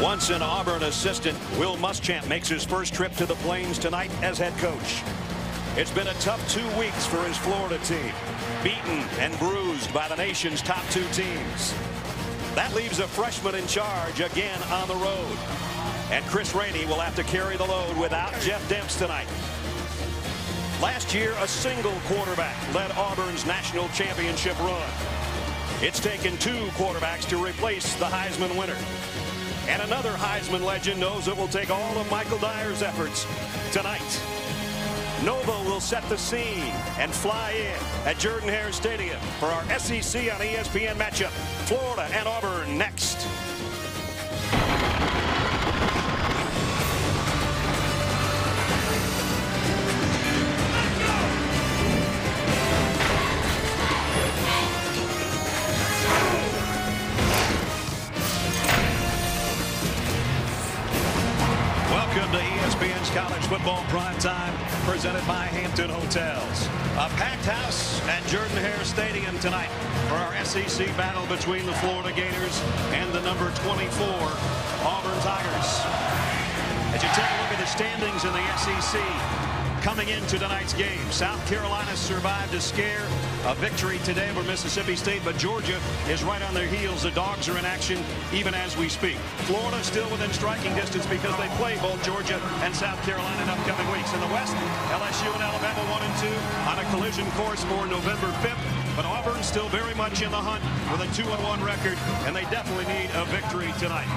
Once an Auburn assistant, Will Muschamp makes his first trip to the Plains tonight as head coach. It's been a tough two weeks for his Florida team, beaten and bruised by the nation's top two teams. That leaves a freshman in charge again on the road. And Chris Rainey will have to carry the load without Jeff Demps tonight. Last year, a single quarterback led Auburn's national championship run. It's taken two quarterbacks to replace the Heisman winner. And another Heisman legend knows it will take all of Michael Dyer's efforts tonight. Nova will set the scene and fly in at Jordan-Hare Stadium for our SEC on ESPN matchup. Florida and Auburn next. College Football Prime Time, presented by Hampton Hotels. A packed house at Jordan-Hare Stadium tonight for our SEC battle between the Florida Gators and the number 24 Auburn Tigers. As you take a look at the standings in the SEC, coming into tonight's game. South Carolina survived a scare, a victory today over Mississippi State, but Georgia is right on their heels. The Dogs are in action even as we speak. Florida still within striking distance because they play both Georgia and South Carolina in upcoming weeks. In the West, LSU and Alabama 1 and 2 on a collision course for November 5th. But Auburn still very much in the hunt with a 2-1 record, and they definitely need a victory tonight.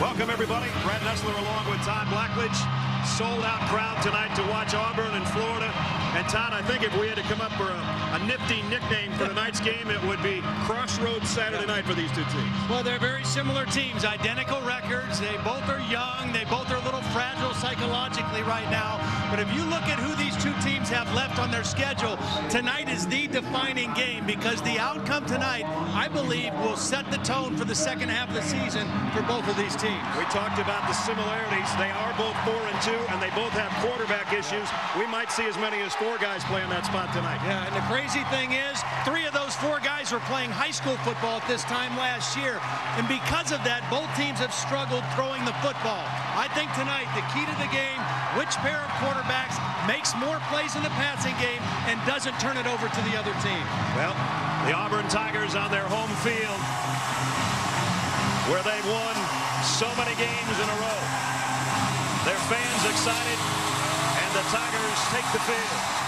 Welcome, everybody. Brad Nessler along with Todd Blackledge. Sold out crowd tonight to watch Auburn and Florida. And Todd, I think if we had to come up for a, a nifty nickname for tonight's game, it would be Crossroads Saturday night for these two teams. Well, they're very similar teams, identical records. They both are young. They both are a little fragile psychologically right now. But if you look at who these two teams have left on their schedule, tonight is the defining game because the outcome tonight, I believe, will set the tone for the second half of the season for both of these teams. We talked about the similarities. They are both 4 and 2, and they both have quarterback issues. We might see as many as four guys play in that spot tonight. Yeah, and the crazy thing is, three of those four guys were playing high school football at this time last year. And because of that, both teams have struggled throwing the football. I think tonight, the key to the game, which pair of quarterbacks makes more plays in the passing game and doesn't turn it over to the other team. Well, the Auburn Tigers on their home field where they've won so many games in a row. Their fans excited, and the Tigers take the field.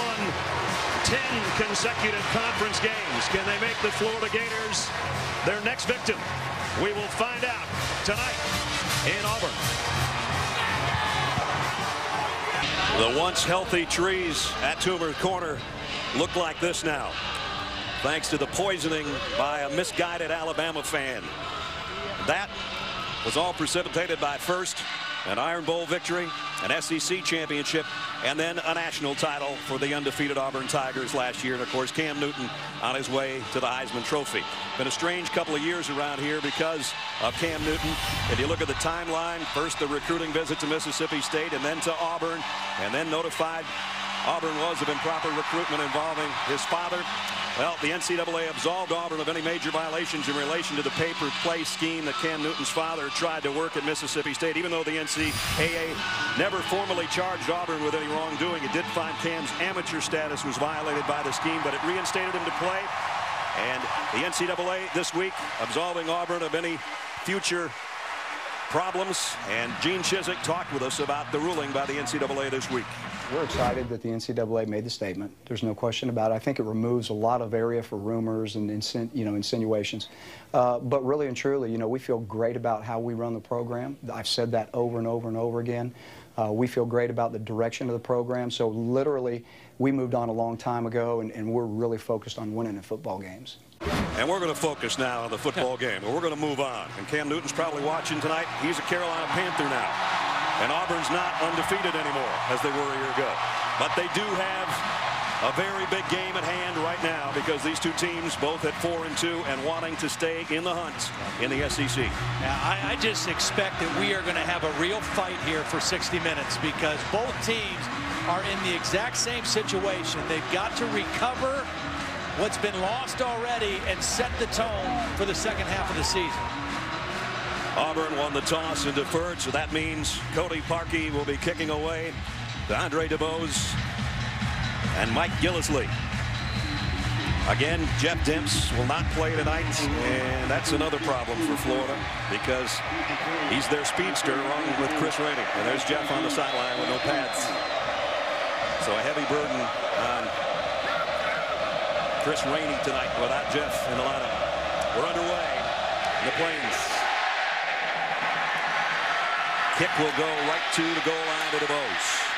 Won 10 consecutive conference games. Can they make the Florida Gators their next victim? We will find out tonight in Auburn. The once healthy trees at Toomer Corner look like this now. Thanks to the poisoning by a misguided Alabama fan. That was all precipitated by first an Iron Bowl victory, an SEC championship, and then a national title for the undefeated Auburn Tigers last year. And, of course, Cam Newton on his way to the Heisman Trophy. Been a strange couple of years around here because of Cam Newton. If you look at the timeline, first the recruiting visit to Mississippi State and then to Auburn, and then notified Auburn was of improper recruitment involving his father. Well, the NCAA absolved Auburn of any major violations in relation to the pay-per-play scheme that Cam Newton's father tried to work at Mississippi State. Even though the NCAA never formally charged Auburn with any wrongdoing, it did find Cam's amateur status was violated by the scheme, but it reinstated him to play. And the NCAA this week absolving Auburn of any future problems. And Gene Chizik talked with us about the ruling by the NCAA this week. We're excited that the NCAA made the statement. There's no question about it. I think it removes a lot of area for rumors and insin you know insinuations. Uh, but really and truly, you know, we feel great about how we run the program. I've said that over and over and over again. Uh, we feel great about the direction of the program. So literally, we moved on a long time ago, and, and we're really focused on winning in football games. And we're going to focus now on the football game. We're going to move on. And Cam Newton's probably watching tonight. He's a Carolina Panther now. And Auburn's not undefeated anymore, as they were a year ago. But they do have a very big game at hand right now because these two teams both at four and two and wanting to stay in the hunt in the SEC. Yeah, I, I just expect that we are going to have a real fight here for 60 minutes because both teams are in the exact same situation. They've got to recover what's been lost already and set the tone for the second half of the season. Auburn won the toss and deferred, so that means Cody Parkey will be kicking away to Andre DuBose and Mike Gillislee. Again, Jeff Demps will not play tonight, and that's another problem for Florida because he's their speedster along with Chris Rainey. And there's Jeff on the sideline with no pads. So a heavy burden on Chris Rainey tonight without Jeff in the lineup. We're underway in the Plains. Kick will go right to the goal line to DuBose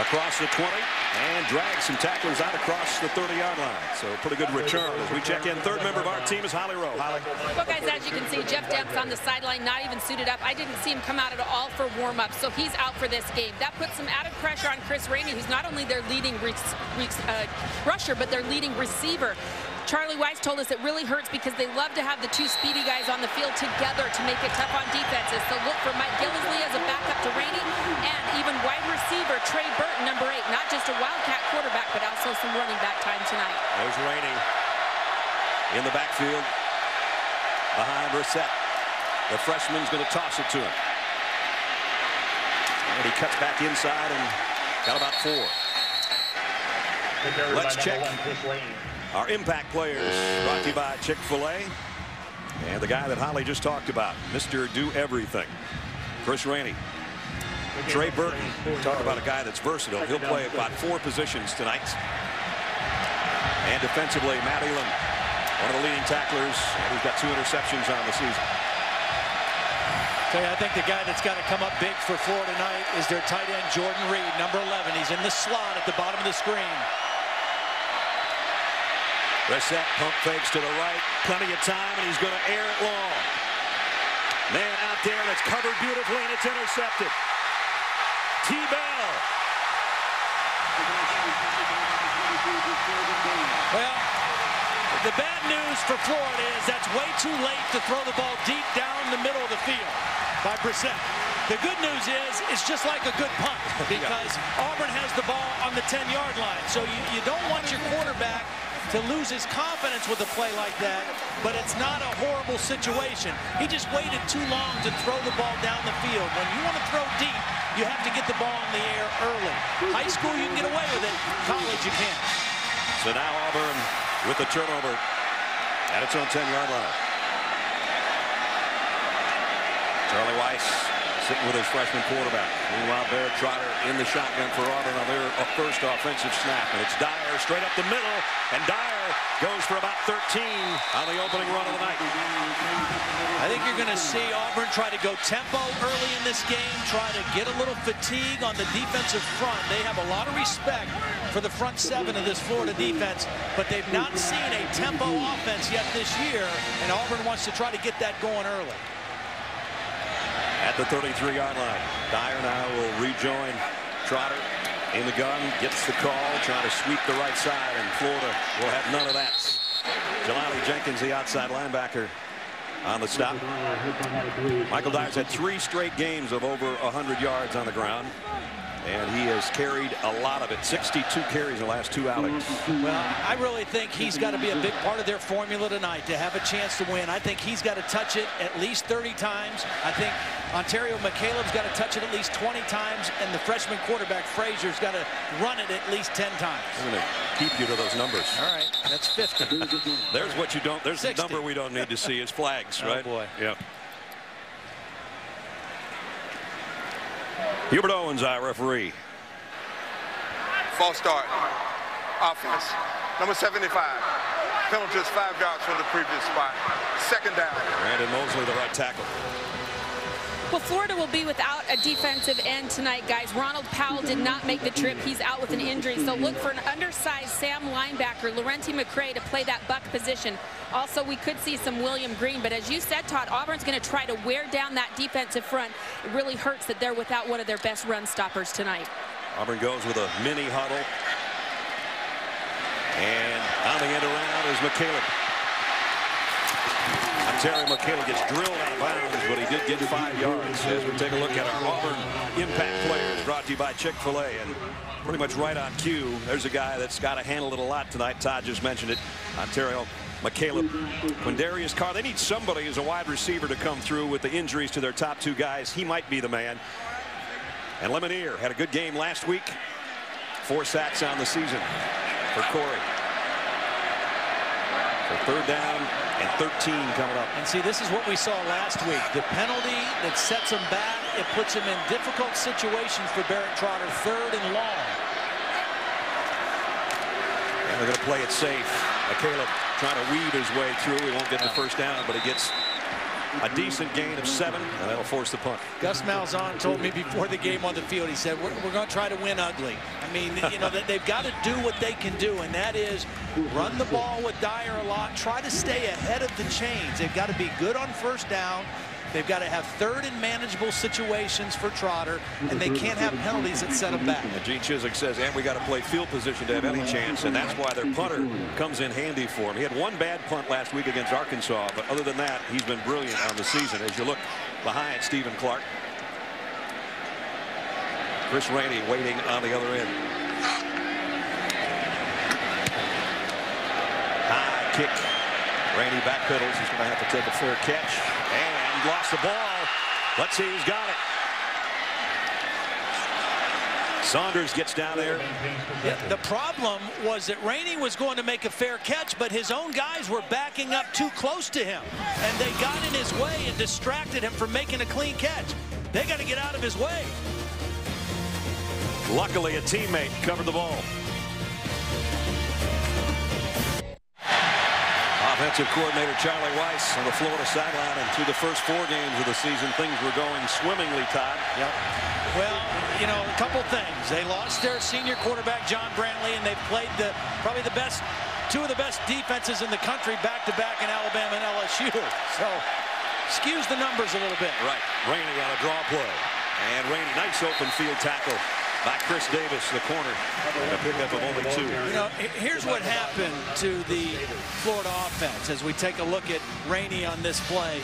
across the 20 and drag some tacklers out across the 30-yard line. So pretty good return as we check in. Third member of our team is Holly Rowe. Holly. Well, guys, as you can see, Jeff Demps on the sideline, not even suited up. I didn't see him come out at all for warm-up, so he's out for this game. That puts some added pressure on Chris Rainey, who's not only their leading uh, rusher, but their leading receiver. Charlie Weis told us it really hurts because they love to have the two speedy guys on the field together to make it tough on defenses. So look for Mike Gillislee as a backup to Rainey and even wide receiver Trey Burton, number eight. Not just a Wildcat quarterback, but also some running back time tonight. There's Rainey in the backfield behind Brissett. The freshman's going to toss it to him. And he cuts back inside and got about four. Let's check our impact players brought to you by Chick-fil-A. And the guy that Holly just talked about, Mr. Do Everything, Chris Rainey. Trey Burton, talk about a guy that's versatile. He'll play about four positions tonight. And defensively, Matt Elam, one of the leading tacklers, and he's got two interceptions on the season. So I think the guy that's got to come up big for Florida tonight is their tight end, Jordan Reed, number 11. He's in the slot at the bottom of the screen. Brissett pump fakes to the right. Plenty of time, and he's going to air it long. Man out there that's covered beautifully, and it's intercepted. T-Bell. Well, the bad news for Florida is that's way too late to throw the ball deep down the middle of the field by Brissett. The good news is it's just like a good punt because Auburn has the ball on the 10-yard line. So you, you don't want your quarterback to lose his confidence with a play like that, but it's not a horrible situation. He just waited too long to throw the ball down the field. When you want to throw deep, you have to get the ball in the air early. High school, you can get away with it. College, you can't. So now Auburn with the turnover at its own 10-yard line. Charlie Weis sitting with his freshman quarterback. Meanwhile, Barrett Trotter in the shotgun for Auburn on their uh, first offensive snap. And it's Dyer straight up the middle. And Dyer goes for about 13 on the opening run of the night. I think you're going to see Auburn try to go tempo early in this game, try to get a little fatigue on the defensive front. They have a lot of respect for the front seven of this Florida defense, but they've not seen a tempo offense yet this year, and Auburn wants to try to get that going early at the 33-yard line. Dyer now will rejoin Trotter in the gun, gets the call, trying to sweep the right side, and Florida will have none of that. Jelani Jenkins, the outside linebacker, on the stop. Michael Dyer's had three straight games of over 100 yards on the ground. And he has carried a lot of it. 62 carries in the last two outings. Well, I really think he's got to be a big part of their formula tonight to have a chance to win. I think he's got to touch it at least 30 times. I think Onterio McCalebb's got to touch it at least 20 times, and the freshman quarterback Frazier's got to run it at least 10 times. I'm going to keep you to those numbers. All right, that's 50. there's what you don't. There's 60. the number we don't need to see is flags, oh, right? Oh boy. Yeah. Hubert Owens, our referee. False start. Offense. Number 75. Penalty is five yards from the previous spot. Second down. Brandon Mosley, the right tackle. Well, Florida will be without a defensive end tonight, guys. Ronald Powell did not make the trip. He's out with an injury. So look for an undersized Sam linebacker, Lerentee McCray, to play that buck position. Also, we could see some William Green. But as you said, Todd, Auburn's going to try to wear down that defensive front. It really hurts that they're without one of their best run stoppers tonight. Auburn goes with a mini huddle. And on the end around is McCalebb. Terry McCalebb gets drilled out of bounds, but he did get five yards. As we take a look at our Auburn impact players, brought to you by Chick-fil-A, and pretty much right on cue. There's a guy that's got to handle it a lot tonight. Todd just mentioned it. Onterio McCalebb, Quindarius Carr. They need somebody as a wide receiver to come through with the injuries to their top two guys. He might be the man. And Lemonier had a good game last week. Four sacks on the season for Corey. For third down 13 coming up. And see, this is what we saw last week. The penalty that sets him back, it puts him in difficult situations for Barrett Trotter, third and long. And they're going to play it safe. Caleb trying to weave his way through. He won't get the first down, but he gets a decent gain of seven, and that'll force the punt. Gus Malzahn told me before the game on the field, he said, we're, we're going to try to win ugly. I mean, you know, they've got to do what they can do, and that is run the ball with Dyer a lot, try to stay ahead of the chains. They've got to be good on first down, They've got to have third and manageable situations for Trotter, and they can't have penalties that set them back. Gene Chizik says, and we got to play field position to have any chance, and that's why their punter comes in handy for him. He had one bad punt last week against Arkansas, but other than that, he's been brilliant on the season. As you look behind Stephen Clark, Chris Rainey waiting on the other end. High kick. Rainey backpedals. He's going to have to take a fair catch. And lost the ball. Let's see who's got it. Saunders gets down there. Yeah, the problem was that Rainey was going to make a fair catch, but his own guys were backing up too close to him. And they got in his way and distracted him from making a clean catch. They got to get out of his way. Luckily, a teammate covered the ball. Offensive coordinator Charlie Weis on the Florida sideline, and through the first four games of the season, things were going swimmingly, Todd. Yep. Well, you know, a couple things. They lost their senior quarterback, John Brantley, and they played the probably the best, two of the best defenses in the country back-to-back -back in Alabama and LSU. So, skews the numbers a little bit. Right. Rainey on a draw play. And Rainey, nice open field tackle by Chris Davis, the corner, and a pickup of only two. You know, here's what happened to the Florida offense as we take a look at Rainey on this play.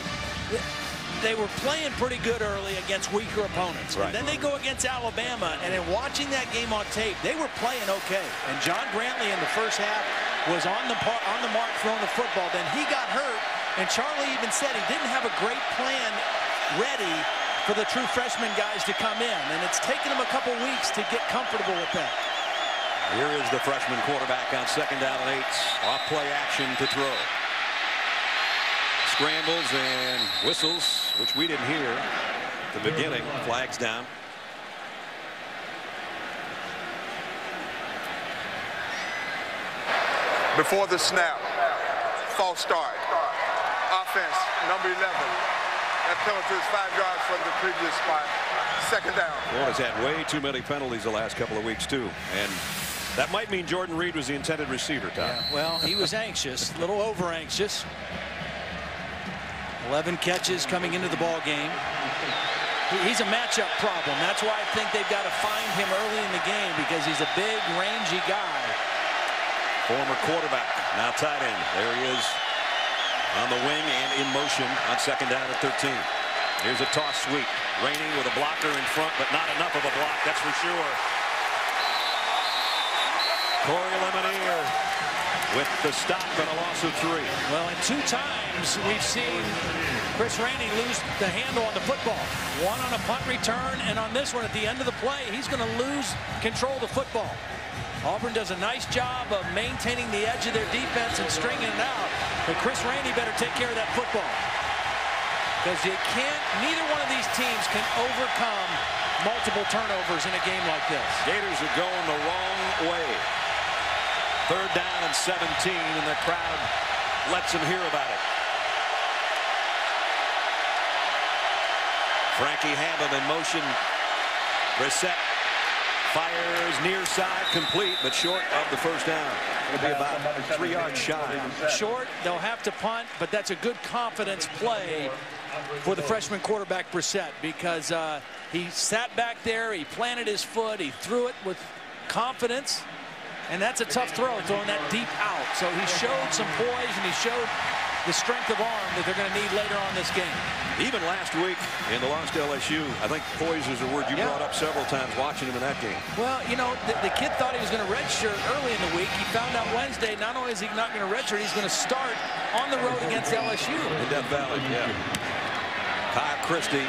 They were playing pretty good early against weaker opponents. Right. And then they go against Alabama, and in watching that game on tape, they were playing okay. And John Brantley in the first half was on the, on the mark throwing the football. Then he got hurt, and Charlie even said he didn't have a great plan ready for the true freshman guys to come in. And it's taken them a couple weeks to get comfortable with that. Here is the freshman quarterback on second down and eight. Off play action to throw. Scrambles and whistles, which we didn't hear at the beginning. Flags down. Before the snap, false start. Offense, number 11, that penalty is five yards from the previous spot. Second down. Florida's had way too many penalties the last couple of weeks, too. And that might mean Jordan Reed was the intended receiver, Tom. Yeah, well, he was anxious, a little over anxious. 11 catches coming into the ball game. He's a matchup problem. That's why I think they've got to find him early in the game because he's a big, rangy guy. Former quarterback, now tight end. There he is on the wing and in motion on second down at 13. Here's a toss sweep. Rainey with a blocker in front, but not enough of a block, that's for sure. Corey Lemonier with the stop and a loss of three. Well, in two times we've seen Chris Rainey lose the handle on the football. One on a punt return, and on this one at the end of the play, he's going to lose control of the football. Auburn does a nice job of maintaining the edge of their defense and stringing it out. But Chris Rainey better take care of that football. Because you can't, neither one of these teams can overcome multiple turnovers in a game like this. Gators are going the wrong way. Third down and 17, and the crowd lets them hear about it. Frankie Hammond in motion. Brissett Fires near side, complete, but short of the first down. It'll be about three yards shy. Short, they'll have to punt, but that's a good confidence play for the freshman quarterback Brissett because uh, he sat back there, he planted his foot, he threw it with confidence, And that's a tough throw, throwing that deep out. So he showed some poise and he showed the strength of arm that they're going to need later on this game. Even last week in the loss to LSU, I think poise is a word you yeah. brought up several times watching him in that game. Well, you know, the, the kid thought he was going to redshirt early in the week. He found out Wednesday, not only is he not going to redshirt, he's going to start on the road against LSU. In Death Valley, yeah. Kyle Christy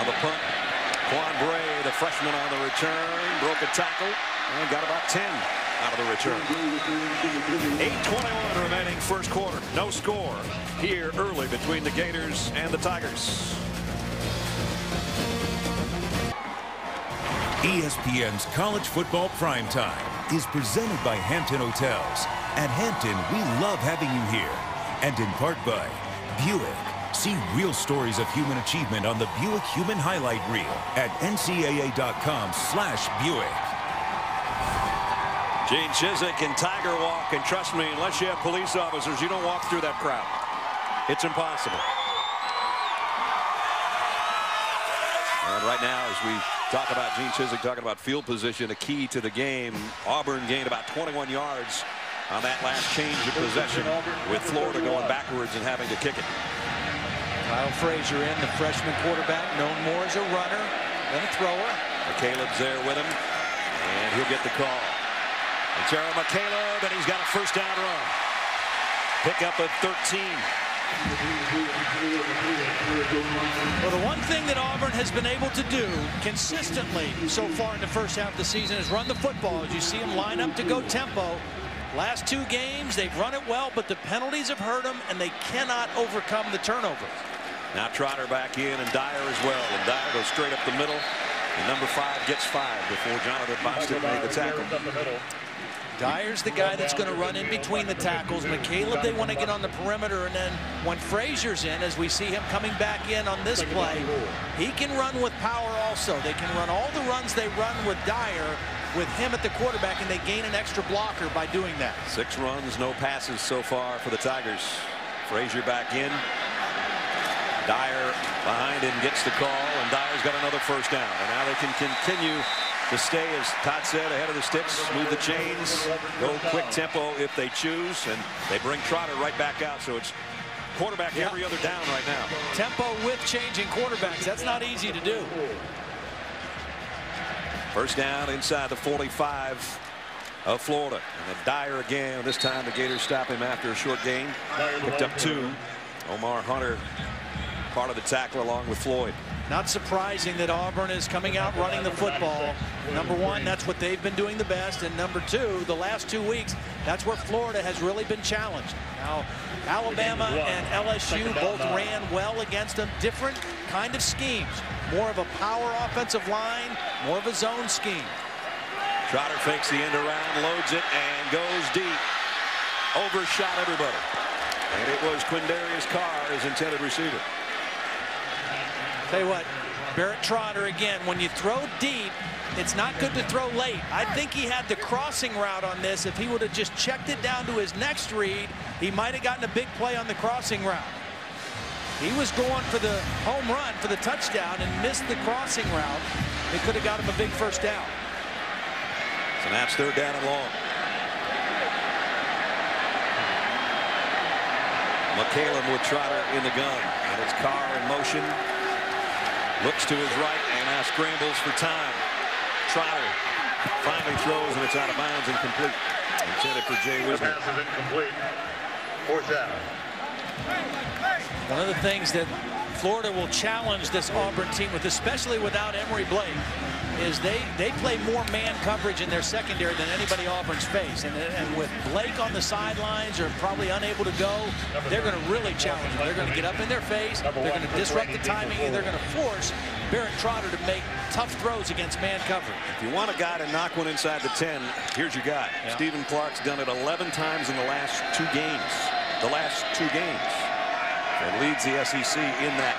on the punt. Quan Bray, the freshman on the return, broke a tackle and got about 10 out of the return. 8.21 remaining first quarter. No score here early between the Gators and the Tigers. ESPN's College Football Primetime is presented by Hampton Hotels. At Hampton, we love having you here. And in part by Buick. See real stories of human achievement on the Buick Human Highlight Reel at ncaa.com slash Buick. Gene Chizik and Tiger Walk, and trust me, unless you have police officers, you don't walk through that crowd. It's impossible. And right now, as we talk about Gene Chizik talking about field position, a key to the game, Auburn gained about 21 yards on that last change of possession with Florida going backwards and having to kick it. Kiehl Frazier in, the freshman quarterback, known more as a runner than a thrower. Caleb's there with him, and he'll get the call. It's Aaron McCalebb, and he's got a first down run. Pick up at 13. Well, the one thing that Auburn has been able to do consistently so far in the first half of the season is run the football. As you see them line up to go tempo. Last two games, they've run it well, but the penalties have hurt them, and they cannot overcome the turnovers. Now Trotter back in, and Dyer as well. And Dyer goes straight up the middle. And number five gets five before Jonathan Bostic made the tackle. Dyer's the guy that's going to run in between the tackles. McCalebb, they want to get on the perimeter. And then when Frazier's in, as we see him coming back in on this play, he can run with power also. They can run all the runs they run with Dyer with him at the quarterback, and they gain an extra blocker by doing that. Six runs, no passes so far for the Tigers. Frazier back in. Dyer behind him gets the call, and Dyer's got another first down. And now they can continue to stay, as Todd said, ahead of the sticks, move the chains, go quick tempo if they choose, and they bring Trotter right back out. So it's quarterback every other down right now. Tempo with changing quarterbacks. That's not easy to do. First down inside the 45 of Florida. And then Dyer again. This time the Gators stop him after a short gain. Picked up two. Omar Hunter part of the tackle along with Floyd. Not surprising that Auburn is coming out running the football. Number one, that's what they've been doing the best. And number two, the last two weeks, that's where Florida has really been challenged. Now, Alabama and LSU both uh, ran well against them. Different kind of schemes. More of a power offensive line, more of a zone scheme. Trotter fakes the end around, loads it, and goes deep. Overshot everybody. And it was Quindarius Carr, his intended receiver. Tell you what, Barrett Trotter again, when you throw deep, it's not good to throw late. I think he had the crossing route on this. If he would have just checked it down to his next read, he might have gotten a big play on the crossing route. He was going for the home run for the touchdown and missed the crossing route. It could have got him a big first down. So that's third down and long. McCalebb with Trotter in the gun. And it's Carr in motion. Looks to his right and now scrambles for time. Trotter finally throws and it's out of bounds and complete. Intended for Jay Wisner. incomplete. Fourth down. One of the things that Florida will challenge this Auburn team with, especially without Emory Blake, is they they play more man coverage in their secondary than anybody Auburn's face. And, and with Blake on the sidelines or probably unable to go, they're going to really challenge them. They're going to get up in their face. They're going to disrupt the timing, and they're going to force Barrett Trotter to make tough throws against man coverage. If you want a guy to knock one inside the 10, here's your guy. Yeah. Stephen Clark's done it 11 times in the last two games. The last two games. And leads the SEC in that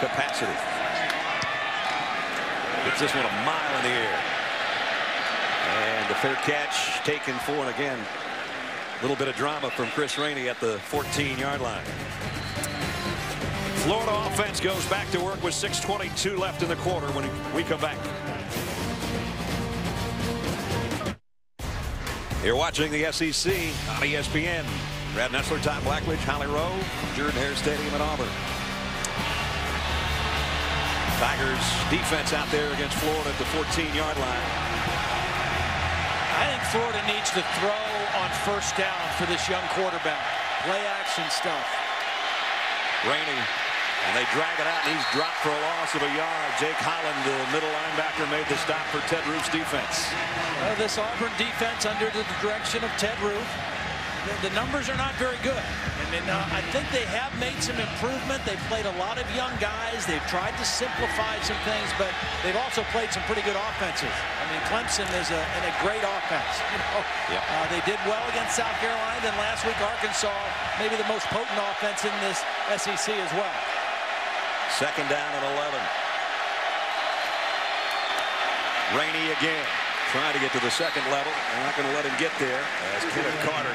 capacity. Gets this one a mile in the air. And the fair catch taken for, and again, a little bit of drama from Chris Rainey at the 14-yard line. Florida offense goes back to work with 6.22 left in the quarter when we come back. You're watching the SEC on ESPN. Brad Nessler, Todd Blackledge, Holly Rowe, Jordan-Hare Stadium in Auburn. Tigers defense out there against Florida at the 14-yard line. I think Florida needs to throw on first down for this young quarterback. Play action stuff. Rainey and they drag it out, and he's dropped for a loss of a yard. Jake Holland, the middle linebacker, made the stop for Ted Roof's defense. Well, this Auburn defense under the direction of Ted Roof, the, the numbers are not very good. I mean, uh, I think they have made some improvement. They've played a lot of young guys. They've tried to simplify some things, but they've also played some pretty good offenses. I mean, Clemson is a, in a great offense. You know, yep. uh, they did well against South Carolina. Then last week, Arkansas, maybe the most potent offense in this SEC as well. Second down and 11. Rainey again. Trying to get to the second level. They're not going to let him get there as Kenneth Carter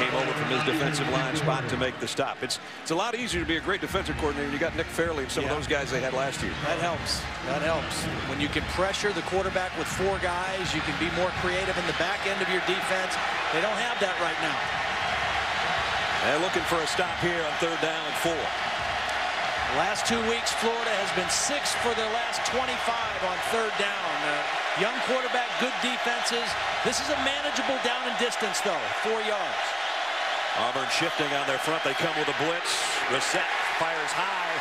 came over from his defensive line spot to make the stop. It's it's a lot easier to be a great defensive coordinator. You got Nick Fairley and some yeah. of those guys they had last year. That helps. That helps. When you can pressure the quarterback with four guys, you can be more creative in the back end of your defense. They don't have that right now. They're looking for a stop here on third down and four. Last two weeks, Florida has been six for their last 25 on third down. Uh, young quarterback, good defenses. This is a manageable down and distance, though, four yards. Auburn shifting on their front. They come with a blitz. Brissett fires high.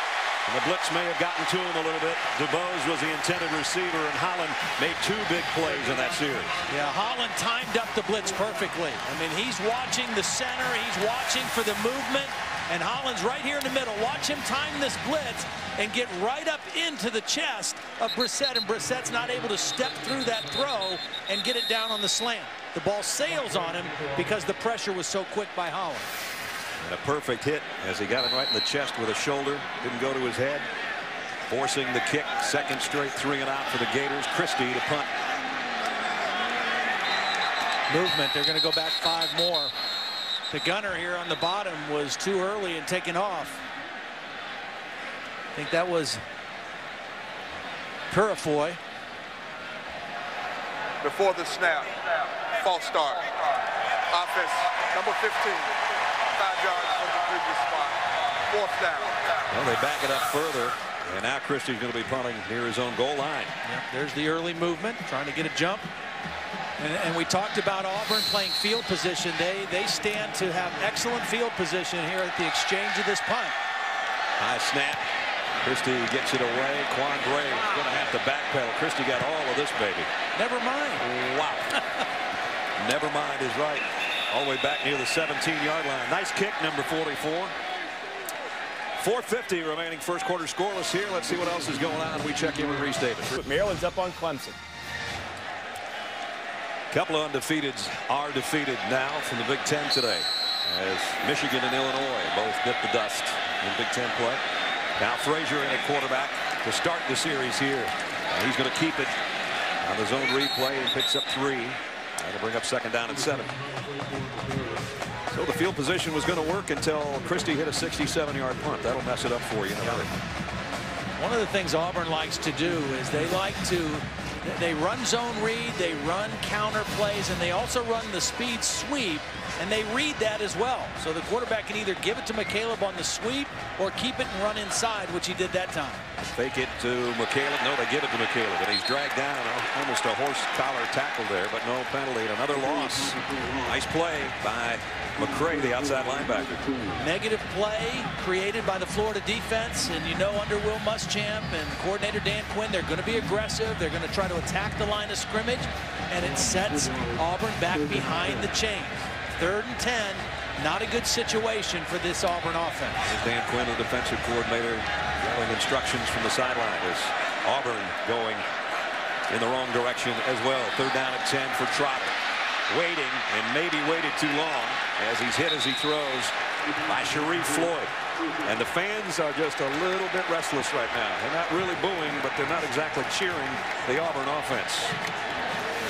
And the blitz may have gotten to him a little bit. DuBose was the intended receiver, and Holland made two big plays in that series. Yeah, Holland timed up the blitz perfectly. I mean, he's watching the center. He's watching for the movement. And Holland's right here in the middle. Watch him time this blitz and get right up into the chest of Brissett. And Brissett's not able to step through that throw and get it down on the slam. The ball sails on him because the pressure was so quick by Holland. And a perfect hit as he got it right in the chest with a shoulder. Didn't go to his head. Forcing the kick. Second straight three and out for the Gators. Christy to punt. Movement. They're going to go back five more. The gunner here on the bottom was too early and taken off. I think that was Purifoy. Before the snap, false start. Offense, number 15, five yards from the previous spot. Fourth down. Well, they back it up further. And now Christy's going to be punting near his own goal line. Yep, there's the early movement, trying to get a jump. And, and, we talked about Auburn playing field position. They they stand to have excellent field position here at the exchange of this punt. High snap. Christy gets it away. Quan Bray going to have to backpedal. Christy got all of this, baby. Never mind. Wow. Never mind is right. All the way back near the 17-yard line. Nice kick, number 44. 450 remaining first quarter scoreless here. Let's see what else is going on. We check in with Reese Davis. Maryland's up on Clemson. Couple of undefeateds are defeated now from the Big Ten today as Michigan and Illinois both bit the dust in Big Ten play. Now Frazier in at quarterback to start the series here. And he's going to keep it on the zone replay and picks up three. That'll bring up second down and seven. So the field position was going to work until Christy hit a 67-yard punt. That'll mess it up for you. One of the things Auburn likes to do is they like to they run zone read, they run counter plays, and they also run the speed sweep, and they read that as well. So the quarterback can either give it to McCalebb on the sweep or keep it and run inside, which he did that time. Fake it to McCalebb. No, they give it to McCalebb, and he's dragged down almost a horse collar tackle there, but no penalty. and Another loss. Nice play by McCray, the outside linebacker. Negative play created by the Florida defense, and you know under Will Muschamp and coordinator Dan Quinn, they're going to be aggressive. They're going to try to attack the line of scrimmage, and it sets Auburn back behind the chain. Third and 10, not a good situation for this Auburn offense. As Dan Quinn, the defensive coordinator, yelling instructions from the sideline as Auburn going in the wrong direction as well. Third down at 10 for Trop. Waiting and maybe waited too long as he's hit as he throws by Sharrif Floyd. And the fans are just a little bit restless right now. They're not really booing, but they're not exactly cheering the Auburn offense.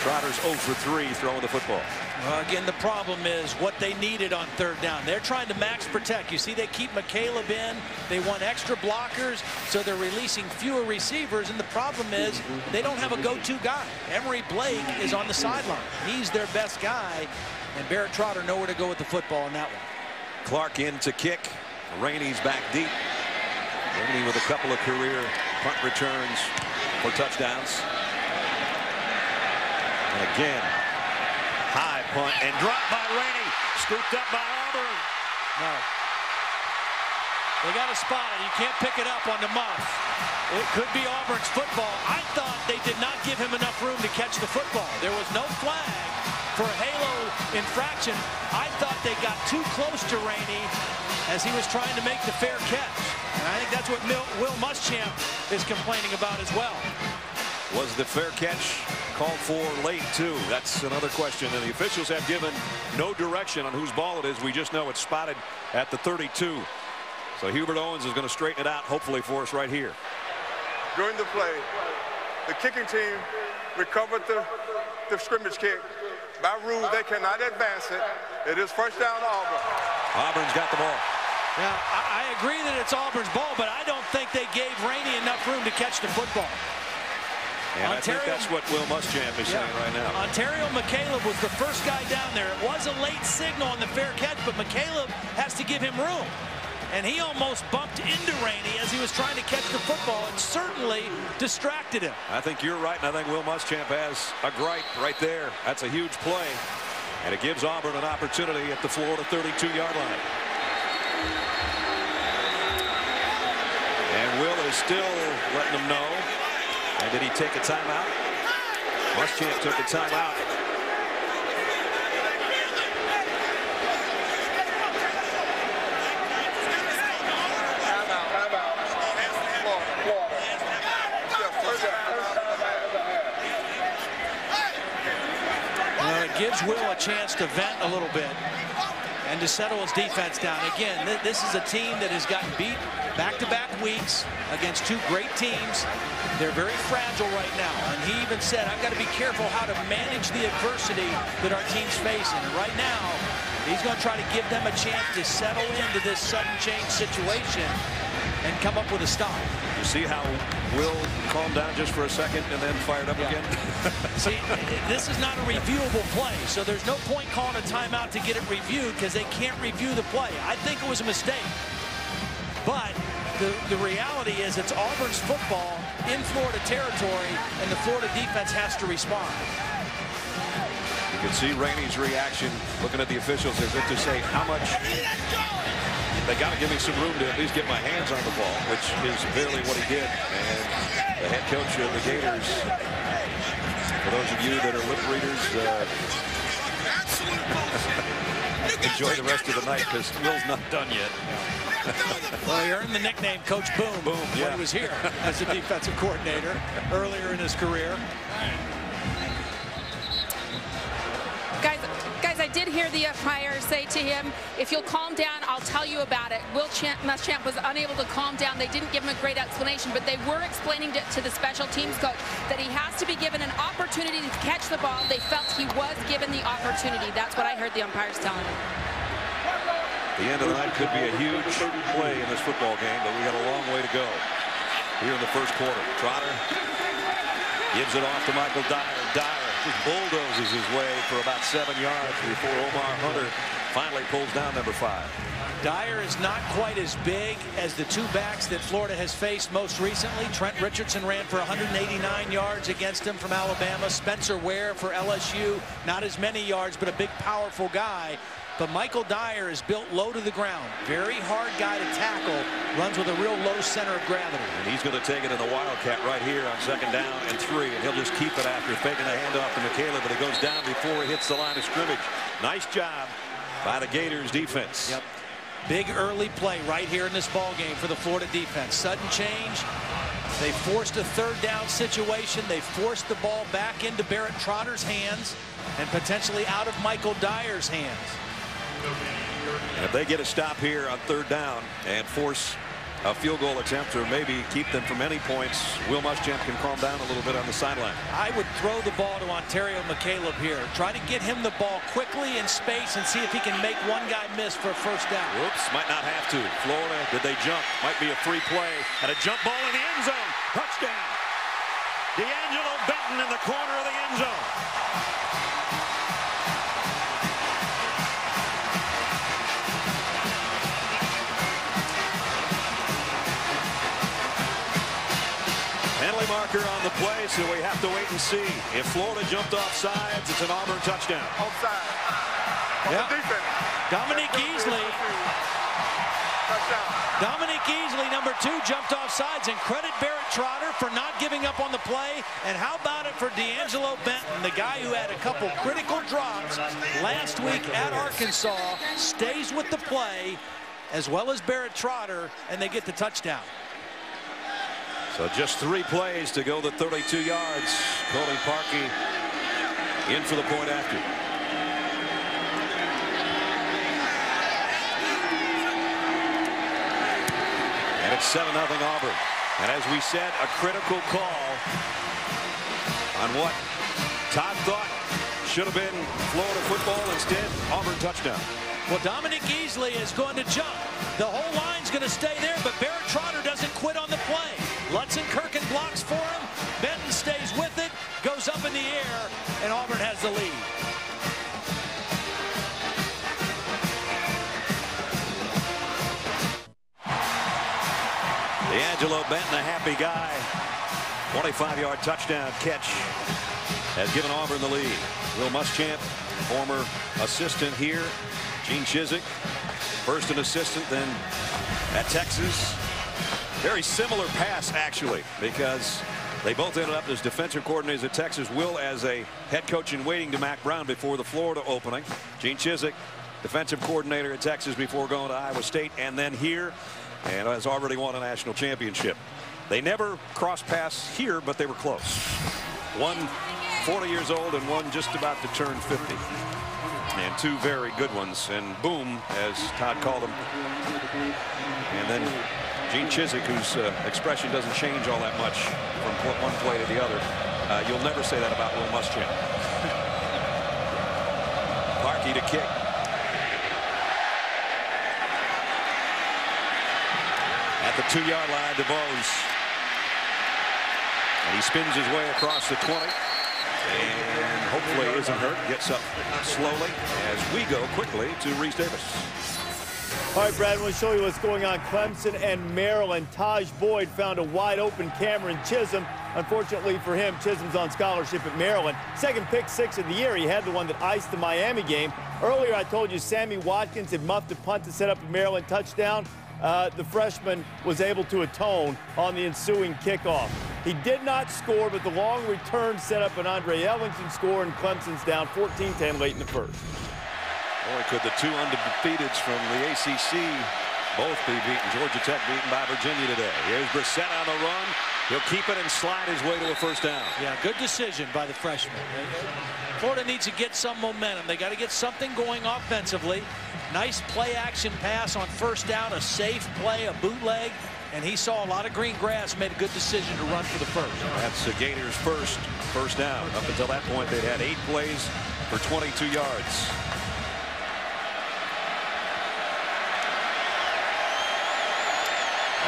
Trotter's 0 for 3 throwing the football. Well, again, the problem is what they needed on third down. They're trying to max protect. You see, they keep McCalebb in. They want extra blockers, so they're releasing fewer receivers. And the problem is they don't have a go-to guy. Emory Blake is on the sideline. He's their best guy. And Barrett Trotter nowhere to go with the football in that one. Clark in to kick. Rainey's back deep. Rainey with a couple of career punt returns for touchdowns. And again, high punt and dropped by Rainey. Scooped up by Auburn. No. They got to spot it. You can't pick it up on the muff. It could be Auburn's football. I thought they did not give him enough room to catch the football. There was no flag for a halo infraction. I thought they got too close to Rainey as he was trying to make the fair catch. And I think that's what Will Muschamp is complaining about as well. Was the fair catch called for late, too? That's another question. And the officials have given no direction on whose ball it is. We just know it's spotted at the 32. So Hubert Owens is going to straighten it out, hopefully, for us right here. During the play, the kicking team recovered the, the scrimmage kick. By rule, they cannot advance it. It is first down to Auburn. Auburn's got the ball. Yeah, I, I agree that it's Auburn's ball, but I don't think they gave Rainey enough room to catch the football. And Onterio, I think that's what Will Muschamp is yeah. saying right now. Onterio McCalebb was the first guy down there. It was a late signal on the fair catch, but McCalebb has to give him room. And he almost bumped into Rainey as he was trying to catch the football. It certainly distracted him. I think you're right, and I think Will Muschamp has a gripe right there. That's a huge play. And it gives Auburn an opportunity at the Florida 32-yard line. And Will is still letting them know and did he take a timeout? Muschamp took a timeout. Gives Will a chance to vent a little bit and to settle his defense down. Again, th this is a team that has gotten beat back-to-back -back weeks against two great teams. They're very fragile right now. And he even said, I've got to be careful how to manage the adversity that our team's facing. And right now, he's going to try to give them a chance to settle into this sudden change situation and come up with a stop. You see how Will calmed down just for a second and then fired up yeah. again? see, this is not a reviewable play, so there's no point calling a timeout to get it reviewed because they can't review the play. I think it was a mistake. But the, the reality is it's Auburn's football in Florida territory, and the Florida defense has to respond. You can see Rainey's reaction looking at the officials as if to say how much they got to give me some room to at least get my hands on the ball, which is barely what he did. And the head coach of the Gators, for those of you that are lip readers, uh, enjoy the rest of the night because Will's not done yet. Well, he earned the nickname Coach Boom, Boom yeah. when he was here as a defensive coordinator earlier in his career. Guys, guys, I did hear the umpire say to him, if you'll calm down, I'll tell you about it. Will Champ, Muschamp was unable to calm down. They didn't give him a great explanation, but they were explaining to, to the special teams coach that he has to be given an opportunity to catch the ball. They felt he was given the opportunity. That's what I heard the umpires telling him. The end of the night could be a huge play in this football game, but we got a long way to go here in the first quarter. Trotter gives it off to Michael Dyer. Dyer just bulldozes his way for about seven yards before Omar Hunter finally pulls down number five. Dyer is not quite as big as the two backs that Florida has faced most recently. Trent Richardson ran for 189 yards against him from Alabama. Spencer Ware for LSU, not as many yards, but a big, powerful guy. But Michael Dyer is built low to the ground. Very hard guy to tackle. Runs with a real low center of gravity. And he's going to take it in the Wildcat right here on second down and three. And he'll just keep it after faking the handoff to McCalebb. But it goes down before he hits the line of scrimmage. Nice job by the Gators defense. Yep. Big early play right here in this ball game for the Florida defense. Sudden change. They forced a third down situation. They forced the ball back into Barrett Trotter's hands and potentially out of Michael Dyer's hands. And if they get a stop here on third down and force a field goal attempt or maybe keep them from any points, Will Muschamp can calm down a little bit on the sideline. I would throw the ball to Onterio McCalebb here. Try to get him the ball quickly in space and see if he can make one guy miss for a first down. Whoops, might not have to. Florida, did they jump? Might be a free play. And a jump ball in the end zone. Touchdown. DeAngelo Benton in the corner of the end zone. On the play, so we have to wait and see. If Florida jumped off sides, it's an Auburn touchdown. Offside. On Yeah. the defense. Dominique Easley. Touchdown. Dominique Easley, number two, jumped off sides. And credit Barrett Trotter for not giving up on the play. And how about it for DeAngelo Benton, the guy who had a couple critical drops last week at Arkansas, stays with the play, as well as Barrett Trotter, and they get the touchdown. So just three plays to go the 32 yards. Cody Parkey in for the point after. And it's 7 0 Auburn. And as we said, a critical call on what Todd thought should have been Florida football. Instead, Auburn touchdown. Well, Dominique Easley is going to jump. The whole line's going to stay there, but Barrett Trotter doesn't Lutzen blocks for him. Benton stays with it, goes up in the air, and Auburn has the lead. DeAngelo Benton, a happy guy. 25-yard touchdown catch has given Auburn the lead. Will Muschamp, former assistant here. Gene Chizik, first an assistant, then at Texas. Very similar pass, actually, because they both ended up as defensive coordinators at Texas. Will as a head coach in waiting to Mack Brown before the Florida opening. Gene Chizik, defensive coordinator at Texas before going to Iowa State, and then here, and has already won a national championship. They never crossed paths here, but they were close. One 40 years old and one just about to turn 50. And two very good ones. And boom, as Todd called them. And then Gene Chizik, whose uh, expression doesn't change all that much from one play to the other. Uh, you'll never say that about Will Muschamp. Parkey to kick. At the two-yard line, DeBose. And he spins his way across the 20. And hopefully isn't hurt. Gets up slowly as we go quickly to Rece Davis. All right, Brad, we'll show you what's going on. Clemson and Maryland. Tajh Boyd found a wide open Cameron Chism. Unfortunately for him, Chism's on scholarship at Maryland. Second pick six of the year. He had the one that iced the Miami game. Earlier, I told you Sammy Watkins had muffed a punt to set up a Maryland touchdown. Uh, the freshman was able to atone on the ensuing kickoff. He did not score, but the long return set up an Andre Ellington score, and Clemson's down 14-10 late in the first. Boy, could the two undefeateds from the ACC both be beaten. Georgia Tech beaten by Virginia today. Here's Brissett on the run. He'll keep it and slide his way to a first down. Yeah, good decision by the freshman. Florida needs to get some momentum. They got to get something going offensively. Nice play action pass on first down, a safe play, a bootleg, and he saw a lot of green grass, made a good decision to run for the first. That's the Gators' first first down. Up until that point, they'd had eight plays for 22 yards.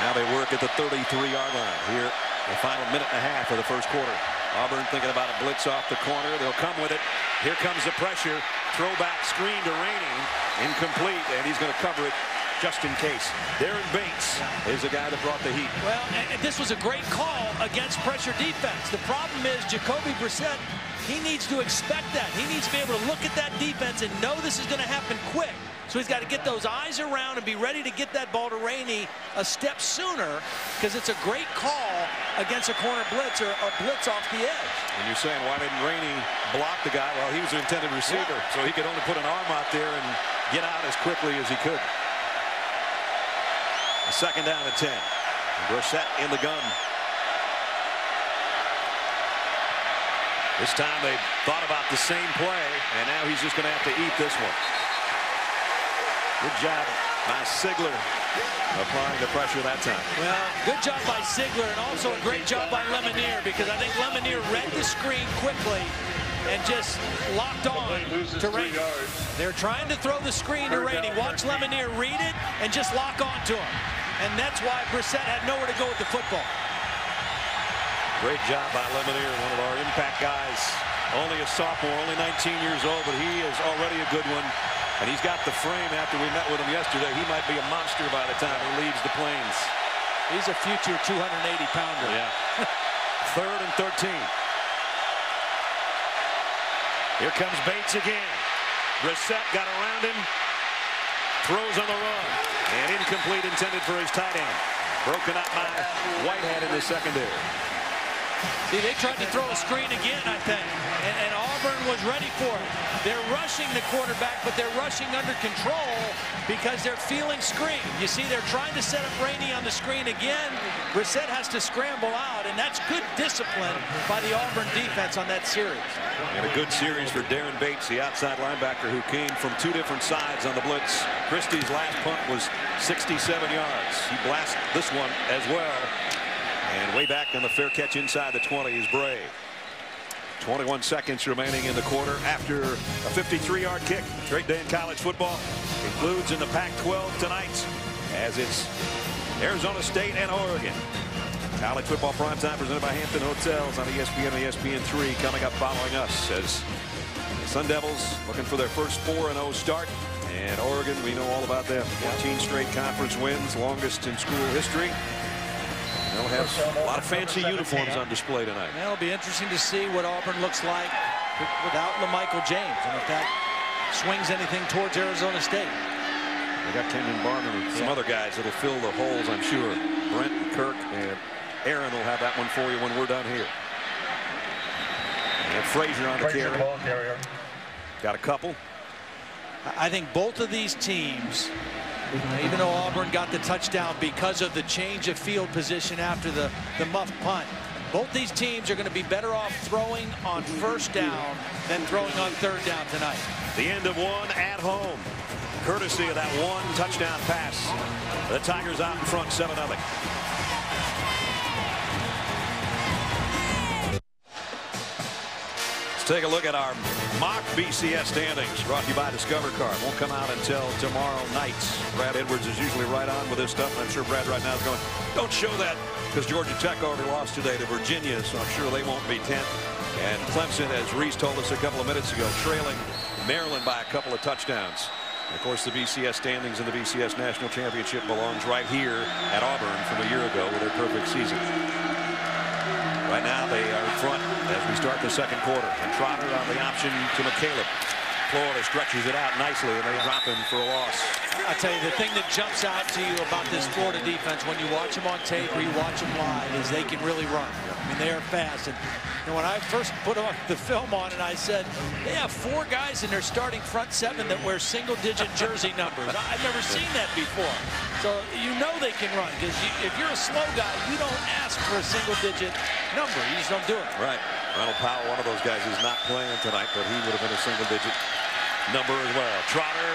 Now they work at the 33-yard line here. The final minute and a half of the first quarter. Auburn thinking about a blitz off the corner. They'll come with it. Here comes the pressure. Throwback screen to Rainey. Incomplete, and he's going to cover it just in case. Daren Bates is the guy that brought the heat. Well, this was a great call against pressure defense. The problem is Jacoby Brissett, he needs to expect that. He needs to be able to look at that defense and know this is going to happen quick. So he's got to get those eyes around and be ready to get that ball to Rainey a step sooner because it's a great call against a corner blitz or a blitz off the edge. And you're saying, why didn't Rainey block the guy? Well, he was the intended receiver, Yeah. so he could only put an arm out there and get out as quickly as he could. A Second down at 10. Brissett in the gun. This time they thought about the same play, and now he's just going to have to eat this one. Good job by Sigler. Applying the pressure that time. Well, good job by Sigler and also a great job by Lemonier because I think Lemonier read the screen quickly and just locked on to Rainey. They're trying to throw the screen to Rainey. Watch Lemonier read it and just lock on to him. And that's why Brissett had nowhere to go with the football. Great job by Lemonier, one of our impact guys. Only a sophomore, only 19 years old, but he is already a good one. And he's got the frame after we met with him yesterday. He might be a monster by the time he leaves the Plains. He's a future 280-pounder. Yeah. Third and 13. Here comes Bates again. Brissett got around him. Throws on the run. And incomplete intended for his tight end. Broken up by Whitehead in the secondary. See, they tried to throw a screen again, I think, and, and, Auburn was ready for it. They're rushing the quarterback, but they're rushing under control because they're feeling screen. You see, they're trying to set up Rainey on the screen again. Brissett has to scramble out, and that's good discipline by the Auburn defense on that series. And a good series for Daren Bates, the outside linebacker who came from two different sides on the blitz. Christy's last punt was 67 yards. He blasted this one as well. And way back on the fair catch inside the 20 is Bray. 21 seconds remaining in the quarter after a 53-yard kick. Great day in college football. Concludes in the Pac-12 tonight as it's Arizona State and Oregon. College football primetime presented by Hampton Hotels on ESPN and ESPN3 coming up following us as the Sun Devils looking for their first 4-0 start. And Oregon, we know all about them. 14 straight conference wins, longest in school history. They'll have a lot of fancy uniforms on display tonight. It'll be interesting to see what Auburn looks like without LaMichael James and if that swings anything towards Arizona State. They got Kenjon Barner and some yeah. other guys that'll fill the holes, I'm sure. Brent and Kirk and Aaron will have that one for you when we're done here. And Frazier on the carry. Got a couple. I think both of these teams Uh, even though Auburn got the touchdown because of the change of field position after the, the muff punt. Both these teams are going to be better off throwing on first down than throwing on third down tonight. The end of one at home. Courtesy of that one touchdown pass. The Tigers out in front 7 0. Take a look at our mock BCS standings brought to you by Discover Card. Won't come out until tomorrow night. Brad Edwards is usually right on with this stuff. and I'm sure Brad right now is going, don't show that because Georgia Tech already lost today to Virginia, so I'm sure they won't be 10th. And Clemson, as Rece told us a couple of minutes ago, trailing Maryland by a couple of touchdowns. of course, the BCS standings and the BCS National Championship belongs right here at Auburn from a year ago with their perfect season. Right now they are in front as we start the second quarter. And Trotter on the option to McCalebb. Florida stretches it out nicely and they drop him for a loss. I tell you, the thing that jumps out to you about this Florida defense when you watch them on tape or you watch them live is they can really run. I mean, they are fast. And and when I first put the film on and I said, they have four guys in their starting front seven that wear single-digit jersey numbers. I've never seen that before. So you know they can run because you, if you're a slow guy, you don't ask for a single-digit number. You just don't do it. Right. Ronald Powell, one of those guys who's not playing tonight, but he would have been a single-digit number as well. Trotter,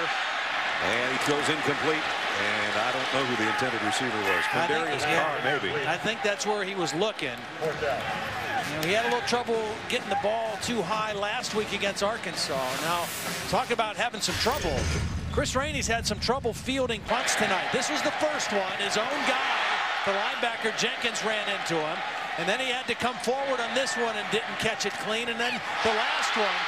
and he throws incomplete. And I don't know who the intended receiver was. Carr, maybe. I think that's where he was looking. You know, he had a little trouble getting the ball too high last week against Arkansas. Now, talk about having some trouble. Chris Rainey's had some trouble fielding punts tonight. This was the first one. His own guy, the linebacker Jenkins, ran into him. And then he had to come forward on this one and didn't catch it clean. And then the last one,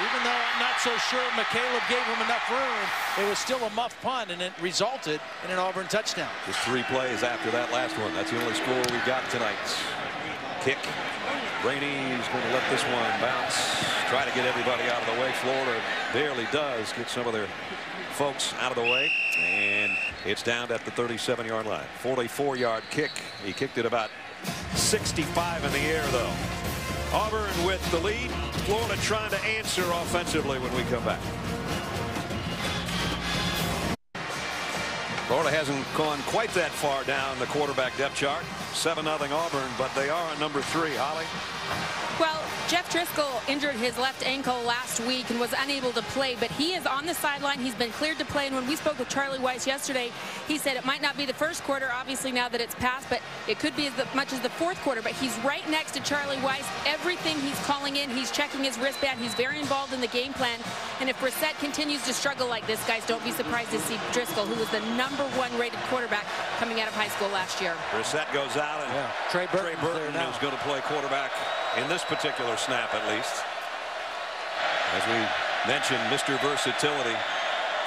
even though I'm not so sure McCalebb gave him enough room, it was still a muff punt, and it resulted in an Auburn touchdown. Just three plays after that last one. That's the only score we got tonight. Kick Rainey's going to let this one bounce. Try to get everybody out of the way. Florida barely does get some of their folks out of the way. And it's down at the 37-yard line. 44-yard kick. He kicked it about 65 in the air, though. Auburn with the lead. Florida trying to answer offensively when we come back. Florida hasn't gone quite that far down the quarterback depth chart. 7-0 Auburn, but they are number three. Holly? Well, Jeff Driskel injured his left ankle last week and was unable to play, but he is on the sideline. He's been cleared to play. And when we spoke with Charlie Weis yesterday, he said it might not be the first quarter, obviously now that it's passed, but it could be as much as the fourth quarter. But he's right next to Charlie Weis. Everything he's calling in, he's checking his wristband. He's very involved in the game plan. And if Brissett continues to struggle like this, guys, don't be surprised to see Driskel, who was the number one rated quarterback coming out of high school last year. Brissett goes out, and yeah. Trey Burton, Trey Burton is going to play quarterback in this particular snap at least. As we mentioned, Mr. Versatility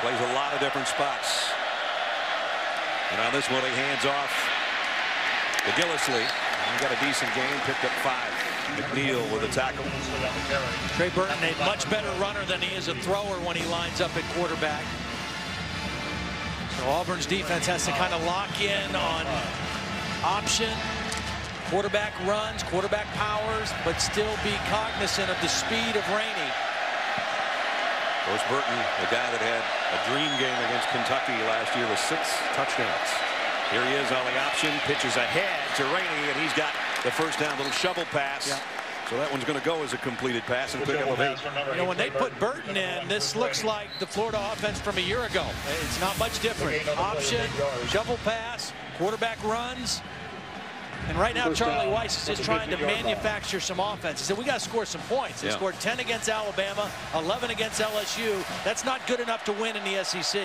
plays a lot of different spots. And on this one, he hands off to Gillislee. He got a decent game, picked up five. McNeil with a tackle. Trey Burton, a much better runner than he is a thrower when he lines up at quarterback. So Auburn's defense has to kind of lock in on option, quarterback runs, quarterback powers, but still be cognizant of the speed of Rainey. Of course, Burton, the guy that had a dream game against Kentucky last year with six touchdowns. Here he is on the option, pitches ahead to Rainey, and he's got the first down, little shovel pass. Yeah. So that one's going to go as a completed pass and pick up a eight. You know, when they put Burton in, this looks like the Florida offense from a year ago. It's not much different. Option, shovel pass, quarterback runs, and right now, Charlie Weis is just trying to manufacture some offense. He said, we got to score some points. They yeah. scored 10 against Alabama, 11 against LSU. That's not good enough to win in the SEC.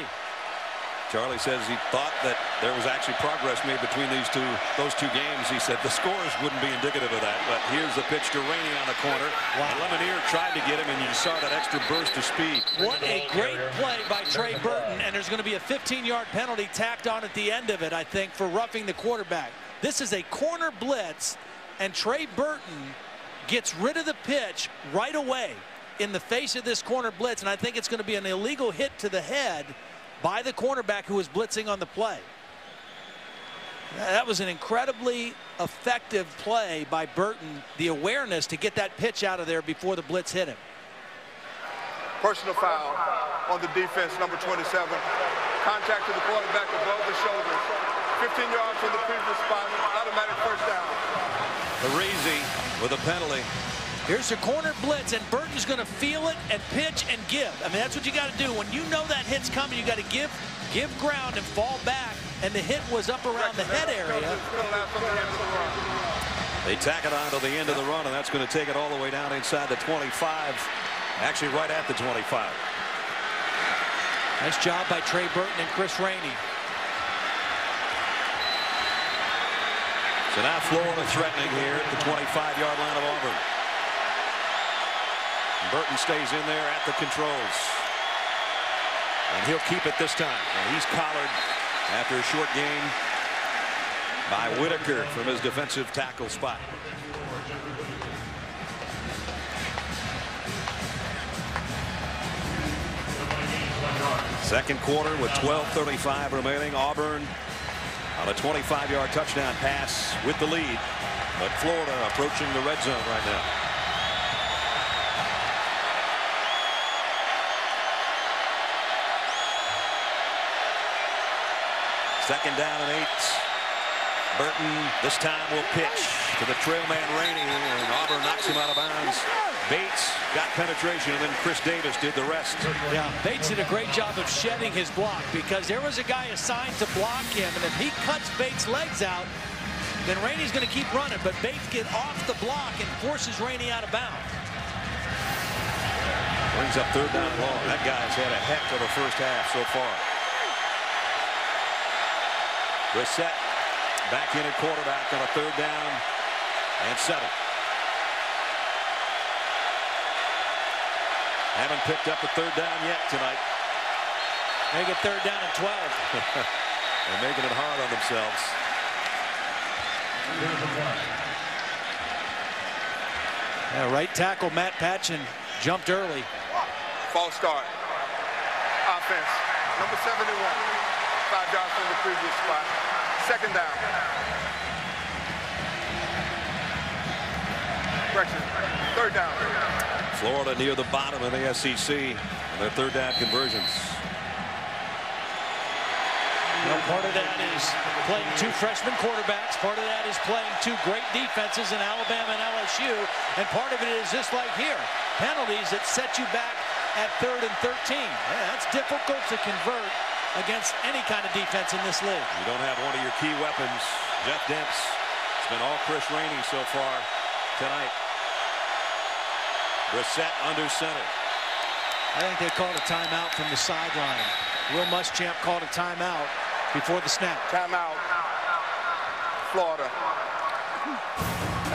Charlie says he thought that there was actually progress made between these two, those two games. He said the scores wouldn't be indicative of that. But here's the pitch to Rainey on the corner. Wow. Lemonier tried to get him, and you saw that extra burst of speed. What a great play by Trey Burton, and there's going to be a 15-yard penalty tacked on at the end of it, I think, for roughing the quarterback. This is a corner blitz, and Trey Burton gets rid of the pitch right away in the face of this corner blitz, and I think it's going to be an illegal hit to the head by the cornerback who was blitzing on the play. That was an incredibly effective play by Burton, the awareness to get that pitch out of there before the blitz hit him. Personal foul on the defense, number 27. Contact to the quarterback above the shoulders. 15 yards from the previous spot, automatic first down. Parisi with a penalty. Here's a corner blitz, and Burton's going to feel it and pitch and give. I mean, that's what you got to do. When you know that hit's coming, you got to give, give ground and fall back. And the hit was up around the head area. They tack it on to the end of the run, and that's going to take it all the way down inside the 25. Actually, right at the 25. Nice job by Trey Burton and Chris Rainey. So now Florida threatening here at the 25-yard line of Auburn. Burton stays in there at the controls. And he'll keep it this time. And he's collared after a short game by Whitaker from his defensive tackle spot. Second quarter with 12.35 remaining. Auburn on a 25-yard touchdown pass with the lead. But Florida approaching the red zone right now. Second down and eight. Burton this time will pitch to the trail man Rainey and Auburn knocks him out of bounds. Bates got penetration, and then Chris Davis did the rest. Yeah, Bates did a great job of shedding his block because there was a guy assigned to block him, and if he cuts Bates' legs out, then Rainey's going to keep running, but Bates get off the block and forces Rainey out of bounds. Brings up third down long. That guy's had a heck of a first half so far. Brissett back in at quarterback on a third down and seven. Haven't picked up a third down yet tonight. Make it third down and 12. They're making it hard on themselves. Yeah, right tackle Matt Patchan jumped early. False start. Offense. Number 71. Five yards from the previous spot. Second down. Correction. Third down. Florida near the bottom of the SEC. Their third down conversions. You know, part of that is playing two freshman quarterbacks. Part of that is playing two great defenses in Alabama and LSU. And part of it is just like here, penalties that set you back at third and 13. Yeah, that's difficult to convert against any kind of defense in this league. You don't have one of your key weapons. Jeff Demps. It's been all Chris Rainey so far tonight. Brissett under center. I think they called a timeout from the sideline. Will Muschamp called a timeout before the snap. Timeout. Florida.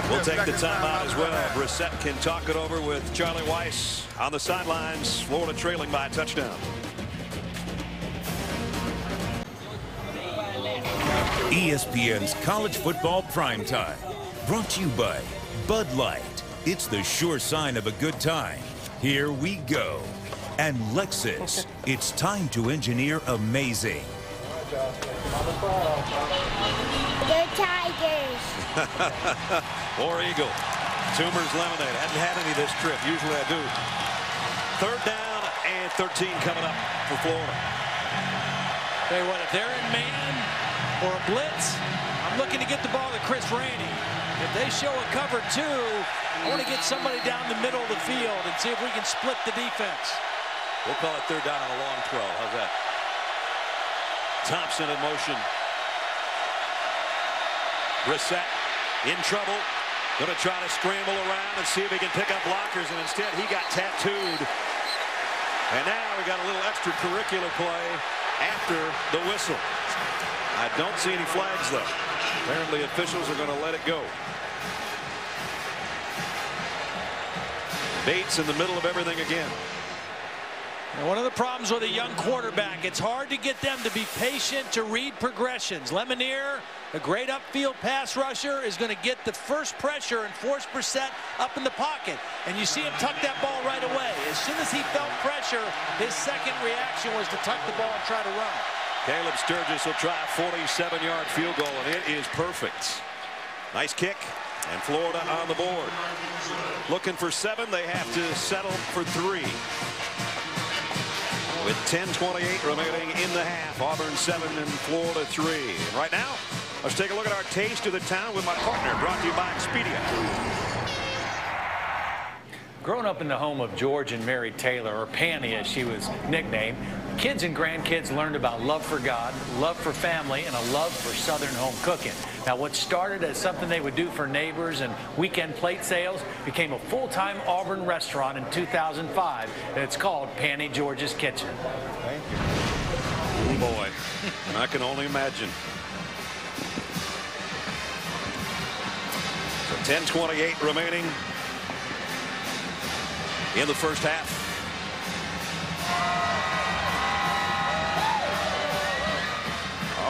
We'll take the timeout as well. Brissett can talk it over with Charlie Weis on the sidelines. Florida trailing by a touchdown. ESPN's College Football Primetime. Brought to you by Bud Light. It's the sure sign of a good time. Here we go. And Lexus. It's time to engineer amazing. The Tigers. or Eagle. Toomer's Lemonade. Hadn't had any this trip. Usually I do. Third down and 13 coming up for Florida. Tell you what, if they're in man or a blitz, I'm looking to get the ball to Chris Rainey. If they show a cover two, I want to get somebody down the middle of the field and see if we can split the defense. We'll call it third down on a long 12. How's that? Thompson in motion. Brissett in trouble. Going to try to scramble around and see if he can pick up blockers, and instead he got tattooed. And now we got a little extracurricular play after the whistle. I don't see any flags, though. Apparently officials are going to let it go. Bates in the middle of everything again. One of the problems with a young quarterback, it's hard to get them to be patient to read progressions. Lemonier, a great upfield pass rusher, is going to get the first pressure and force Brissett up in the pocket. And you see him tuck that ball right away. As soon as he felt pressure, his second reaction was to tuck the ball and try to run. Caleb Sturgis will try a 47-yard field goal, and it is perfect. Nice kick, and Florida on the board. Looking for seven, they have to settle for three. With 10.28 remaining in the half, Auburn 7 and Florida 3. And right now, let's take a look at our taste of the town with my partner, brought to you by Expedia. Growing up in the home of George and Mary Taylor, or Panny as she was nicknamed, kids and grandkids learned about love for God, love for family, and a love for Southern home cooking. Now, what started as something they would do for neighbors and weekend plate sales became a full-time Auburn restaurant in 2005, and it's called Panny George's Kitchen. Thank you. Oh boy, and I can only imagine. So 10:28 remaining in the first half.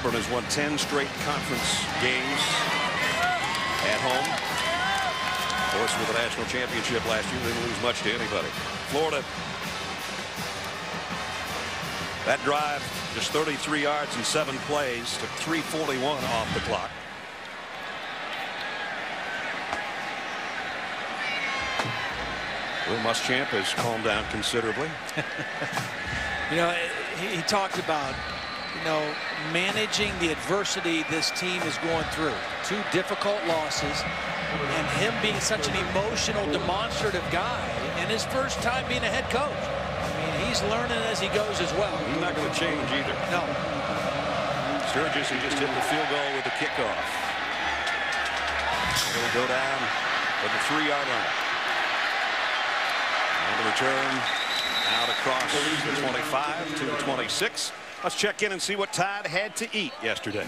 Auburn has won 10 straight conference games at home. Of course, with the national championship last year, they didn't lose much to anybody. Florida, that drive, just 33 yards and seven plays, took 341 off the clock. Will Muschamp has calmed down considerably. you know, he, he talked about you know, managing the adversity this team is going through. Two difficult losses, and him being such an emotional, demonstrative guy, and his first time being a head coach. I mean, he's learning as he goes as well. He's not going to change either. No. Sturgis, who just hit the field goal with the kickoff. He'll go down at the three-yard line. And the return out across the 25 to the 26. Let's check in and see what Todd had to eat yesterday.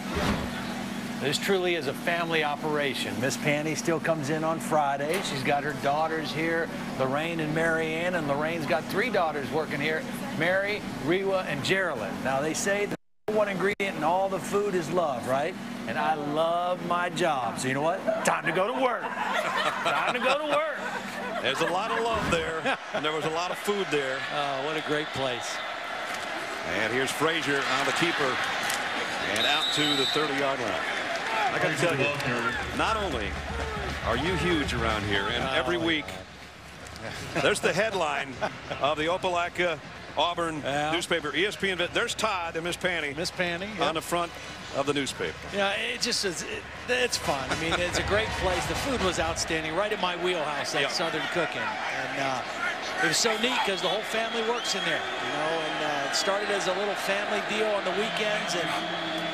This truly is a family operation. Miss Panny still comes in on Friday. She's got her daughters here, Lorraine and Marianne, and Lorraine's got three daughters working here, Mary, Rewa, and Geraldine. Now, they say the one ingredient in all the food is love, right? And I love my job. So you know what? Time to go to work. Time to go to work. There's a lot of love there, and there was a lot of food there. Oh, what a great place. And here's Frazier on the keeper and out to the 30-yard line. I got to tell you, not only are you huge around here, and every week there's the headline of the Opelika Auburn Yeah. newspaper, ESPN. There's Todd and Miss Panny Miss Panny. on the front of the newspaper. Yeah, it just is. It, it's fun. I mean, it's a great place. The food was outstanding, right in my wheelhouse, that Yeah. Southern cooking. And uh, it was so neat because the whole family works in there, you know. And uh, it started as a little family deal on the weekends, and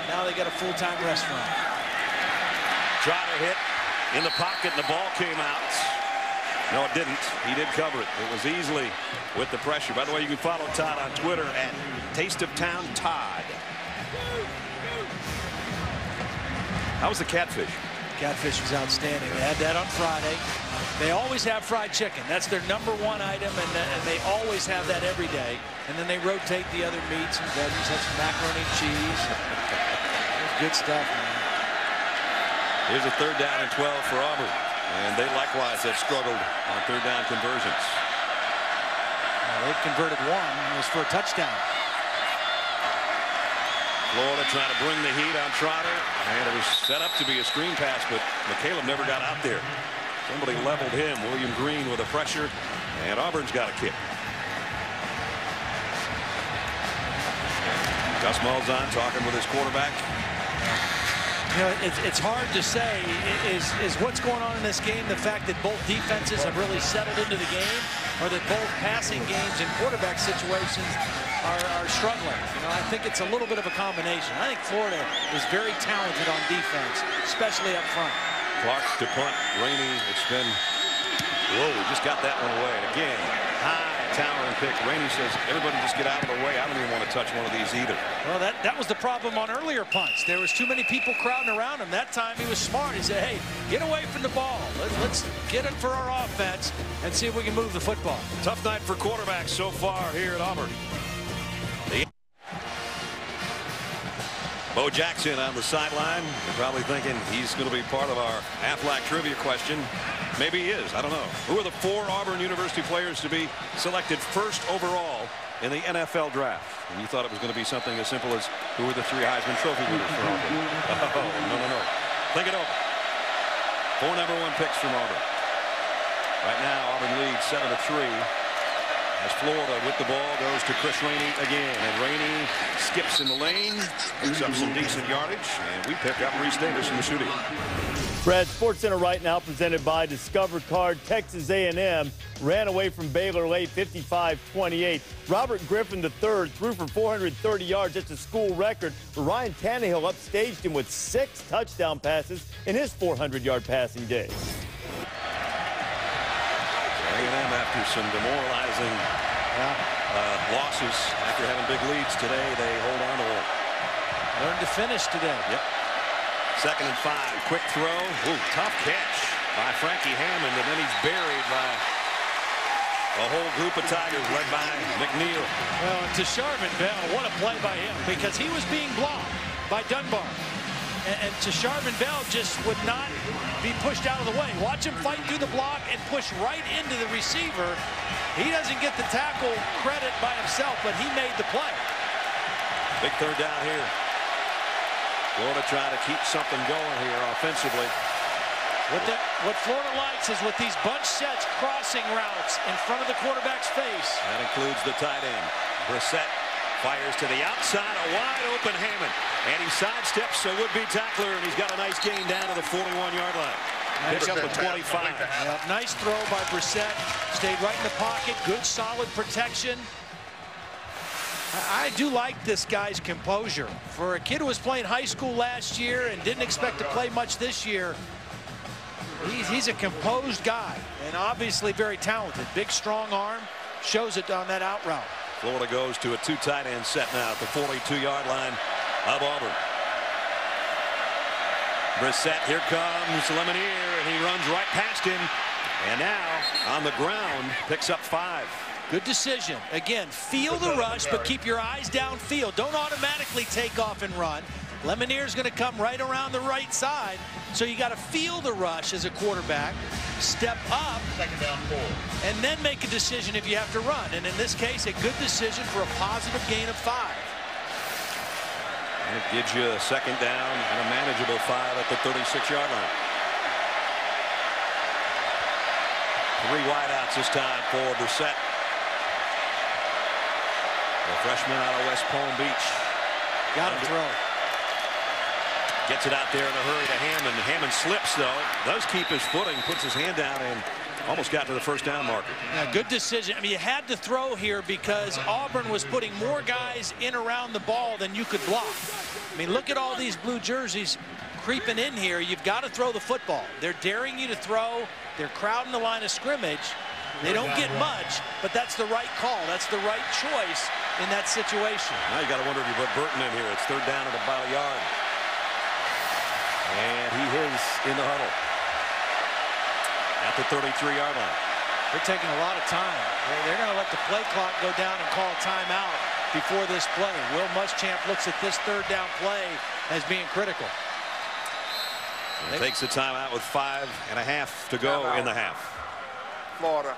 now they got a full-time restaurant. Trotter hit in the pocket, and the ball came out. No, it didn't. He did cover it. It was easily with the pressure. By the way, you can follow Todd on Twitter at Taste of Town Todd. How was the catfish? Catfish was outstanding. They had that on Friday. They always have fried chicken. That's their number one item, and, uh, and they always have that every day. And then they rotate the other meats and veggies. That's macaroni and cheese. Good stuff, man. Here's a third down and 12 for Auburn. And they likewise have struggled on third down conversions. Well, they've converted one. It was for a touchdown. Florida trying to bring the heat on Trotter. And it was set up to be a screen pass, but McCalebb never got out there. Somebody leveled him, William Green, with a pressure. And Auburn's got a kick. Gus Malzahn talking with his quarterback. You know, it's, it's hard to say. Is, is what's going on in this game the fact that both defenses have really settled into the game, or that both passing games and quarterback situations are, are struggling? You know, I think it's a little bit of a combination. I think Florida is very talented on defense, especially up front. Clark to punt. Rainey, it's been, whoa, we just got that one away. And again, high towering pick. Rainey says, everybody just get out of the way. I don't even want to touch one of these either. Well, that, that was the problem on earlier punts. There was too many people crowding around him. That time he was smart. He said, hey, get away from the ball. Let, let's get it for our offense and see if we can move the football. Tough night for quarterbacks so far here at Auburn. Bo Jackson on the sideline. You're probably thinking he's going to be part of our Aflac trivia question. Maybe he is. I don't know. Who are the four Auburn University players to be selected first overall in the NFL draft? And you thought it was going to be something as simple as who are the three Heisman Trophy winners for Auburn? Oh, no, no, no. Think it over. Four number one picks from Auburn. Right now, Auburn leads 7 to 3. As Florida with the ball goes to Chris Rainey again. And Rainey skips in the lane, picks up some decent yardage, and we pick up Rece Davis in the shooting. Brad, Sports Center right now presented by Discover Card. Texas A&M ran away from Baylor late 55-28. Robert Griffin III threw for 430 yards. That's a school record. But Ryan Tannehill upstaged him with six touchdown passes in his 400-yard passing day. A&M after some demoralizing uh, losses after having big leads today, they hold on to one. Learned to finish today. Yep. Second and five. Quick throw. Ooh, tough catch by Frankie Hammond, and then he's buried by a whole group of Tigers led by McNeil. Well, T'Sharvan Bell, what a play by him because he was being blocked by Dunbar. And, and Sharvan Bell just would not be pushed out of the way. Watch him fight through the block and push right into the receiver. He doesn't get the tackle credit by himself, but he made the play. Big third down here. Florida trying to keep something going here offensively. What, the, what Florida likes is with these bunch sets crossing routes in front of the quarterback's face. That includes the tight end. Brissett fires to the outside, a wide open Hammond. And he sidesteps a would-be tackler, and he's got a nice gain down to the 41-yard line. Picks up a 25. Yeah, nice throw by Brissett. Stayed right in the pocket. Good, solid protection. I, I do like this guy's composure. For a kid who was playing high school last year and didn't expect to play much this year, he's, he's a composed guy and obviously very talented. Big, strong arm. Shows it on that out route. Florida goes to a two tight end set now at the 42-yard line of Auburn. Brissett, here comes Lemonier, and he runs right past him. And now, on the ground, picks up five. Good decision. Again, feel the rush, but keep your eyes downfield. Don't automatically take off and run. Lemonier's going to come right around the right side, so you got to feel the rush as a quarterback, step up, Second down four. and then make a decision if you have to run. And in this case, a good decision for a positive gain of five. And it gives you a second down and a manageable five at the 36-yard line. Three wideouts this time for Brissett. The freshman out of West Palm Beach. Got to throw. Gets it out there in a hurry to Hammond. Hammond slips, though. Does keep his footing, puts his hand down, and almost got to the first down marker. Yeah, good decision. I mean, you had to throw here because Auburn was putting more guys in around the ball than you could block. I mean, look at all these blue jerseys creeping in here. You've got to throw the football. They're daring you to throw. They're crowding the line of scrimmage. They don't get much, but that's the right call. That's the right choice in that situation. Now you got to wonder if you put Burton in here. It's third down at about a yard. And he is in the huddle at the 33-yard line. They're taking a lot of time. They're going to let the play clock go down and call a timeout before this play. Will Muschamp looks at this third down play as being critical. They, takes the timeout with five and a half to go in the half. Florida.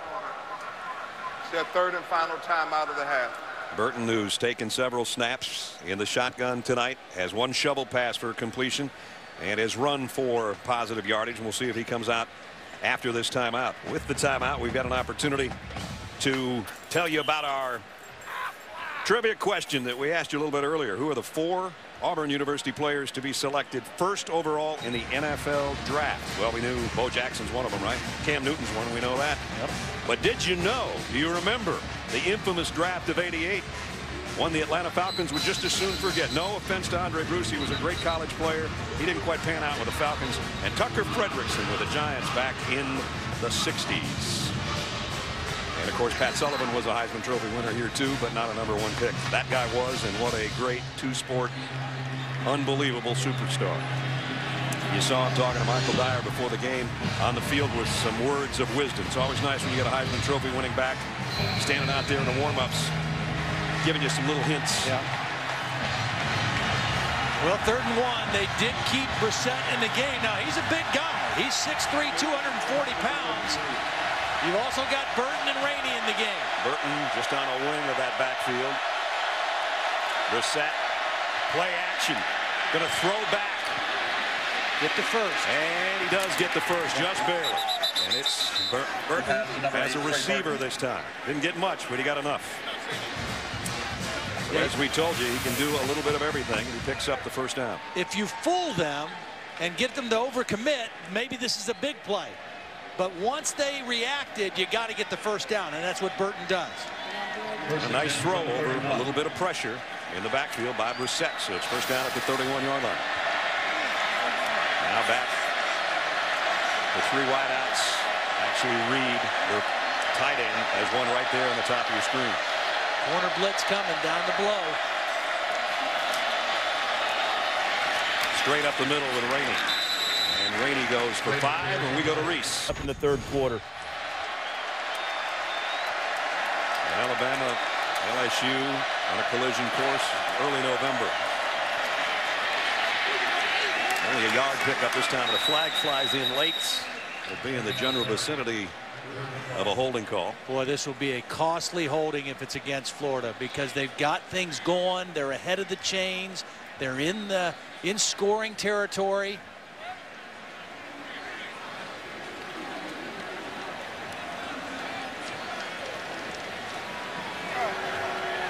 It's their third and final timeout of the half. Burton, who's taken several snaps in the shotgun tonight, has one shovel pass for completion and has run for positive yardage. And we'll see if he comes out after this timeout. With the timeout, we've got an opportunity to tell you about our trivia question that we asked you a little bit earlier. Who are the four Auburn University players to be selected first overall in the NFL draft? Well, we knew Bo Jackson's one of them, right? Cam Newton's one. We know that. Yep. But did you know, do you remember the infamous draft of 88 one the Atlanta Falcons would just as soon forget. No offense to Aundray Bruce. He was a great college player. He didn't quite pan out with the Falcons. And Tucker Frederickson with the Giants back in the 60s. And of course, Pat Sullivan was a Heisman Trophy winner here too, but not a number one pick. That guy was, and what a great two-sport, unbelievable superstar. You saw him talking to Michael Dyer before the game on the field with some words of wisdom. It's always nice when you get a Heisman Trophy winning back standing out there in the warm-ups giving you some little hints. Yeah. Well, third and one, they did keep Brissett in the game. Now, he's a big guy. He's 6'3", 240 pounds. You've also got Burton and Rainey in the game. Burton just on a wing of that backfield. Brissett, play action. Going to throw back. Get the first. And he does get the first, just barely. And it's Bur Burton as a receiver this time. Didn't get much, but he got enough. As we told you, he can do a little bit of everything, and he picks up the first down. If you fool them and get them to overcommit, maybe this is a big play. But once they reacted, you got to get the first down, and that's what Burton does. A nice throw over a little bit of pressure in the backfield by Brissett, so it's first down at the 31-yard line. Now back. The three wideouts actually read the tight end as one right there on the top of your screen. Corner blitz coming down the blow. Straight up the middle with Rainey. And Rainey goes for five, and we go to Rece. Up in the third quarter. Alabama, LSU on a collision course early November. Only a yard pickup this time, but a flag flies in late. Will be in the general vicinity of a holding call. Boy, this will be a costly holding if it's against Florida because they've got things going. They're ahead of the chains. They're in the in scoring territory.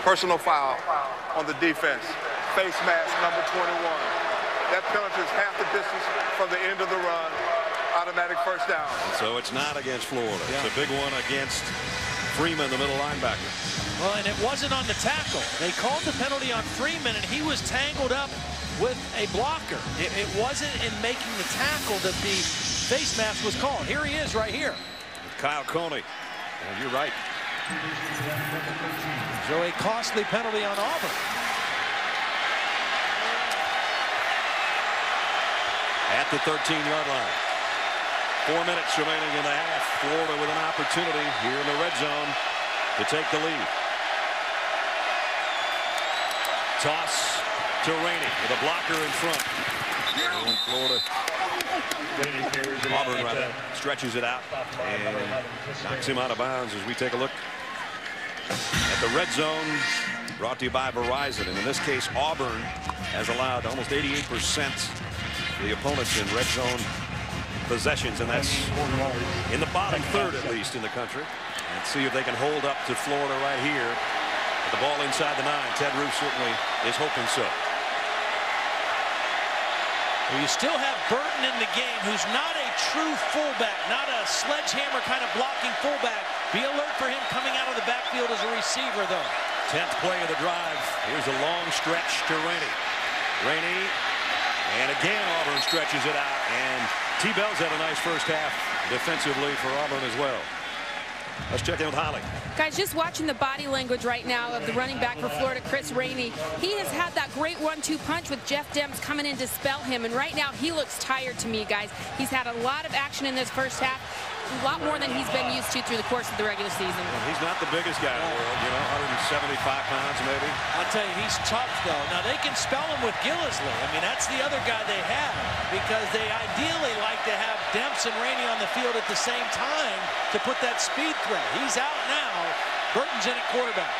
Personal foul on the defense. Face mask number 21. That penalty is half the distance from the end of the run automatic first down. So it's not against Florida. Yeah. It's a big one against Freeman, the middle linebacker. Well, and it wasn't on the tackle. They called the penalty on Freeman, and he was tangled up with a blocker. It, it wasn't in making the tackle that the face mask was called. Here he is right here. Kyle Coney. And you're right. So a costly penalty on Auburn. At the 13-yard line. Four minutes remaining in the half. Florida with an opportunity here in the red zone to take the lead. Toss to Rainey with a blocker in front. And Florida, Auburn rather, stretches it out and knocks him out of bounds as we take a look at the red zone brought to you by Verizon. And in this case, Auburn has allowed almost 88% of the opponents in red zone possessions, and that's in the bottom third, at least, in the country. And see if they can hold up to Florida right here. the ball inside the nine. Ted Roof certainly is hoping so. Well, you still have Burton in the game, who's not a true fullback, not a sledgehammer kind of blocking fullback. Be alert for him coming out of the backfield as a receiver, though. Tenth play of the drive. Here's a long stretch to Rainey. Rainey, and again Auburn stretches it out, and T-Bell's had a nice first half defensively for Auburn as well. Let's check in with Holly. Guys, just watching the body language right now of the running back for Florida, Chris Rainey, he has had that great one-two punch with Jeff Demps coming in to spell him, and right now he looks tired to me, guys. He's had a lot of action in this first half a lot more than he's been used to through the course of the regular season. Well, he's not the biggest guy in the world, you know, 175 pounds maybe. I'll tell you, he's tough, though. Now, they can spell him with Gillislee. I mean, that's the other guy they have because they ideally like to have Demps and Rainey on the field at the same time to put that speed threat. He's out now. Burton's in at quarterback.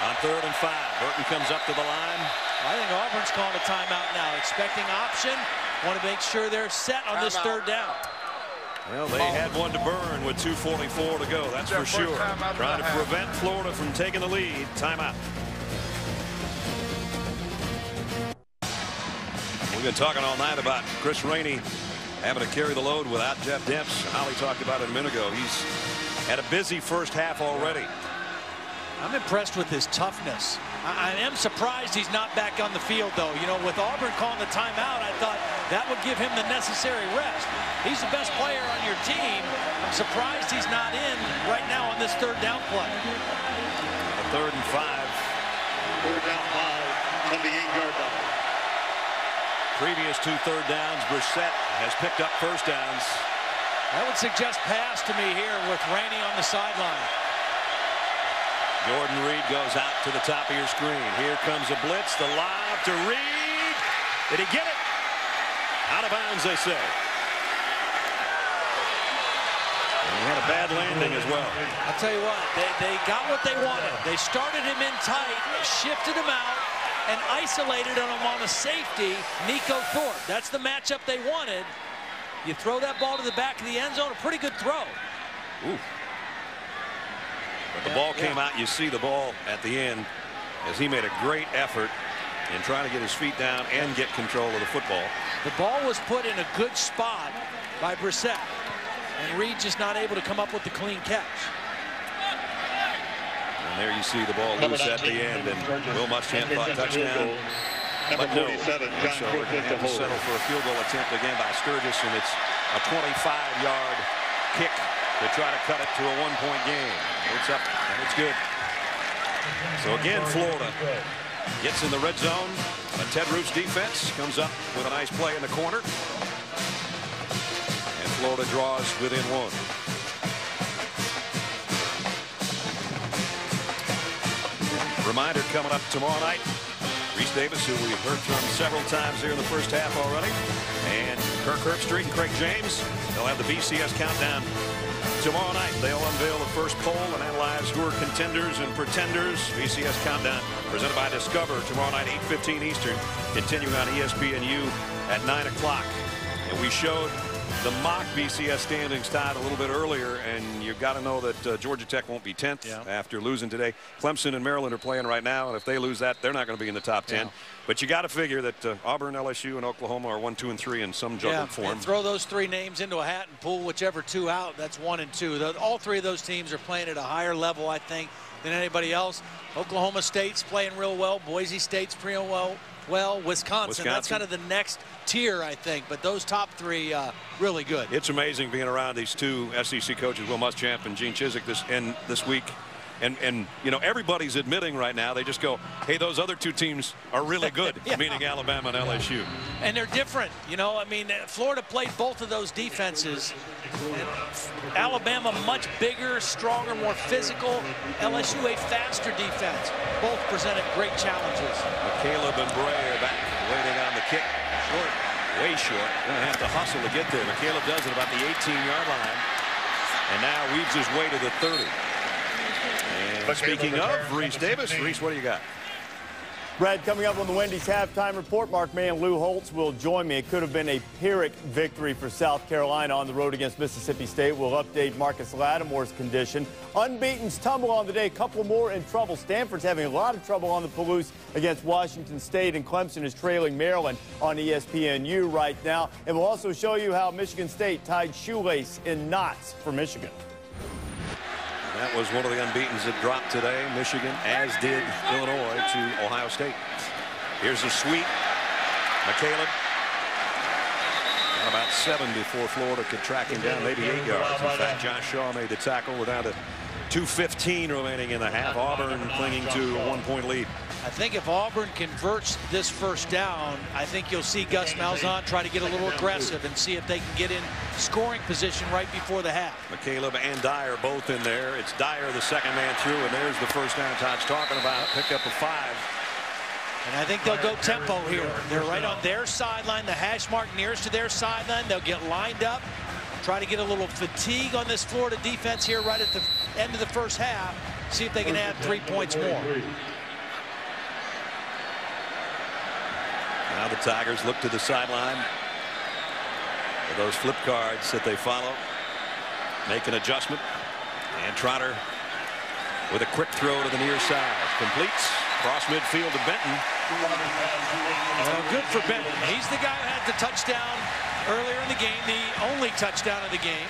On third and five, Burton comes up to the line. I think Auburn's calling a timeout now. Expecting option. Want to make sure they're set on this third down. Well, they had one to burn with 2.44 to go, that's for sure. Trying to prevent Florida from taking the lead. Timeout. We've been talking all night about Chris Rainey having to carry the load without Jeff Demps. Holly talked about it a minute ago. He's had a busy first half already. I'm impressed with his toughness. I, I am surprised he's not back on the field, though. You know, with Auburn calling the timeout, I thought that would give him the necessary rest. He's the best player on your team. I'm surprised he's not in right now on this third down play. A third and five. Third down five from the eight-yard line. Previous two third downs, Brissett has picked up first downs. That would suggest pass to me here with Rainey on the sideline. Jordan Reed goes out to the top of your screen. Here comes a blitz. The lob to Reed. Did he get it? Out of bounds, they say. He had a bad landing as well. I'll tell you what, they, they got what they wanted. They started him in tight, shifted him out, and isolated him on a safety, Neiko Thorpe. That's the matchup they wanted. You throw that ball to the back of the end zone, a pretty good throw. Ooh. But the ball came out. You see the ball at the end as he made a great effort in trying to get his feet down and get control of the football. The ball was put in a good spot by Brissett. And Reed just not able to come up with the clean catch. And there you see the ball loose at the end. And Will Muschamp thought touchdown. But no, so we're going to have to settle for a field goal attempt again by Sturgis. And it's a 25-yard kick to try to cut it to a one-point game. It's up, and it's good. So again, Florida gets in the red zone. A Ted Roof's defense comes up with a nice play in the corner. And Florida draws within one. Reminder coming up tomorrow night. Rece Davis, who we've heard from several times here in the first half already, and Kirk Herbstreit and Craig James. They'll have the BCS countdown tomorrow night. They'll unveil the first poll and analyze who are contenders and pretenders. BCS countdown presented by Discover tomorrow night, 8:15 Eastern, continuing on ESPNU at 9 o'clock. And we showed the mock BCS standings tied a little bit earlier, and you've got to know that uh, Georgia Tech won't be 10th yeah. after losing today. Clemson and Maryland are playing right now, and if they lose that, they're not going to be in the top 10. Yeah. But you got to figure that uh, Auburn, LSU, and Oklahoma are one, two, and three in some juggled yeah, form. throw those three names into a hat and pull whichever two out. That's one and two. The, all three of those teams are playing at a higher level, I think, than anybody else. Oklahoma State's playing real well. Boise State's playing well well, Wisconsin. Wisconsin. That's kind of the next tier, I think. But those top three, uh, really good. It's amazing being around these two SEC coaches, Will Muschamp and Gene Chizik, this and this week. And, and you know everybody's admitting right now they just go hey those other two teams are really good yeah. meaning Alabama and LSU and they're different you know I mean Florida played both of those defenses. Alabama much bigger stronger more physical. LSU a faster defense. Both presented great challenges. Caleb and Bray are back waiting on the kick. Short way short. Gonna have to hustle to get there. But Caleb does it about the 18 yard line. And now weaves his way to the 30 and speaking of Rece Davis, Rece, what do you got? Brad, coming up on the Wendy's halftime report, Mark May and Lou Holtz will join me. It could have been a Pyrrhic victory for South Carolina on the road against Mississippi State. We'll update Marcus Lattimore's condition. Unbeaten's tumble on the day, a couple more in trouble. Stanford's having a lot of trouble on the Palouse against Washington State, and Clemson is trailing Maryland on ESPNU right now. And we'll also show you how Michigan State tied shoelace in knots for Michigan. That was one of the unbeatens that dropped today. Michigan, as did Illinois, to Ohio State. Here's a sweep. McCalebb. About seven before Florida could track him down, maybe eight yards. In fact, Josh Shaw made the tackle without a 2.15 remaining in the half. Auburn clinging to a one-point lead. I think if Auburn converts this first down, I think you'll see Gus Malzahn try to get a little aggressive and see if they can get in scoring position right before the half. McCalebb and Dyer both in there. It's Dyer the second man through, and there's the first down Todd's talking about. Pick up a five. And I think they'll go tempo here. They're right on their sideline, the hash mark nearest to their sideline. They'll get lined up, try to get a little fatigue on this Florida defense here right at the end of the first half. See if they can add three points more. Now the Tigers look to the sideline. For those flip cards that they follow. Make an adjustment. And Trotter with a quick throw to the near side. Completes. Cross midfield to Benton. Well, good for Benton. He's the guy who had the touchdown earlier in the game, the only touchdown of the game.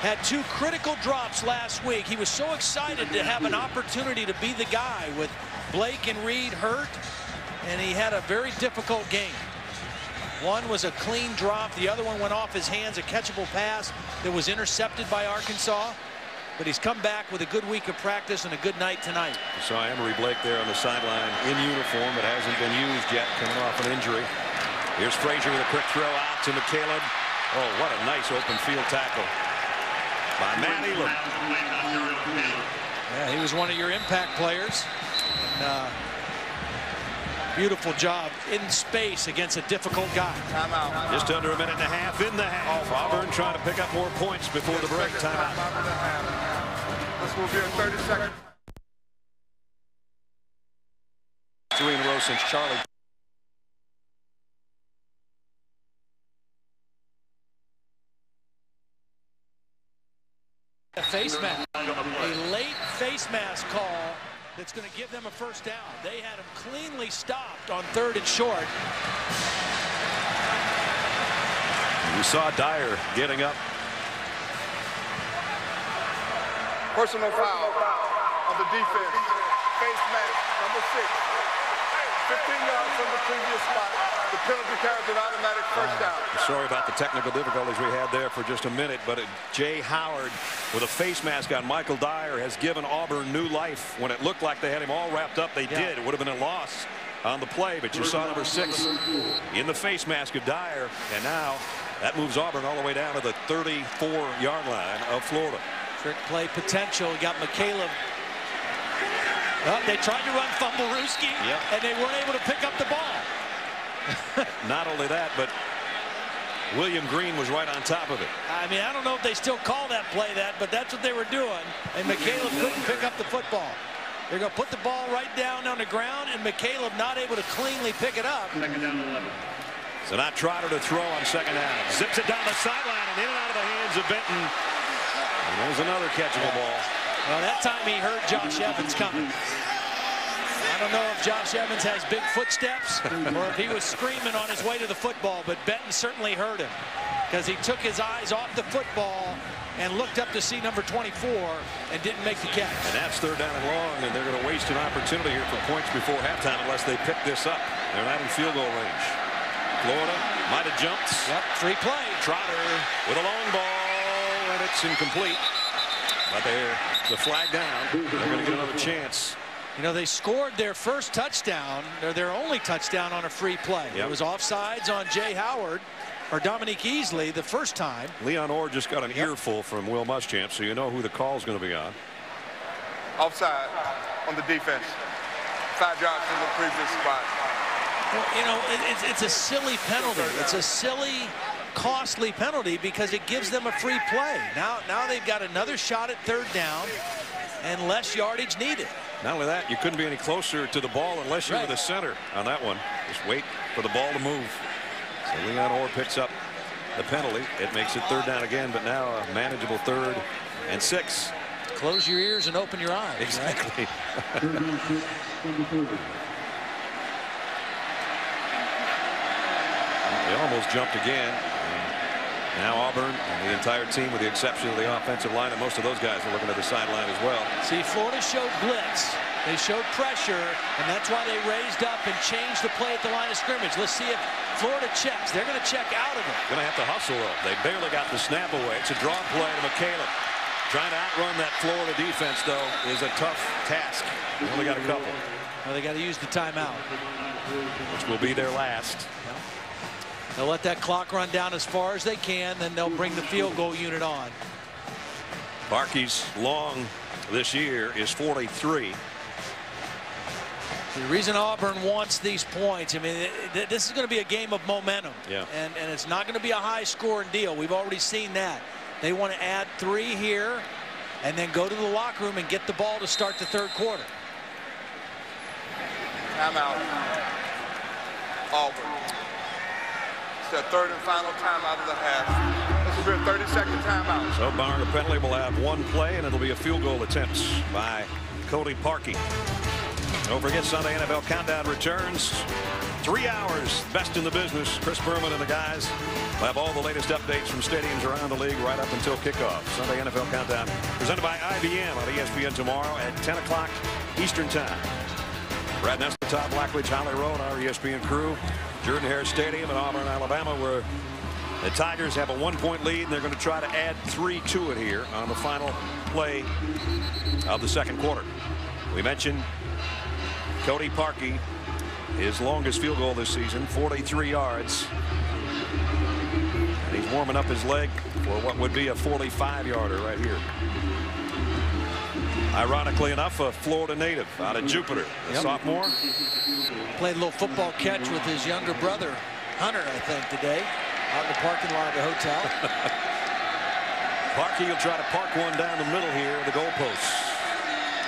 Had two critical drops last week. He was so excited to have an opportunity to be the guy with Blake and Reed hurt and he had a very difficult game. One was a clean drop. The other one went off his hands, a catchable pass that was intercepted by Arkansas. But he's come back with a good week of practice and a good night tonight. Saw Emory Blake there on the sideline in uniform. It hasn't been used yet, coming off an injury. Here's Frazier with a quick throw out to McCalebb. Oh, what a nice open field tackle by Matt Elam. Yeah, he was one of your impact players. And, uh, Beautiful job in space against a difficult guy. Timeout. Just under a minute and a half in the half. Auburn trying to pick up more points before the break. Timeout. This will be a 30 second. Three in a row since Charlie. A face mask. A late face mask call that's going to give them a first down. They had him cleanly stopped on third and short. We saw Dyer getting up. Personal foul on the defense. Face mask, number six. 15 yards from the previous spot. The penalty carries an automatic first uh, down. Sorry about the technical difficulties we had there for just a minute, but Jaye Howard with a face mask on Michael Dyer has given Auburn new life. When it looked like they had him all wrapped up, they yeah. did. It would have been a loss on the play, but you saw number six in the face mask of Dyer, and now that moves Auburn all the way down to the 34-yard line of Florida. Trick play potential. You got McCalebb well, oh, they tried to run Fumblerooski, yep. and they weren't able to pick up the ball. Not only that, but William Green was right on top of it. I mean, I don't know if they still call that play that, but that's what they were doing. And McCalebb couldn't pick up the football. They're going to put the ball right down on the ground, and McCalebb not able to cleanly pick it up. Second down 11. So not Trotter to throw on second down. Zips it down the sideline and in and out of the hands of Benton. And there's another catchable ball. Well, that time he heard Josh Evans coming. I don't know if Josh Evans has big footsteps or if he was screaming on his way to the football, but Benton certainly heard him because he took his eyes off the football and looked up to see number 24 and didn't make the catch. And that's third down and long, and they're going to waste an opportunity here for points before halftime unless they pick this up. They're not in field goal range. Florida might have jumped. Yep, free play. Trotter with a long ball, and it's incomplete. But they're the flag down. They're going to get another chance. You know, they scored their first touchdown, or their only touchdown on a free play. Yep. It was offsides on Jaye Howard or Dominique Easley the first time. Leon Orr just got an yep. earful from Will Muschamp, so you know who the call is going to be on. Offside on the defense. Five yards from the previous spot. Well, you know, it, it's, it's a silly penalty. It's a silly, costly penalty because it gives them a free play. Now, now they've got another shot at third down and less yardage needed. Not only that, you couldn't be any closer to the ball unless you Right. were the center on that one. Just wait for the ball to move. So Leon Orr picks up the penalty. It makes it third down again, but now a manageable third and six. Close your ears and open your eyes. right? Exactly. They almost jumped again. Now Auburn and the entire team, with the exception of the offensive line, and most of those guys are looking at the sideline as well. See, Florida showed blitz. They showed pressure, and that's why they raised up and changed the play at the line of scrimmage. Let's see if Florida checks. They're going to check out of it. Going to have to hustle though. They barely got the snap away. It's a draw play to McCalebb. Trying to outrun that Florida defense though is a tough task. They only got a couple, Well, they got to use the timeout. which will be their last. They'll let that clock run down as far as they can, then they'll bring the field goal unit on. Parkey's long this year is 43. The reason Auburn wants these points, I mean, th- th- this is going to be a game of momentum. Yeah. And, and it's not going to be a high scoring deal. We've already seen that. They want to add three here and then go to the locker room and get the ball to start the third quarter. Timeout. Auburn. Their third and final timeout of the half. This be a 30-second timeout. So Barn, the penalty will have one play, and it'll be a field goal attempt by Cody Parkey. Don't forget Sunday NFL Countdown returns. Three hours, best in the business. Chris Berman and the guys will have all the latest updates from stadiums around the league right up until kickoff. Sunday NFL Countdown presented by IBM on ESPN tomorrow at 10 o'clock Eastern Time. Brad Nessler, Todd Blackledge, Holly Rowe, our ESPN crew. Jordan Hare Stadium in Auburn, Alabama, where the Tigers have a one-point lead, and they're going to try to add three to it here on the final play of the second quarter. We mentioned Cody Parkey, his longest field goal this season, 43 yards. And he's warming up his leg for what would be a 45-yarder right here. Ironically enough, a Florida native out of Jupiter, a Yep. sophomore. Played a little football catch with his younger brother, Hunter, I think, today, out in the parking lot of the hotel. Parkey will try to park one down the middle here at the goalposts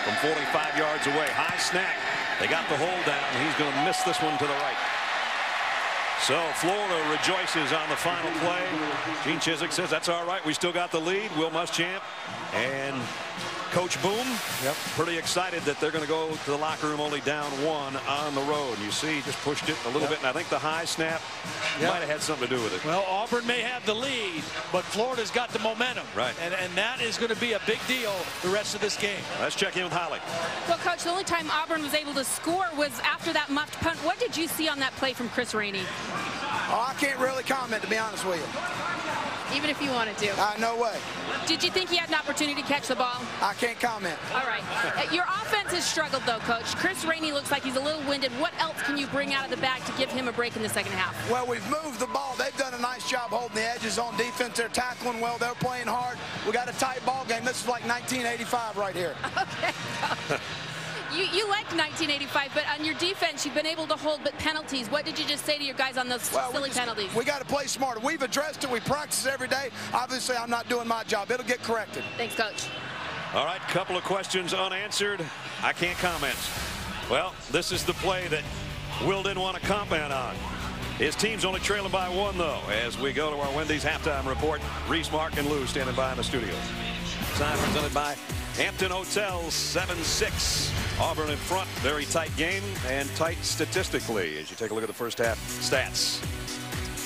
from 45 yards away. High snap. They got the hold down. He's going to miss this one to the right. So Florida rejoices on the final play. Gene Chizik says that's all right. We still got the lead. Will Muschamp and Coach Boom, Yep. pretty excited that they're going to go to the locker room only down one on the road. You see, just pushed it a little Yep. bit, and I think the high snap Yep. might have had something to do with it. Well, Auburn may have the lead, but Florida's got the momentum. Right. And, and that is going to be a big deal the rest of this game. Let's check in with Holly. Well, Coach, the only time Auburn was able to score was after that muffed punt. What did you see on that play from Chris Rainey? Oh, I can't really comment, to be honest with you. Even if you wanted to. Uh, no way. Did you think he had an opportunity to catch the ball? I can't comment. All right. Uh, Your offense has struggled, though, Coach. Chris Rainey looks like he's a little winded. What else can you bring out of the bag to give him a break in the second half? Well, we've moved the ball. They've done a nice job holding the edges on defense. They're tackling well. They're playing hard. We got a tight ball game. This is like 1985 right here. You, you liked 1985, but on your defense, you've been able to hold but penalties. What did you just say to your guys on those Well, we silly just- penalties? We got to play smarter. We've addressed it. We practice every day. Obviously, I'm not doing my job. It'll get corrected. Thanks, Coach. All right, couple of questions unanswered. I can't comment. Well, this is the play that Will didn't want to comment on. His team's only trailing by one, though, as we go to our Wendy's halftime report. Rece, Mark, and Lou standing by in the studio. Sign presented by Hampton Hotels, 7-6. Auburn in front. Very tight game and tight statistically as you take a look at the first half stats.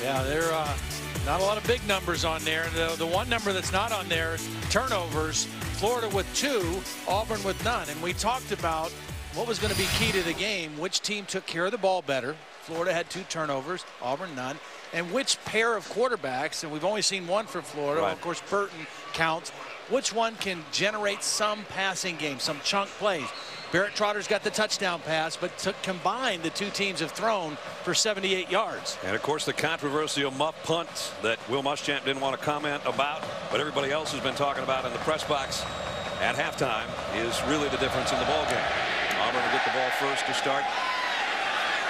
Yeah, there are uh, not a lot of big numbers on there. The, the one number that's not on there, turnovers. Florida with two, Auburn with none. And we talked about what was going to be key to the game, which team took care of the ball better. Florida had two turnovers, Auburn none. And which pair of quarterbacks, and we've only seen one for Florida, Right. of course Burton counts, which one can generate some passing game, some chunk plays. Barrett Trotter's got the touchdown pass, but to combine the two teams have thrown for 78 yards. And of course, the controversial muff punt that Will Muschamp didn't want to comment about, but everybody else has been talking about in the press box at halftime is really the difference in the ball game. Auburn will get the ball first to start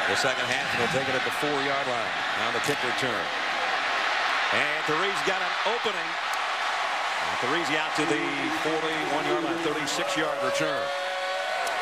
the second half, and they'll take it at the four-yard line on the kick return. And Therese got an opening. Therese out to the 41-yard line, 36-yard return.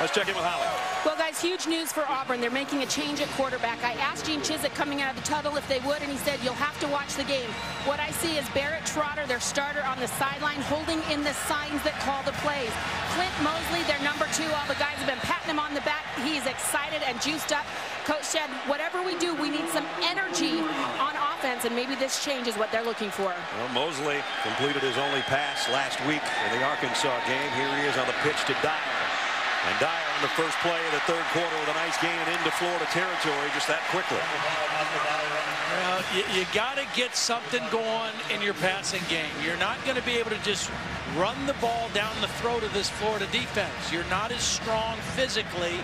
Let's check in with Holly. Well, guys, huge news for Auburn. They're making a change at quarterback. I asked Gene Chizik coming out of the tunnel if they would, and he said, you'll have to watch the game. What I see is Barrett Trotter, their starter on the sideline, holding in the signs that call the plays. Clint Moseley, their number two, all the guys have been patting him on the back. He's excited and juiced up. Coach said, whatever we do, we need some energy on offense, and maybe this change is what they're looking for. Well, Moseley completed his only pass last week in the Arkansas game. Here he is on the pitch to Dyer. And Dyer on the first play of the third quarter with a nice gain into Florida territory just that quickly. Well, you, you got to get something going in your passing game. You're not going to be able to just run the ball down the throat of this Florida defense. You're not as strong physically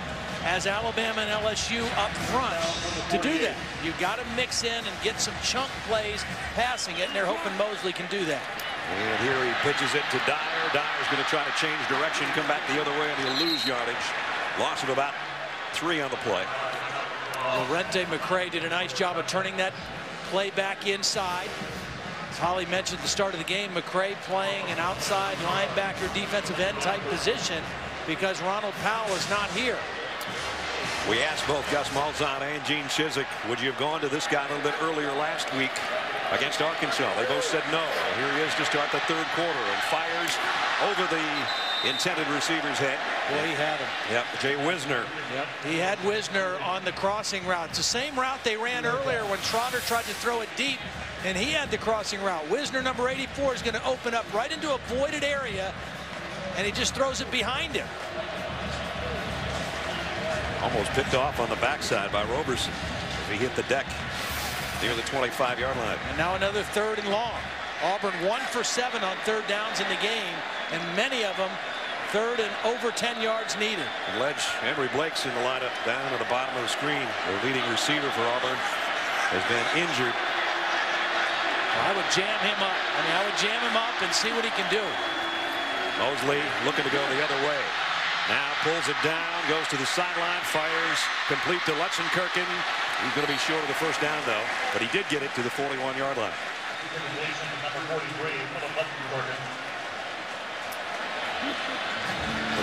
as Alabama and LSU up front to do that. you've got to mix in and get some chunk plays passing it, and they're hoping Moseley can do that. And here he pitches it to Dyer. Dyer's going to try to change direction, come back the other way, and he'll lose yardage. Loss of about three on the play. Lerentee McCray did a nice job of turning that play back inside. As Holly mentioned at the start of the game, McCray playing an outside linebacker defensive end type position because Ronald Powell is not here. We asked both Gus Malzahn and Gene Chizik, would you have gone to this guy a little bit earlier last week against Arkansas? They both said no. Here he is to start the third quarter and fires over the intended receiver's head. Well, he had him. Yep, Jay Wisner. Yep, he had Wisner on the crossing route. It's the same route they ran earlier when Trotter tried to throw it deep, and he had the crossing route. Wisner, number 84, is going to open up right into a voided area, and he just throws it behind him. Almost picked off on the backside by Roberson. He hit the deck near the 25-yard line. And now another third and long. Auburn one for seven on third downs in the game, and many of them third and over 10 yards needed. And Ledge, Emory Blake's in the lineup down at the bottom of the screen. The leading receiver for Auburn has been injured. I would jam him up. I mean, I would jam him up and see what he can do. Moseley looking to go the other way. Now pulls it down, goes to the sideline, fires, complete to Lutzenkirchen. He's going to be short of the first down, though, but he did get it to the 41-yard line.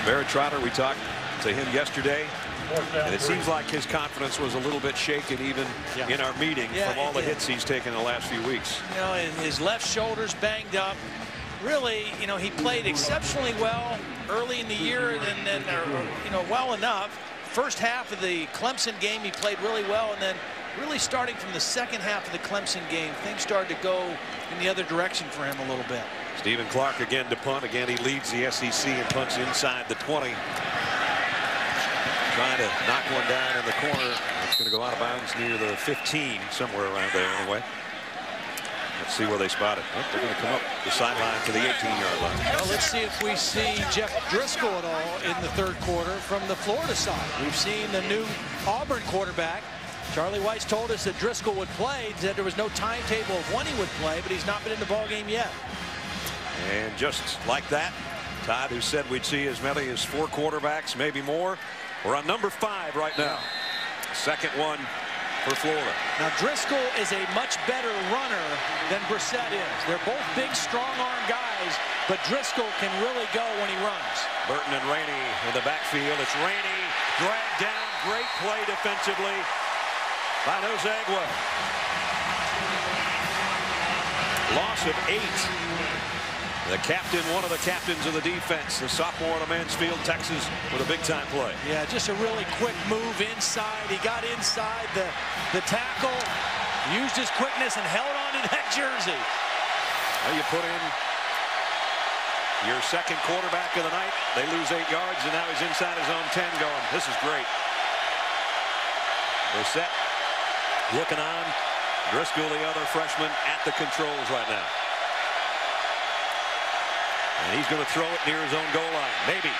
Barrett Trotter, we talked to him yesterday, and it seems like his confidence was a little bit shaken even Yeah. in our meeting Yeah, from all the did. hits he's taken in the last few weeks. You know, his left shoulder's banged up. Really, you know, he played exceptionally well early in the year, and then, you know, well enough. First half of the Clemson game, he played really well, and then really starting from the second half of the Clemson game, things started to go in the other direction for him a little bit. Steven Clark again to punt. Again, he leads the SEC and punts inside the 20. Trying to knock one down in the corner. It's going to go out of bounds near the 15, somewhere around there anyway. Let's see where they spot it. Oh, they're going to come up the sideline to the 18-yard line. Well, let's see if we see Jeff Driskel at all in the third quarter from the Florida side. We've seen the new Auburn quarterback. Charlie Weis told us that Driskel would play, said there was no timetable of when he would play, but he's not been in the ball game yet. And just like that, Todd, who said we'd see as many as four quarterbacks, maybe more, we're on number five right now. Second one for Florida. Now Driskel is a much better runner than Brissett is. They're both big, strong arm guys, but Driskel can really go when he runs. Burton and Rainey in the backfield. It's Rainey dragged down. Great play defensively by Nosa Eguae. Loss of eight. The captain, one of the captains of the defense, the sophomore out of Mansfield, Texas, with a big-time play. Yeah, just a really quick move inside. He got inside the, the tackle, used his quickness, and held on to that jersey. Well, you put in your second quarterback of the night. They lose eight yards, and now he's inside his own 10 going, this is great. Brissett looking on. Driskel, the other freshman, at the controls right now. And he's going to throw it near his own goal line. Maybe.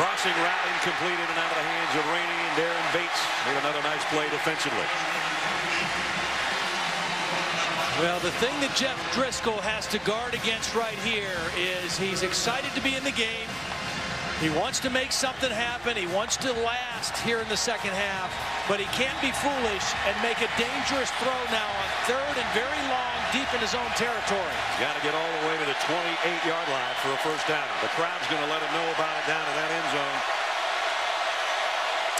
Crossing route incompleted and out of the hands of Rainey and Daren Bates made another nice play defensively. Well, the thing that Jeff Driskel has to guard against right here is he's excited to be in the game. He wants to make something happen. He wants to last here in the second half, but he can't be foolish and make a dangerous throw now on third and very long deep in his own territory. He's got to get all the way to the 28-yard line for a first down. The crowd's going to let him know about it down in that end zone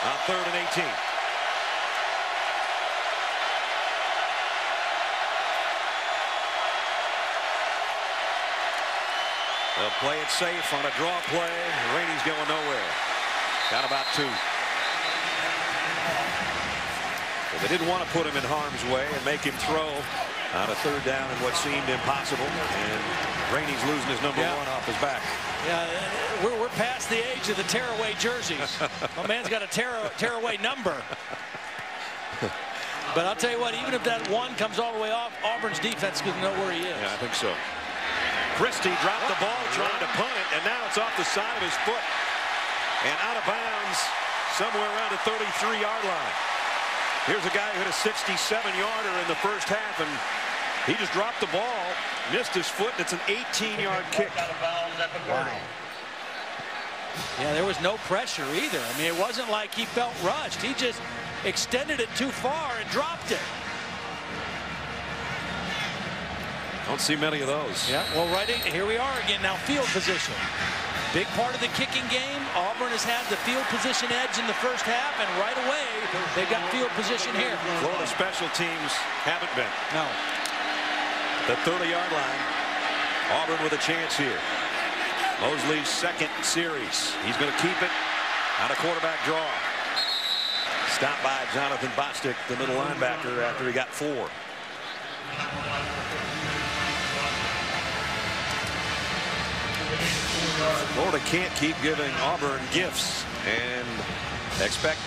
on third and 18. They'll play it safe on a draw play. Rainey's going nowhere. Got about two. They didn't want to put him in harm's way and make him throw on a third down in what seemed impossible. And Rainey's losing his number Yeah. one off his back. Yeah, we're, we're past the age of the tearaway jerseys. My man's got a tear, tearaway number. But I'll tell you what, even if that one comes all the way off, Auburn's defense is going to know where he is. Yeah, I think so. Christy dropped the ball trying to punt it, and now it's off the side of his foot. And out of bounds somewhere around the 33-yard line. Here's a guy who hit a 67-yarder in the first half, and he just dropped the ball, missed his foot, and it's an 18-yard kick. Wow. Yeah, there was no pressure either. I mean, it wasn't like he felt rushed. He just extended it too far and dropped it. Don't see many of those. Yeah, well, right in, here we are again now, field position. Big part of the kicking game. Auburn has had the field position edge in the first half, and right away, they've got field position here. Florida special teams haven't been. No. The 30-yard line. Auburn with a chance here. Moseley's second series. He's going to keep it on a quarterback draw. Stopped by Jonathan Bostic, the middle linebacker, after he got four. Florida can't keep giving Auburn gifts and expect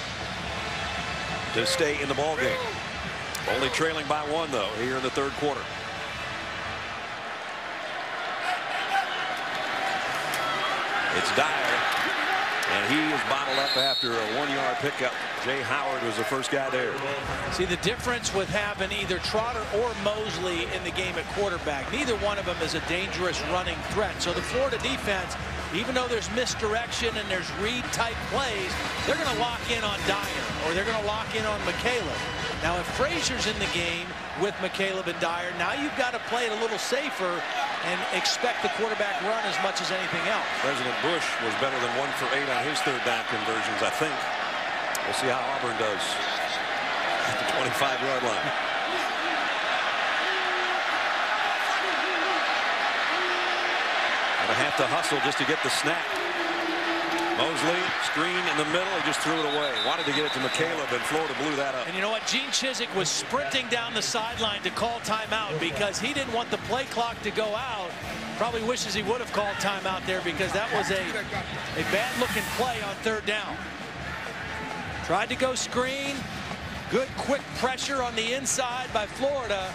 to stay in the ball game. Only trailing by one, though, here in the third quarter. It's Dyer, and he is bottled up after a one-yard pickup. Jaye Howard was the first guy there. See the difference with having either Trotter or Moseley in the game at quarterback. Neither one of them is a dangerous running threat. So the Florida defense, even though there's misdirection and there's read-type plays, they're going to lock in on Dyer or they're going to lock in on McCalebb. Now, if Frazier's in the game with McCalebb and Dyer, now you've got to play it a little safer and expect the quarterback run as much as anything else. President Bush was better than one for eight on his third down conversions, I think. We'll see how Auburn does at the 25-yard line. Gonna have to hustle just to get the snap. Moseley, screen in the middle, he just threw it away. Wanted to get it to McCalebb, and Florida blew that up. And you know what? Gene Chizik was sprinting down the sideline to call timeout because he didn't want the play clock to go out. Probably wishes he would have called timeout there because that was a, a bad-looking play on third down. Tried to go screen. Good quick pressure on the inside by Florida.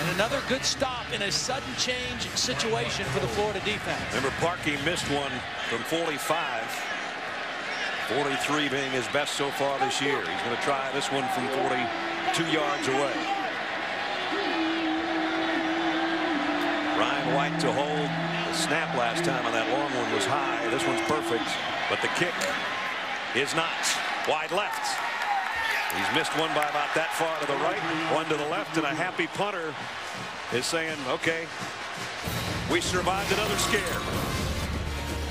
And another good stop in a sudden change situation for the Florida defense. Remember, Parkey missed one from 45. 43 being his best so far this year. He's going to try this one from 42 yards away. Ryan White to hold. The snap last time on that long one was high. This one's perfect, but the kick is not. Wide left. He's missed one by about that far to the right, one to the left, and a happy punter is saying, okay, we survived another scare.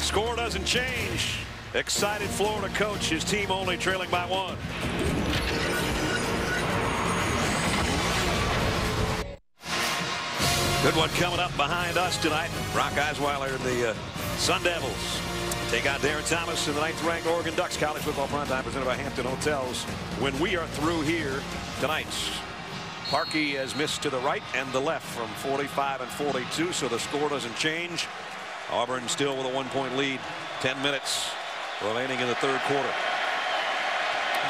Score doesn't change. Excited Florida coach, his team only trailing by one. Good one coming up behind us tonight. Brock Osweiler and the uh, Sun Devils take out Darron Thomas and the ninth-ranked Oregon Ducks. College football primetime presented by Hampton Hotels. When we are through here tonight, Parkey has missed to the right and the left from 45 and 42, so the score doesn't change. Auburn still with a one-point lead. 10 minutes remaining in the third quarter.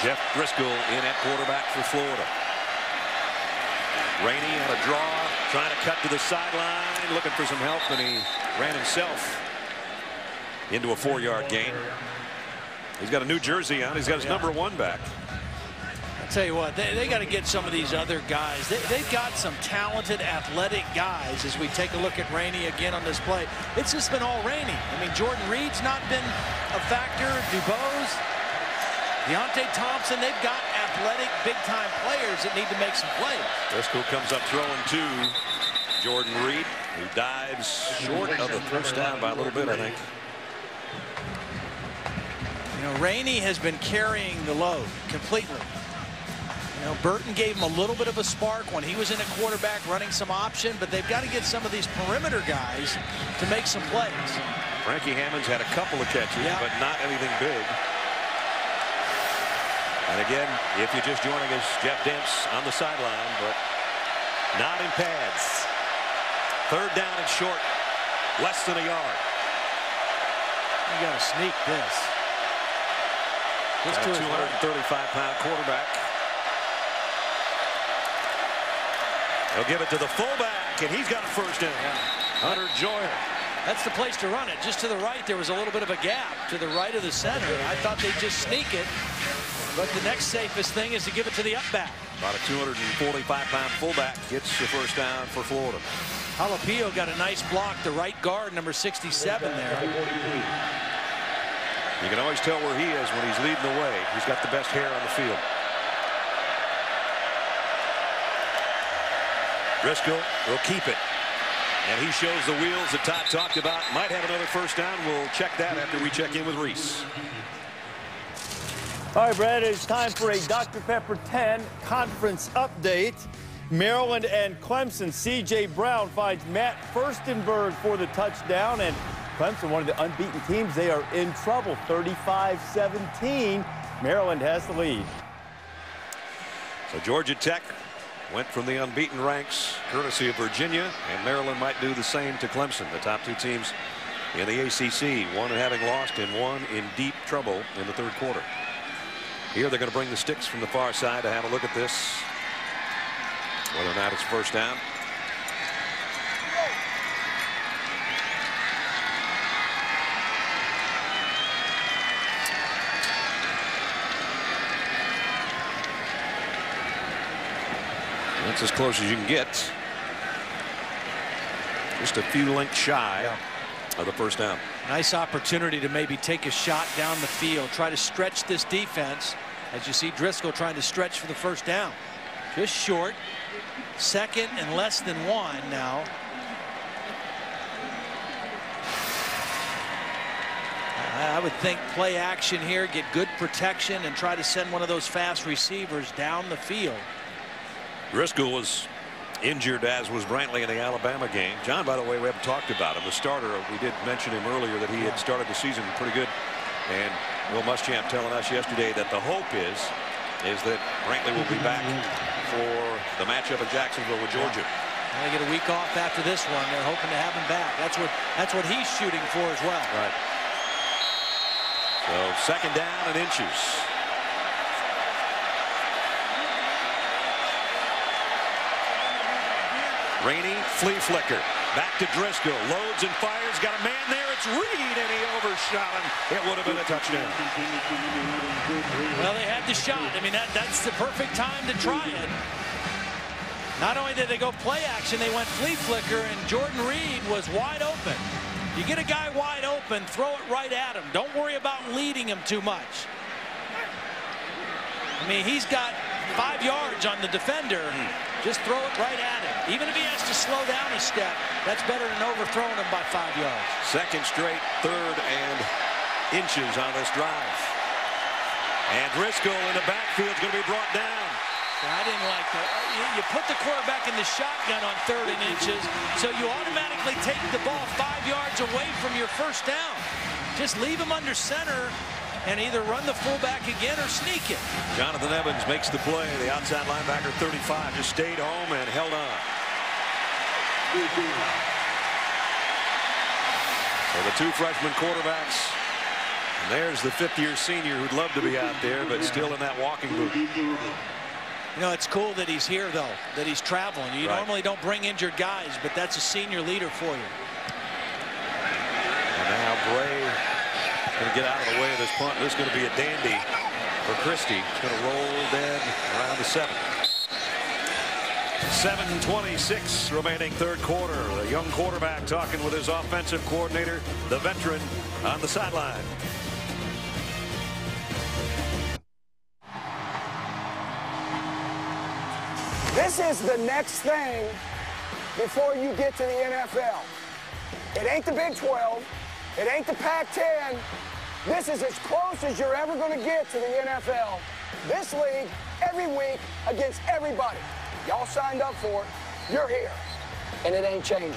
Jeff Driskel in at quarterback for Florida. Rainey on a draw, trying to cut to the sideline, looking for some help, and he ran himself into a four-yard gain. He's got a new jersey on. He's got his number one back. Tell you what, they, they got to get some of these other guys. They, they've got some talented, athletic guys as we take a look at Rainey again on this play. It's just been all Rainey. I mean, Jordan Reed's not been a factor. Debose, Deonte Thompson, they've got athletic, big-time players that need to make some plays. Driskel comes up throwing to Jordan Reed, who dives short of the first down by a little bit, I think. You know, Rainey has been carrying the load completely. You know, Burton gave him a little bit of a spark when he was in a quarterback running some option, but they've got to get some of these perimeter guys to make some plays. Frankie Hammonds had a couple of catches, yeah. but not anything big. And again, if you're just joining us, Jeff Demps on the sideline, but not in pads. Third down and short, less than a yard. You got to sneak this. This 235-pound quarterback. He'll give it to the fullback, and he's got a first down. Yeah. Hunter Joyer. That's the place to run it. Just to the right, there was a little bit of a gap to the right of the center. I thought they'd just sneak it, but the next safest thing is to give it to the up back. About a 245-pound fullback gets the first down for Florida. Halapio got a nice block, the right guard, number 67 there. You can always tell where he is when he's leading the way. He's got the best hair on the field. Driskel will keep it. And he shows the wheels that Todd talked about. Might have another first down. We'll check that after we check in with Rece. All right, Brad, it's time for a Dr. Pepper 10 conference update. Maryland and Clemson. C.J. Brown finds Matt Furstenburg for the touchdown, and Clemson, one of the unbeaten teams, they are in trouble. 35-17. Maryland has the lead. So Georgia Tech went from the unbeaten ranks courtesy of Virginia and Maryland might do the same to Clemson the top two teams in the ACC one having lost and one in deep trouble in the third quarter. Here they're going to bring the sticks from the far side to have a look at this. Whether or not it's first down That's as close as you can get. Just a few lengths shy yeah. of the first down. Nice opportunity to maybe take a shot down the field, try to stretch this defense. As you see Driskel trying to stretch for the first down. Just short. Second and less than one now. I would think play action here, get good protection, and try to send one of those fast receivers down the field. Driskel was injured, as was Brantley in the Alabama game. John, by the way, we haven't talked about him. The starter, we did mention him earlier that he had started the season pretty good. And Will Muschamp telling us yesterday that the hope is is that Brantley will be back for the matchup in Jacksonville with Georgia. They get a week off after this one. They're hoping to have him back. That's what that's what he's shooting for as well. Right. So second down and inches. Rainey, flea flicker. Back to Driskel. Loads and fires. Got a man there. It's Reed, and he overshot him. It would have been a touchdown. Well, they had the shot. I mean, that, that's the perfect time to try it. Not only did they go play action, they went flea flicker, and Jordan Reed was wide open. You get a guy wide open, throw it right at him. Don't worry about leading him too much. I mean, he's got five yards on the defender. Just throw it right at him. Even if he has to slow down a step, that's better than overthrowing him by five yards. Second straight third and inches on this drive. And Driskel in the backfield is going to be brought down. I didn't like that. Uh, you put the quarterback in the shotgun on third and inches, so you automatically take the ball five yards away from your first down. Just leave him under center and either run the fullback again or sneak it. Jonathan Evans makes the play. The outside linebacker 35 just stayed home and held on. So the two freshman quarterbacks. And there's the fifth-year senior who'd love to be out there, but still in that walking boot. You know, it's cool that he's here, though, that he's traveling. You right. normally don't bring injured guys, but that's a senior leader for you. And now Bray going to get out of the way of this punt. This is going to be a dandy. for Christy. It's going to roll dead around the seven. 7.26 remaining third quarter. The young quarterback talking with his offensive coordinator, the veteran, on the sideline. This is the next thing before you get to the NFL. It ain't the Big 12. It ain't the Pac-10. This is as close as you're ever going to get to the NFL. This league, every week, against everybody. Y'all signed up for it. You're here. And it ain't changing.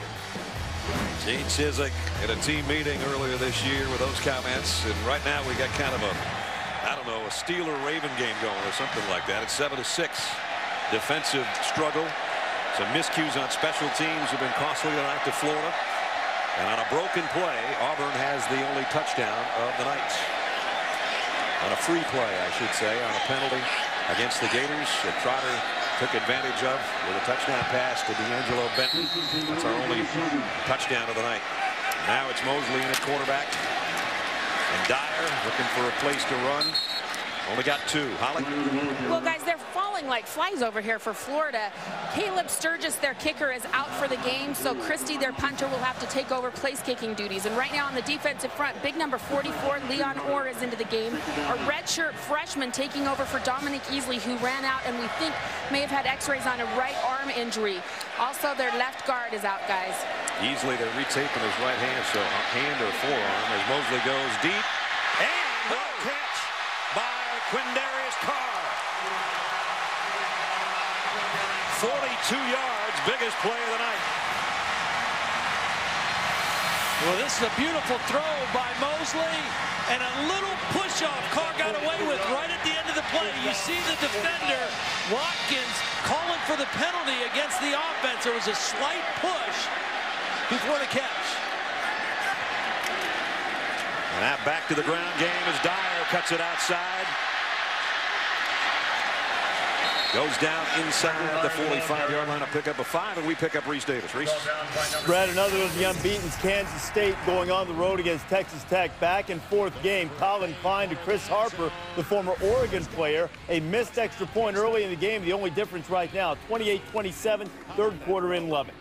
Gene Chizik at a team meeting earlier this year with those comments. And right now we got kind of a, I don't know, a Steeler-Raven game going or something like that. It's 7 to six. Defensive struggle. Some miscues on special teams have been costly tonight to Florida. And on a broken play, Auburn has the only touchdown of the night. On a free play, I should say, on a penalty against the Gators that Trotter took advantage of with a touchdown pass to DeAngelo Benton. That's our only touchdown of the night. Now it's Moseley in at quarterback. And Dyer looking for a place to run. Only got two. Holly? Well, guys, they're falling like flies over here for Florida. Caleb Sturgis, their kicker, is out for the game, so Christy, their punter, will have to take over place-kicking duties. And right now on the defensive front, big number 44, Leon Orr, is into the game. A redshirt freshman taking over for Dominique Easley, who ran out and we think may have had x-rays on a right arm injury. Also, their left guard is out, guys. Easley, they're retaping his right hand, so hand or forearm as Moseley goes deep. And what a catch by Quindarius Carr. 42 yards, biggest play of the night. Well, this is a beautiful throw by Moseley and a little push-off Carr got away with right at the end of the play. You see the defender, Watkins, calling for the penalty against the offense. There was a slight push before the catch. And that back to the ground game as Dyer cuts it outside. Goes down inside the 45-yard line. A pick up a five, and we pick up Rece Davis. Rece. Brad, another of the unbeaten Kansas State going on the road against Texas Tech. Back and forth game. Collin Klein to Chris Harper, the former Oregon player. A missed extra point early in the game. The only difference right now, 28-27, third quarter in Lubbock.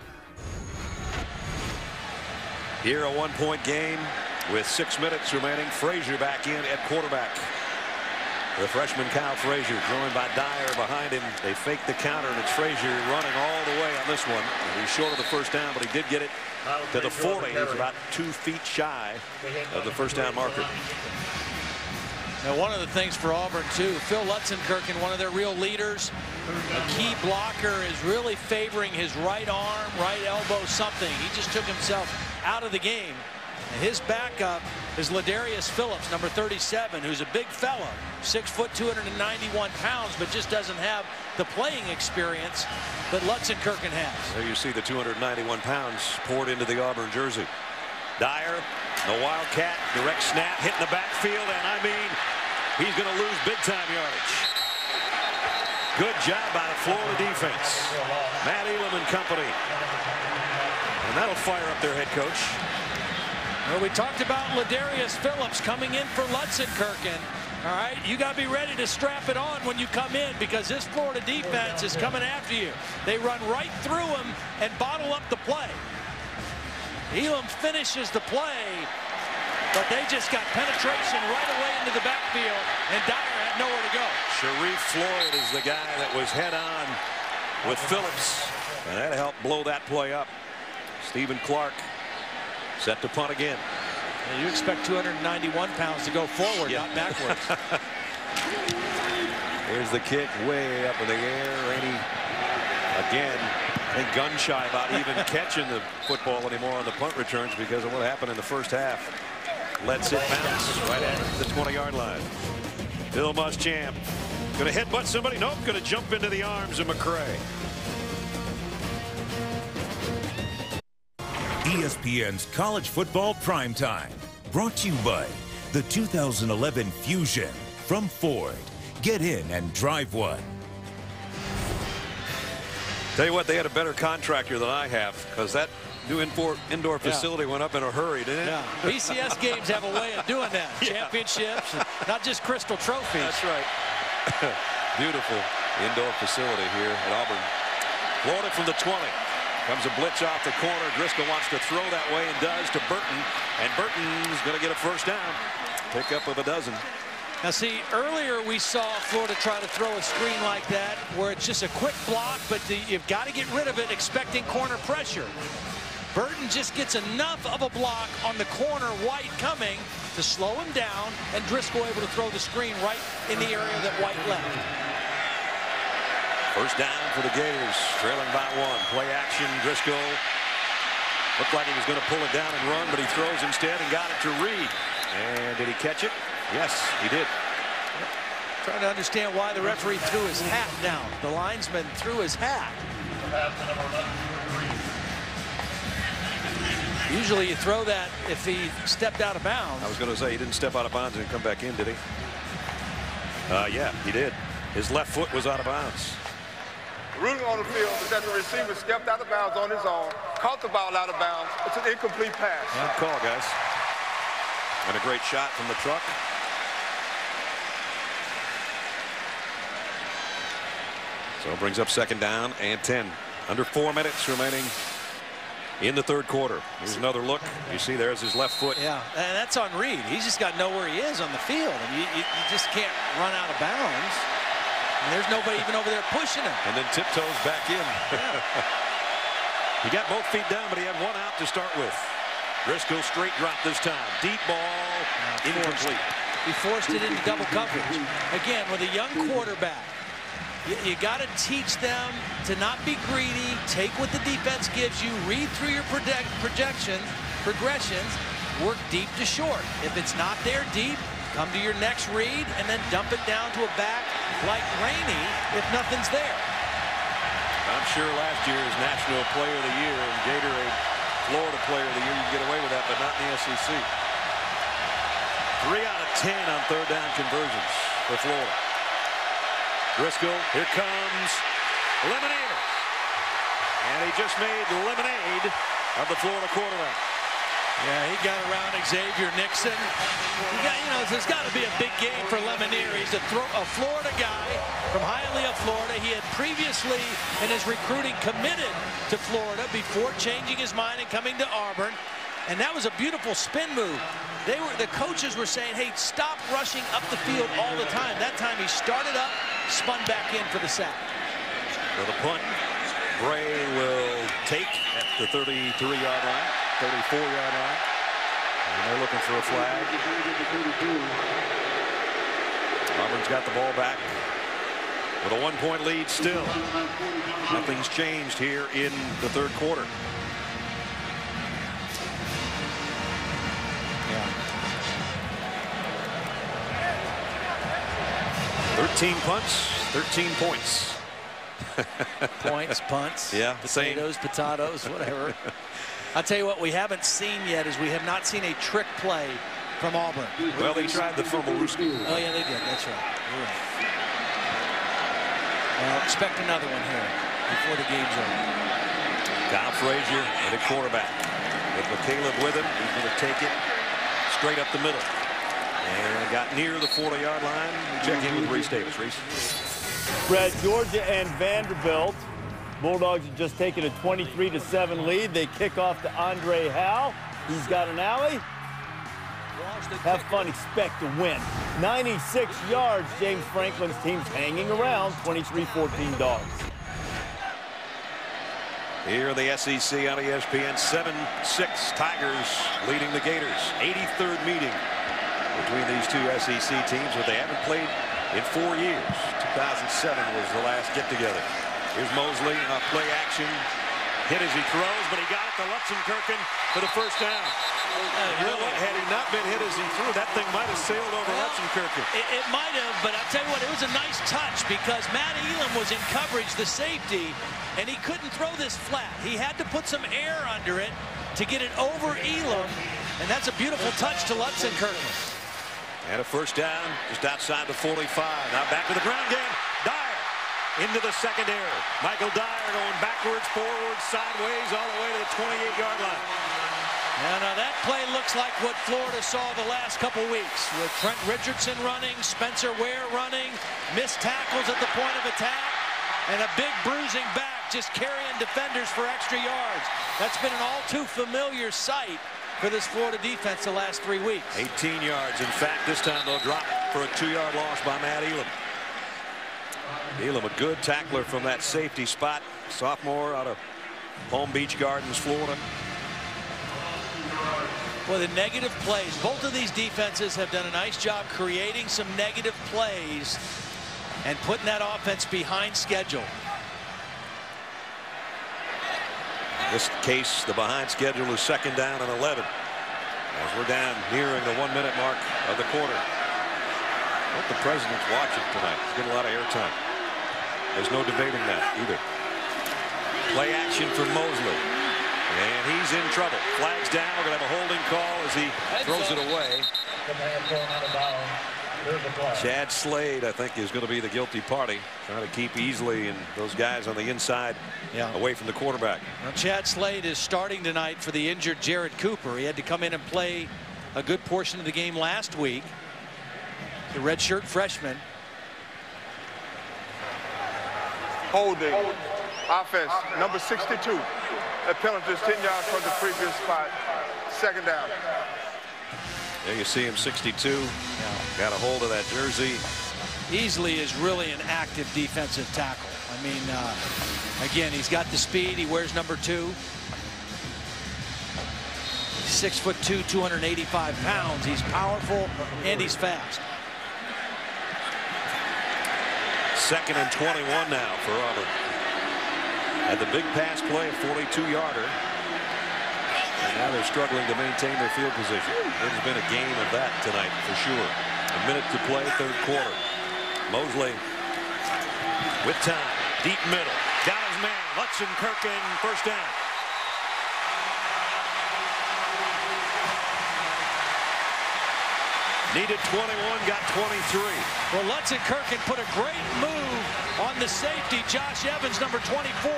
Here a one-point game with six minutes remaining. Frazier back in at quarterback. The freshman Kiehl Frazier joined by Dyer behind him. They fake the counter and it's Frazier running all the way on this one. He's short of the first down, but he did get it to the 40. He's about two feet shy of the first down marker. Now, one of the things for Auburn, too, Phil Lutzenkirchen, one of their real leaders, a key blocker, is really favoring his right arm, right elbow, something. He just took himself out of the game. His backup is Ladarius Phillips, number 37, who's a big fella, 6 foot 291 pounds, but just doesn't have the playing experience that Lutzenkirchen has. There you see the 291 pounds poured into the Auburn jersey. Dyer, the Wildcat, direct snap, hitting the backfield, and I mean, he's going to lose big-time yardage. Good job by the Florida defense. Matt Elam and company. And that'll fire up their head coach. Well, we talked about Ladarius Phillips coming in for Lutzenkirchen. All right, you got to be ready to strap it on when you come in because this Florida defense is coming after you. They run right through him and bottle up the play. Elam finishes the play, but they just got penetration right away into the backfield, and Dyer had nowhere to go. Sharrif Floyd is the guy that was head on with Phillips, and that helped blow that play up. Steven Clark set to punt again. Yeah, you expect 291 pounds to go forward, yeah. not backwards. Here's the kick way up in the air. Rainey again. Gun shy about even catching the football anymore on the punt returns because of what happened in the first half. Lets it bounce right at the 20-yard line. Will Muschamp going to headbutt somebody. Nope, going to jump into the arms of McCray. ESPN's College Football Primetime. Brought to you by the 2011 Fusion from Ford. Get in and drive one. Tell you what, they had a better contractor than I have because that new indoor, indoor facility yeah. went up in a hurry, didn't it? Yeah. BCS games have a way of doing that. yeah. Championships, not just crystal trophies. That's right. Beautiful indoor facility here at Auburn. Florida from the 20. Comes a blitz off the corner. Driskel wants to throw that way and does to Burton. And Burton's going to get a first down. Pick up of a dozen. Now see, earlier we saw Florida try to throw a screen like that where it's just a quick block, but you've got to get rid of it expecting corner pressure. Burton just gets enough of a block on the corner, White coming to slow him down, and Driskel able to throw the screen right in the area that White left. First down for the Gators, trailing by one. Play action, Driskel. Looked like he was going to pull it down and run, but he throws instead and got it to Reed. And did he catch it? Yes, he did. Trying to understand why the referee threw his hat down. The linesman threw his hat. Usually you throw that if he stepped out of bounds. I was going to say he didn't step out of bounds and come back in, did he? Uh, yeah, he did. His left foot was out of bounds. Ruling on the field is that the receiver stepped out of bounds on his own, caught the ball out of bounds. It's an incomplete pass. Good call, guys. And a great shot from the truck. So it brings up second down and 10. Under four minutes remaining in the third quarter. Here's another look. You see there's his left foot. Yeah, and that's on Reed. He's just got to know where he is on the field. And you, you, you just can't run out of bounds. And there's nobody even over there pushing him. And then tiptoes back in. Yeah. he got both feet down, but he had one out to start with. Driskel straight drop this time. Deep ball, incomplete. He forced it into double coverage. Again, with a young quarterback, you, you got to teach them to not be greedy, take what the defense gives you, read through your project, projections, progressions, work deep to short. If it's not there deep, come to your next read and then dump it down to a back like Rainey if nothing's there. I'm sure last year's National Player of the Year and Gatorade Florida Player of the Year, you get away with that, but not in the SEC. Three out of ten on third down conversions for Florida. Driskel, here comes Lemonier. And he just made lemonade of the Florida quarterback. Yeah, he got around Xavier Nixon. Got, you know, there's got to be a big game for Lemonier. He's a, a, Florida guy from Hialeah, Florida. He had previously in his recruiting committed to Florida before changing his mind and coming to Auburn. And that was a beautiful spin move. They were the coaches were saying, hey, stop rushing up the field all the time. That time he started up, spun back in for the sack. For the punt, Bray will take at the 33-yard line, 34-yard line. And they're looking for a flag. Auburn's got the ball back with a one-point lead still. Nothing's changed here in the third quarter. 13 punts, 13 points. points, punts, yeah, potatoes, same. potatoes, whatever. I'll tell you what we haven't seen yet is we have not seen a trick play from Auburn. Well, they tried the fumblerooski. Oh, yeah, they did. That's right. You're right. Well, expect another one here before the game's over. Kiehl Frazier and a quarterback. With McCalebb with him, he's going to take it straight up the middle. And got near the 40-yard line. Check in with Rece Davis. Rece. Brad, Georgia and Vanderbilt. Bulldogs have just taken a 23 to 7 lead. They kick off to Andre Hal. He's got an alley. Have fun, expect to win. 96 yards, James Franklin's team's hanging around, 23-14 dogs. Here the SEC on ESPN, 7-6 Tigers leading the Gators. 83rd meeting between these two SEC teams, but they haven't played in four years. 2007 was the last get-together. Here's Moseley, uh, play action, hit as he throws, but he got it to Lutzenkirchen for the first down. Uh, you know what? Had he not been hit as he threw, that thing might have sailed over well, Lutzenkirchen. It, it might have, but I'll tell you what, it was a nice touch because Matt Elam was in coverage, the safety, and he couldn't throw this flat. He had to put some air under it to get it over Elam, and that's a beautiful touch to Lutzenkirchen. And a first down just outside the 45. Now back to the ground game. Into the secondary. Michael Dyer going backwards, forwards, sideways, all the way to the 28-yard line. And now that play looks like what Florida saw the last couple weeks with Trent Richardson running, Spencer Ware running, missed tackles at the point of attack, and a big bruising back just carrying defenders for extra yards. That's been an all too familiar sight for this Florida defense the last three weeks. 18 yards. In fact, this time they'll drop for a two-yard loss by Matt Elam. Elam, a good tackler from that safety spot. Sophomore out of Palm Beach Gardens, Florida. Well, the negative plays. Both of these defenses have done a nice job creating some negative plays and putting that offense behind schedule. In this case, the behind schedule is second down and 11. As we're down nearing the one-minute mark of the quarter. I hope the president's watching tonight. He's getting a lot of airtime. There's no debating that either. Play action for Moseley. And he's in trouble. Flags down. We're going to have a holding call as he throws it away. Chad Slade, I think, is going to be the guilty party, trying to keep Easley and those guys on the inside yeah. away from the quarterback. Well, Chad Slade is starting tonight for the injured Jared Cooper. He had to come in and play a good portion of the game last week. The redshirt freshman. Holding. Offense, number 62. That penalty is 10 yards from the previous spot. Second down. There you see him 62. Yeah. Got a hold of that jersey. Easley is really an active defensive tackle. I mean, uh, again, he's got the speed. He wears number two. Six foot two, 285 pounds. He's powerful and he's fast. Second and 21 now for Auburn. Had the big pass play, 42-yarder. And now they're struggling to maintain their field position. It has been a game of that tonight for sure. A minute to play, third quarter. Moseley with time, deep middle. Got his man, Lutzenkirchen, first down. Needed 21, got 23. Well, Lutzenkirchen put a great move on the safety, Josh Evans, number 24,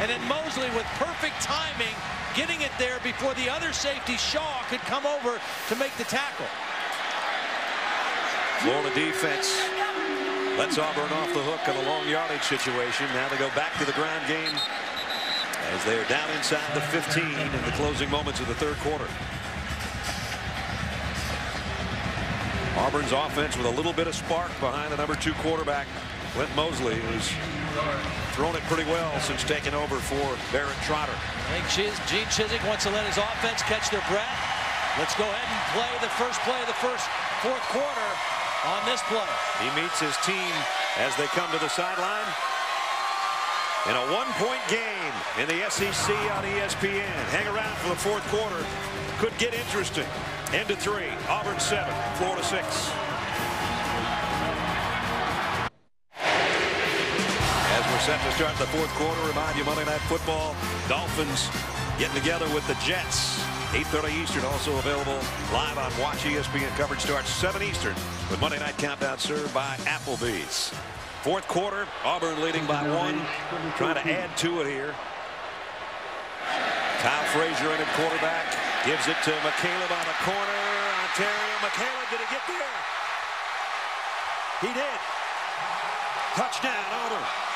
and then Moseley with perfect timing, getting it there before the other safety, Shaw, could come over to make the tackle. Florida defense lets Auburn off the hook in a long yardage situation. Now they go back to the ground game as they are down inside the 15 in the closing moments of the third quarter. Auburn's offense with a little bit of spark behind the number two quarterback, Clint Moseley, who's thrown it pretty well since taking over for Barrett Trotter. I think Gene Chizik wants to let his offense catch their breath. Let's go ahead and play the first play of the first fourth quarter on this play. He meets his team as they come to the sideline. In a one-point game in the SEC on ESPN. Hang around for the fourth quarter. Could get interesting. End of three. Auburn seven. Florida six. As we're set to start the fourth quarter, remind you Monday Night Football. Dolphins getting together with the Jets. 8.30 Eastern, also available live on Watch ESPN. Coverage starts 7 Eastern with Monday Night Countdown served by Applebee's. Fourth quarter, Auburn leading by one. Trying to add to it here. Kiehl Frazier in at quarterback. Gives it to McCalebb on the corner. Onterio McCalebb, did he get there? He did. Touchdown, Auburn.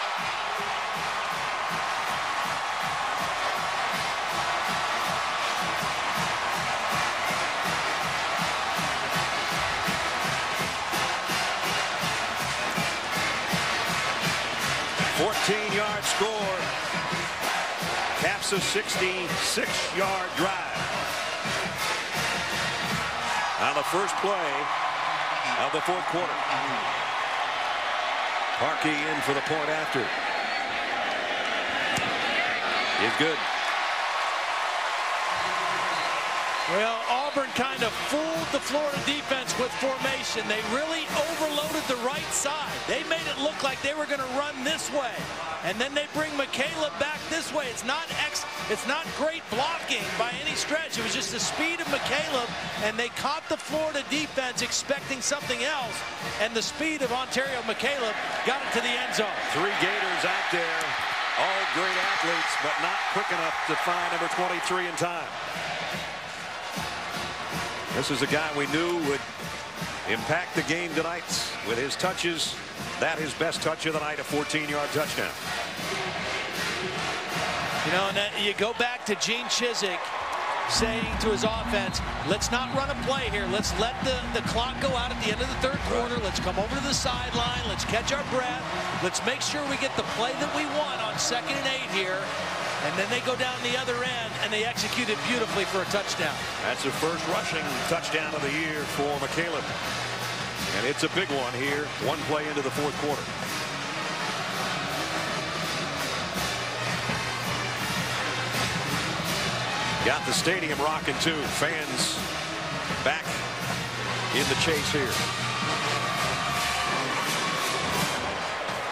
Fourteen-yard score. Caps a 66-yard drive. On the first play of the fourth quarter. Parkey in for the point after. Is good. Well, Auburn kind of fooled the Florida defense with formation. They really overloaded the right side. They made it look like they were going to run this way. And then they bring McCalebb back this way. It's not X It's not great blocking by any stretch. It was just the speed of McCalebb, and they caught the Florida defense expecting something else, and the speed of Onterio McCalebb got it to the end zone. Three Gators out there, all great athletes, but not quick enough to find number 23 in time. This is a guy we knew would impact the game tonight with his touches. That his best touch of the night, a 14-yard touchdown. You know, and you go back to Gene Chizik saying to his offense, let's not run a play here. Let's let the, the clock go out at the end of the third quarter. Let's come over to the sideline. Let's catch our breath. Let's make sure we get the play that we want on second and eight here. And then they go down the other end, and they execute it beautifully for a touchdown. That's the first rushing touchdown of the year for McCalebb. And it's a big one here, one play into the fourth quarter. Got the stadium rocking too. Fans back in the chase here.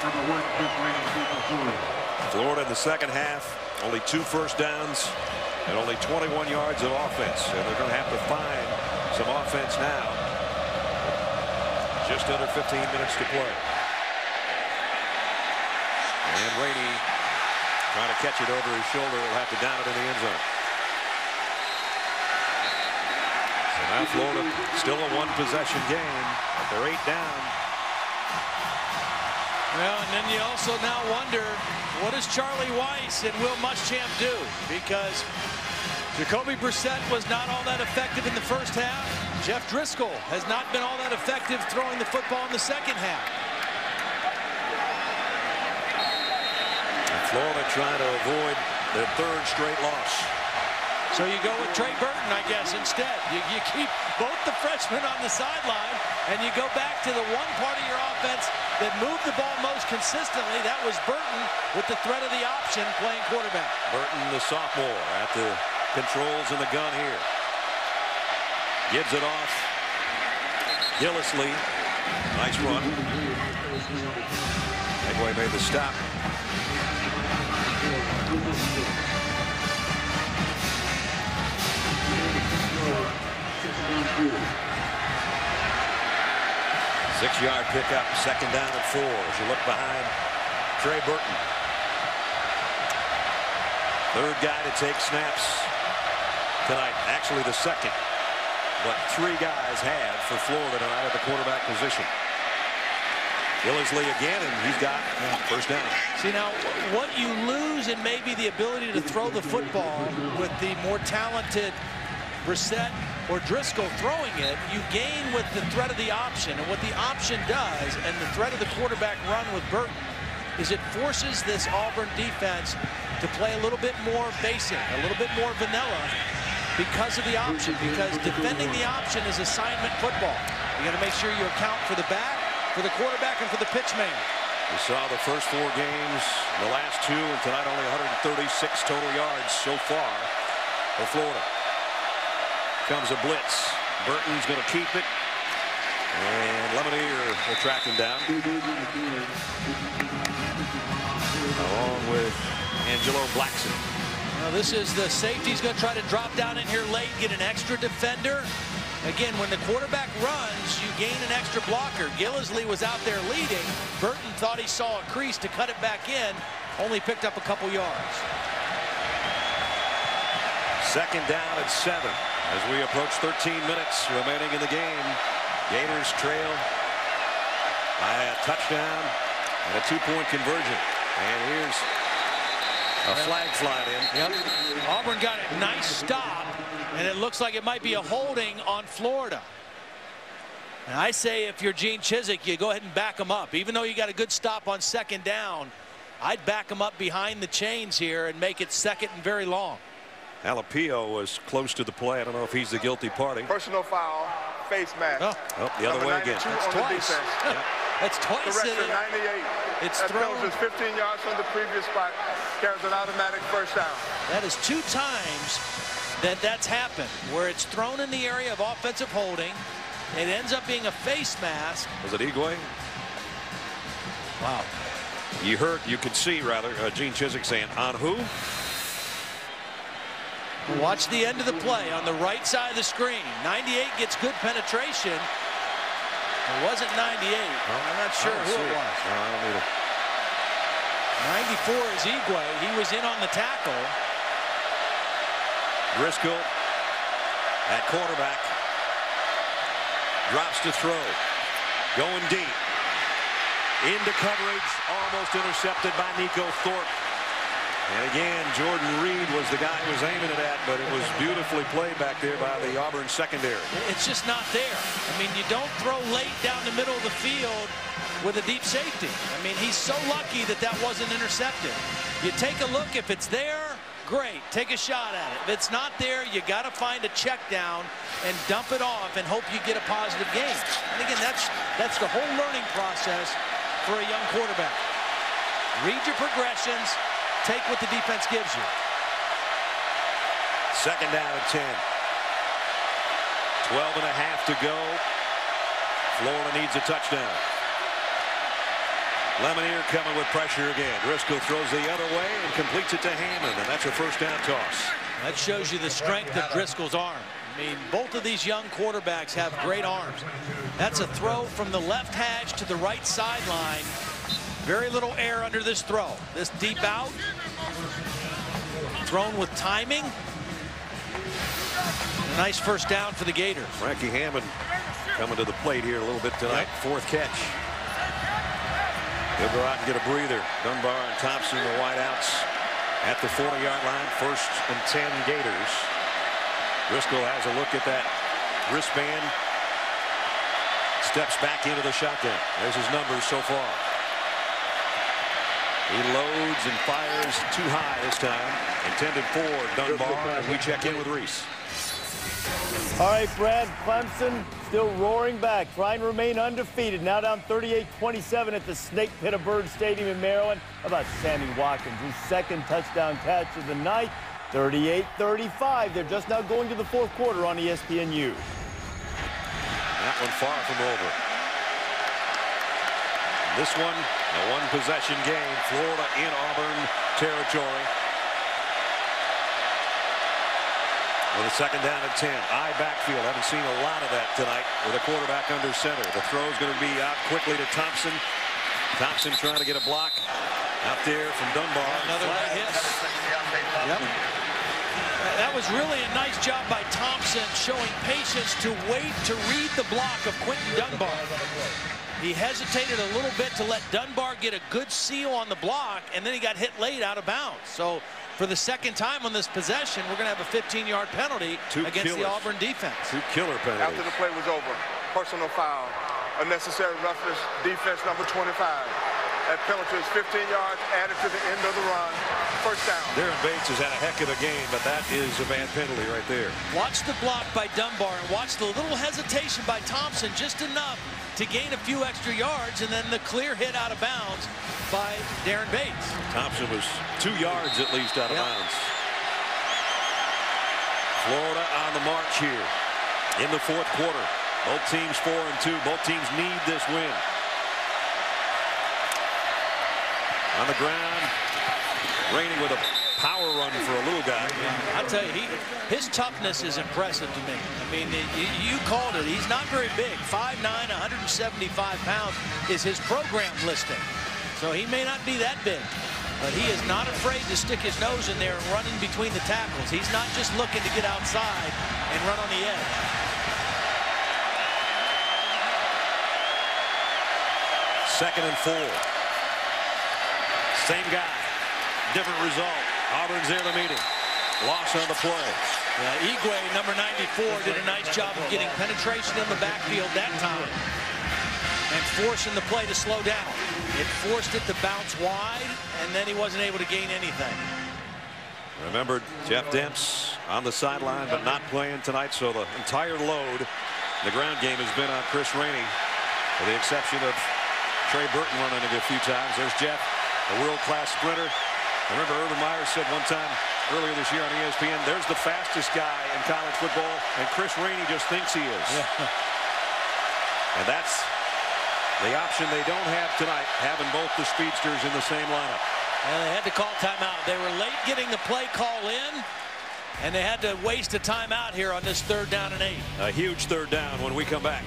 Number one good branding through. Florida in the second half, only two first downs and only 21 yards of offense. And they're going to have to find some offense now. Just under 15 minutes to play. And Rainey trying to catch it over his shoulder. Will have to down it in the end zone. So now Florida still a one possession game, but they're eight down. Well, and then you also now wonder, what does Charlie Weis and Will Muschamp do? Because Jacoby Brissett was not all that effective in the first half. Jeff Driskel has not been all that effective throwing the football in the second half. And Florida trying to avoid their third straight loss. So you go with Trey Burton, I guess, instead. You, you keep both the freshmen on the sideline, and you go back to the one part of your offense that moved the ball most consistently. That was Burton with the threat of the option playing quarterback. Burton, the sophomore, at the controls and the gun here. Gives it off. Gillislee. Nice run. Megway made the stop. Six-yard pickup, second down and four as you look behind Trey Burton. Third guy to take snaps tonight. Actually the second. But three guys have for Florida tonight at the quarterback position. Gillislee again, and he's got first down. See now, what you lose in maybe the ability to throw the football with the more talented Brissett or Driskel throwing it, you gain with the threat of the option. And what the option does, and the threat of the quarterback run with Burton, is it forces this Auburn defense to play a little bit more basic, a little bit more vanilla because of the option, because defending the option is assignment football. You got to make sure you account for the back, for the quarterback, and for the pitch man. We saw the first four games, the last two, and tonight only 136 total yards so far for Florida. Comes a blitz. Burton's going to keep it. And Lemonier will track him down. Along with Angelo Blackson. Now this is the safety's going to try to drop down in here late, get an extra defender. Again, when the quarterback runs, you gain an extra blocker. Gillislee was out there leading. Burton thought he saw a crease to cut it back in, only picked up a couple yards. Second down at seven as we approach 13 minutes remaining in the game. Gators trail by a touchdown and a two-point conversion. And here's a flag flying in. Yep. Auburn got a nice stop, and it looks like it might be a holding on Florida. And I say if you're Gene Chizik, you go ahead and back him up. Even though you got a good stop on second down, I'd back him up behind the chains here and make it second and very long. Alapio was close to the play. I don't know if he's the guilty party. Personal foul, face mask. Oh, oh the other way again. That's twice. Yeah. That's twice. Correction, 98. It's that thrown. throws is 15 yards from the previous spot. Carries an automatic first down. That is two times that that's happened, where it's thrown in the area of offensive holding. It ends up being a face mask. Was it Eguae? Wow. You heard, you could see rather, uh, Gene Chizik saying, on who? Watch the end of the play on the right side of the screen. 98 gets good penetration. It wasn't 98. I'm not sure who it, it was. No, I don't either. 94 is Eguae. He was in on the tackle. Driskel at quarterback. Drops to throw. Going deep. Into coverage. Almost intercepted by Neiko Thorpe. And again, Jordan Reed was the guy who was aiming it at, but it was beautifully played back there by the Auburn secondary. It's just not there. I mean, you don't throw late down the middle of the field with a deep safety. I mean, he's so lucky that that wasn't intercepted. You take a look. If it's there, great. Take a shot at it. If it's not there, you got to find a check down and dump it off and hope you get a positive game. And again, that's that's the whole learning process for a young quarterback. Read your progressions, take what the defense gives you. Second down and 10. 12 and a half to go. Florida needs a touchdown. Lemonier coming with pressure again. Driskel throws the other way and completes it to Hammond, and that's a first down toss. That shows you the strength of Driskel's arm. I mean, both of these young quarterbacks have great arms. That's a throw from the left hash to the right sideline. Very little air under this throw. This deep out. Thrown with timing. A nice first down for the Gators. Frankie Hammond coming to the plate here a little bit tonight. Fourth catch. He'll go out and get a breather. Dunbar and Thompson, the wideouts at the 40-yard line. First and 10 Gators. Driskel has a look at that wristband. Steps back into the shotgun. There's his numbers so far. He loads and fires too high this time. Intended for Dunbar. And we check in with Rece. All right, Brad, Clemson still roaring back, trying to remain undefeated. Now down 38-27 at the Snake Pit of Byrd Stadium in Maryland. How about Sammy Watkins, his second touchdown catch of the night. 38-35. They're just now going to the fourth quarter on ESPNU. That one far from over. This one, a one-possession game. Florida in Auburn territory. With a second down and 10. I backfield. Haven't seen a lot of that tonight with a quarterback under center. The throw is going to be out quickly to Thompson. Thompson trying to get a block out there from Dunbar. Another hit. Yep. That was really a nice job by Thompson showing patience to wait to read the block of Quinton Dunbar. He hesitated a little bit to let Dunbar get a good seal on the block, and then he got hit late out of bounds. So for the second time on this possession, we're going to have a 15-yard penalty Two against killers. the Auburn defense. Two killer penalties. After the play was over, personal foul, unnecessary roughness, defense number 25. That penalty is 15 yards added to the end of the run. First down. Daren Bates has had a heck of a game, but that is a bad penalty right there. Watch the block by Dunbar and watch the little hesitation by Thompson, just enough to gain a few extra yards, and then the clear hit out of bounds by Daren Bates. Thompson was two yards at least out of Yep. bounds. Florida on the march here in the fourth quarter. Both teams four and two. Both teams need this win. On the ground, Rainey with a power run for a little guy. I tell you, he, his toughness is impressive to me. I mean, you, you called it. He's not very big. 5'9", 175 pounds is his program listing. So he may not be that big. But he is not afraid to stick his nose in there and run in between the tackles. He's not just looking to get outside and run on the edge. Second and four. Same guy. Different result. Auburn's there to meet him. Loss on the play. Yeah, Eguae, number 94, did a nice job of getting penetration in the backfield that time and forcing the play to slow down. It forced it to bounce wide, and then he wasn't able to gain anything. Remember, Jeff Demps on the sideline, but not playing tonight, so the entire load, the ground game has been on Chris Rainey, with the exception of Trey Burton running it a few times. There's Jeff, a world-class sprinter. I remember Urban Meyer said one time earlier this year on ESPN, there's the fastest guy in college football, and Chris Rainey just thinks he is. And that's the option they don't have tonight, having both the speedsters in the same lineup. And they had to call timeout. They were late getting the play call in, And they had to waste a timeout here on this third down and eight. A huge third down when we come back.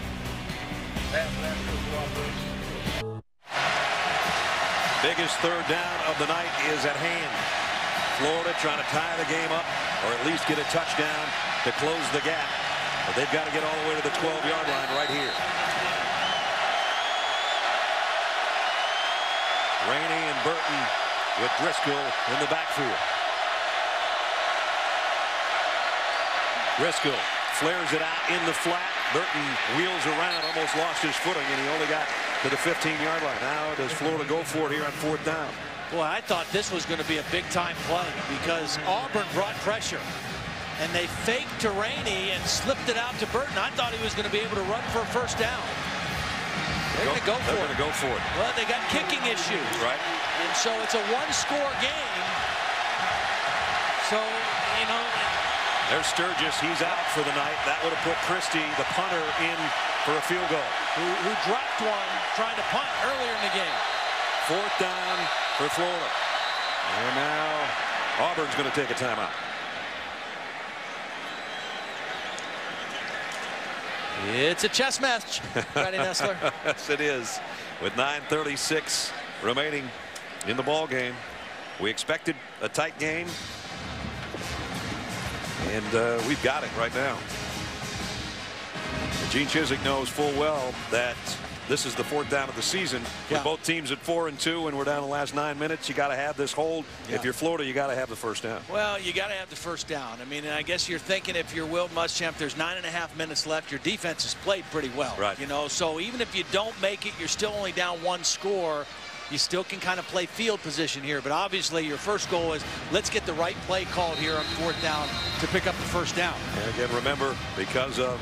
Biggest third down of the night is at hand. Florida trying to tie the game up or at least get a touchdown to close the gap. But they've got to get all the way to the 12-yard line right here. Rainey and Burton with Driskel in the backfield. Driskel flares it out in the flat. Burton wheels around, almost lost his footing, and he only got to the 15-yard line. Now does Florida go for it here on fourth down? Boy, I thought this was going to be a big-time play because Auburn brought pressure. And they faked to Rainey and slipped it out to Burton. I thought he was going to be able to run for a first down. They're going to go for it. They're going to go for it. Well, they got kicking issues. Right. And so it's a one-score game. So, There's Sturgis. He's out for the night. That would have put Christy, the punter, in for a field goal. Who, who dropped one trying to punt earlier in the game. Fourth down for Florida. And now Auburn's going to take a timeout. It's a chess match, Freddie Nessler. yes, it is. With 9.36 remaining in the ball game. We expected a tight game. And uh, we've got it right now. Gene Chizik knows full well that this is the fourth down of the season. Yeah. With both teams at four and two, and we're down the last nine minutes. You got to have this hold. Yeah. If you're Florida, you got to have the first down. Well, you got to have the first down. I mean, I guess you're thinking if you're Will Muschamp, there's nine and a half minutes left. Your defense has played pretty well. Right. You know, so even if you don't make it, you're still only down one score. You still can kind of play field position here. But obviously, your first goal is let's get the right play called here on fourth down to pick up the first down. And again, remember, because of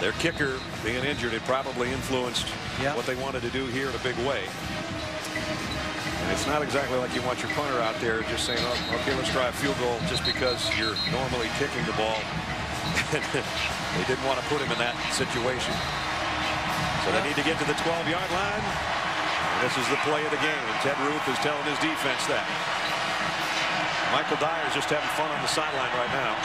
their kicker being injured, it probably influenced Yeah. what they wanted to do here in a big way. And it's not exactly like you want your punter out there just saying, oh, okay, let's try a field goal just because you're normally kicking the ball. they didn't want to put him in that situation. So they need to get to the 12-yard line. This is the play of the game. And Ted Roof is telling his defense that. Michael Dyer's just having fun on the sideline right now.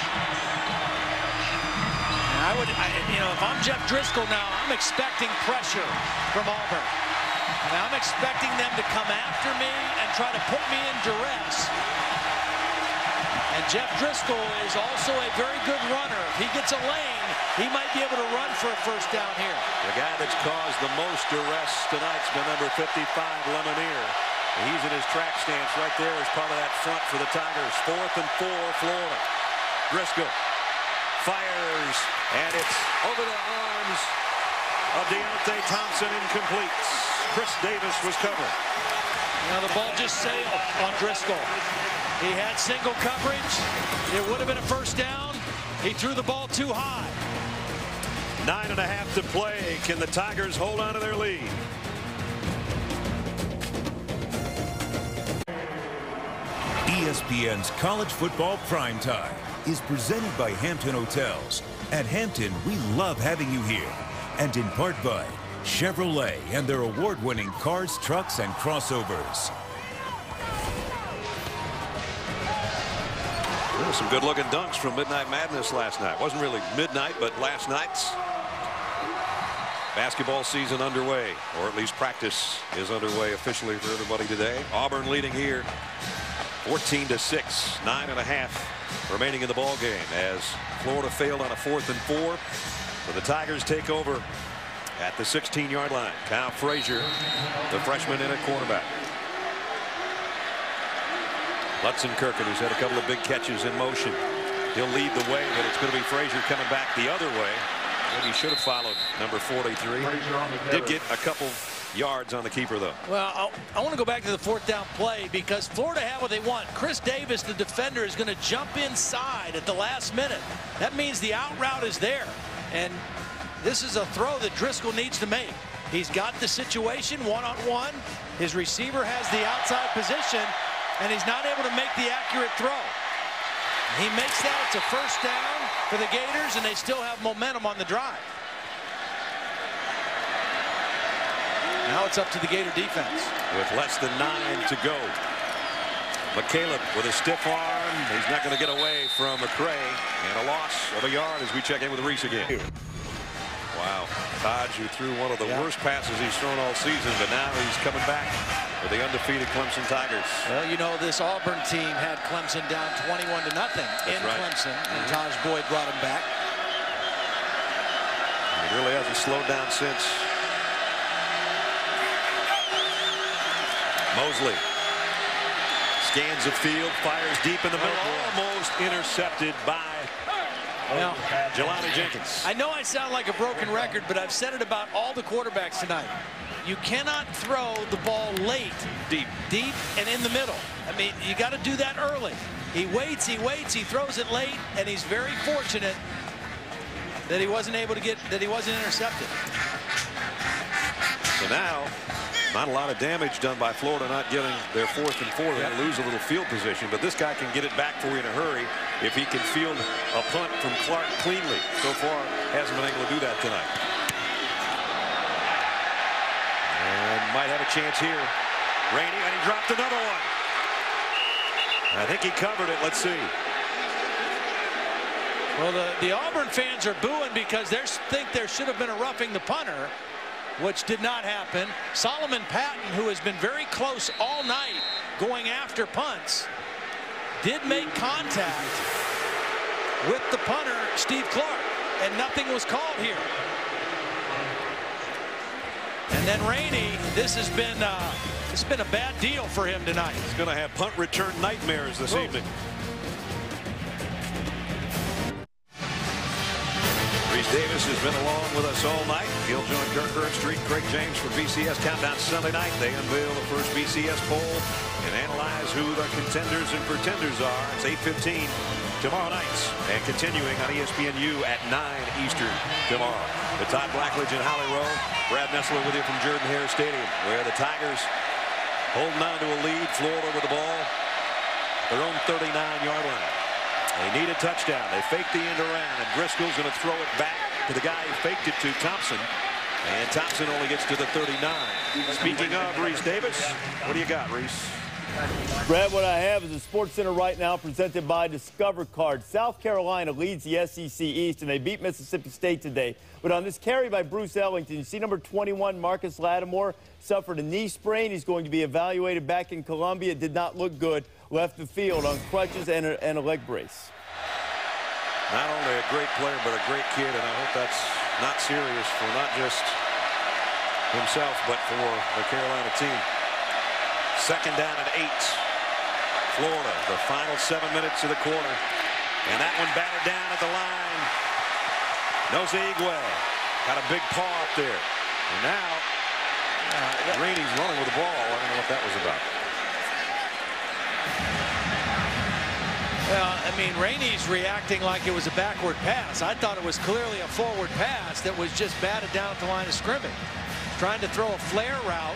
I would, I, you know, if I'm Jeff Driskel now, I'm expecting pressure from Auburn. And I'm expecting them to come after me and try to put me in duress. And Jeff Driskel is also a very good runner. If he gets a lane, he might be able to run for a first down here. The guy that's caused the most duress tonight's been number 55, Lemonier. He's in his track stance right there as part of that front for the Tigers. Fourth and four, Florida. Driskel fires, and it's over the arms of Deonte Thompson, incomplete. Chris Davis was covered. Now the ball just sailed on Driskel. He had single coverage. It would have been a first down. He threw the ball too high. Nine and a half to play. Can the Tigers hold on to their lead? ESPN's College Football Primetime is presented by Hampton Hotels. At Hampton, we love having you here. And in part by Chevrolet and their award-winning cars, trucks, and crossovers. Some good-looking dunks from Midnight Madness last night. Wasn't really midnight, but last night's basketball season underway, or at least practice is underway officially for everybody today. Auburn leading here 14 to 6, nine and a half remaining in the ball game as Florida failed on a fourth and four. So the Tigers take over at the 16 yard line. Kiehl Frazier, the freshman in at quarterback. Lutzenkirchen, who's had a couple of big catches in motion. He'll lead the way, but it's going to be Frazier coming back the other way. Maybe he should have followed number 43. Did get a couple yards on the keeper, though. Well, I'll, I want to go back to the fourth down play because Florida had what they want. Chris Davis, the defender, is going to jump inside at the last minute. That means the out route is there. And this is a throw that Driskel needs to make. He's got the situation one-on-one. His receiver has the outside position, and he's not able to make the accurate throw. He makes that. It's a first down for the Gators, and they still have momentum on the drive. Now it's up to the Gator defense. With less than nine to go. McCalebb with a stiff arm. He's not going to get away from McCray. And a loss of a yard as we check in with Rece again. Wow. Hodge, who threw one of the yeah. worst passes he's thrown all season, but now he's coming back for the undefeated Clemson Tigers. Well, you know, this Auburn team had Clemson down 21 to nothing in right. Clemson, and mm -hmm. Tajh Boyd brought him back. It really hasn't slowed down since. Moseley scans the field, fires deep in the middle, almost intercepted by well, Jelani Jenkins. I know I sound like a broken record, but I've said it about all the quarterbacks tonight. You cannot throw the ball late, deep, deep, and in the middle. I mean, you got to do that early. He waits, he waits, he throws it late, and he's very fortunate that he wasn't able to get that he wasn't intercepted. So now not a lot of damage done by Florida not getting their fourth and four. They lose a little field position, but this guy can get it back for you in a hurry if he can field a punt from Clark cleanly. So far, hasn't been able to do that tonight. And might have a chance here. Rainey, and he dropped another one. I think he covered it. Let's see. Well, the, the Auburn fans are booing because they think there should have been a roughing the punter which did not happen. Solomon Patton, who has been very close all night going after punts, did make contact with the punter, Steve Clark, and nothing was called here. And then Rainey, this has been uh, it's been a bad deal for him tonight. He's going to have punt return nightmares this evening. Davis has been along with us all night. He'll join Kirk Herbstreit, Craig James for BCS Countdown Sunday night. They unveil the first BCS poll and analyze who the contenders and pretenders are. It's 8.15 tomorrow night and continuing on ESPNU at 9 Eastern tomorrow. The Todd Blackledge and Holly Rowe. Brad Nessler with you from Jordan-Hare Stadium where the Tigers holding on to a lead. Florida with the ball. Their own 39-yard line. They need a touchdown. They fake the end around, and Driskel's going to throw it back to the guy who faked it to Thompson. And Thompson only gets to the 39. Speaking of Rece Davis, what do you got, Rece? Brad, what I have is a Sports Center right now presented by Discover Card. South Carolina leads the SEC East, and they beat Mississippi State today. But on this carry by Bruce Ellington, you see number 21, Marcus Lattimore, suffered a knee sprain. He's going to be evaluated back in Columbia. It did not look good. Left the field on crutches and a, and a leg brace. Not only a great player, but a great kid, and I hope that's not serious for not just himself, but for the Carolina team. Second down and eight. Florida, the final seven minutes of the quarter. And that one batted down at the line. Nosa Eguae got a big paw up there. And now, uh, Rainey's running with the ball. I don't know what that was about. Well, I mean, Rainey's reacting like it was a backward pass. I thought it was clearly a forward pass that was just batted down at the line of scrimmage. Trying to throw a flare route.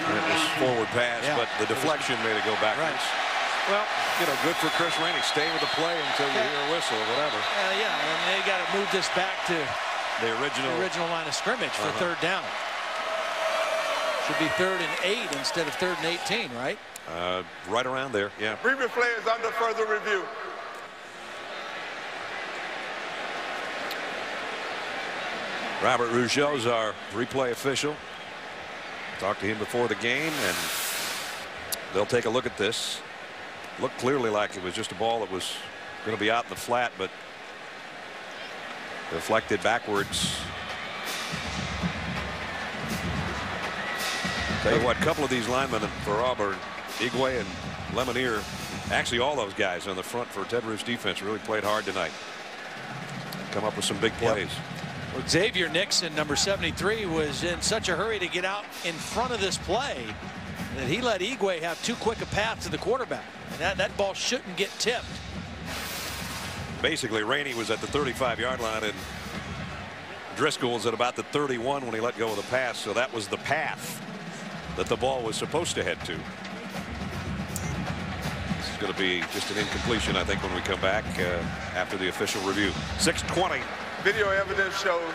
It was forward pass, yeah. but the deflection made it go backwards. Right. Well, you know, good for Chris Rainey. Stay with the play until you hear a whistle or whatever. Uh, yeah, and they got to move this back to the original, the original line of scrimmage for uh -huh. third down. Should be third and eight instead of third and 18, right? Uh, right around there, yeah. Previous play is under further review. Robert Rougeau is our replay official. Talked to him before the game, and they'll take a look at this. Looked clearly like it was just a ball that was going to be out in the flat, but Deflected backwards. Tell you what, a couple of these linemen for Auburn, Eguae and Lemonier, actually all those guys on the front for Ted Roof's defense really played hard tonight. Come up with some big plays. Yep. Well, Xavier Nixon, number 73, was in such a hurry to get out in front of this play that he let Eguae have too quick a path to the quarterback. And that, that ball shouldn't get tipped basically Rainey was at the 35 yard line and Driskel was at about the 31 when he let go of the pass. So that was the path that the ball was supposed to head to. This is going to be just an incompletion, I think, when we come back uh, after the official review. 620 Video evidence shows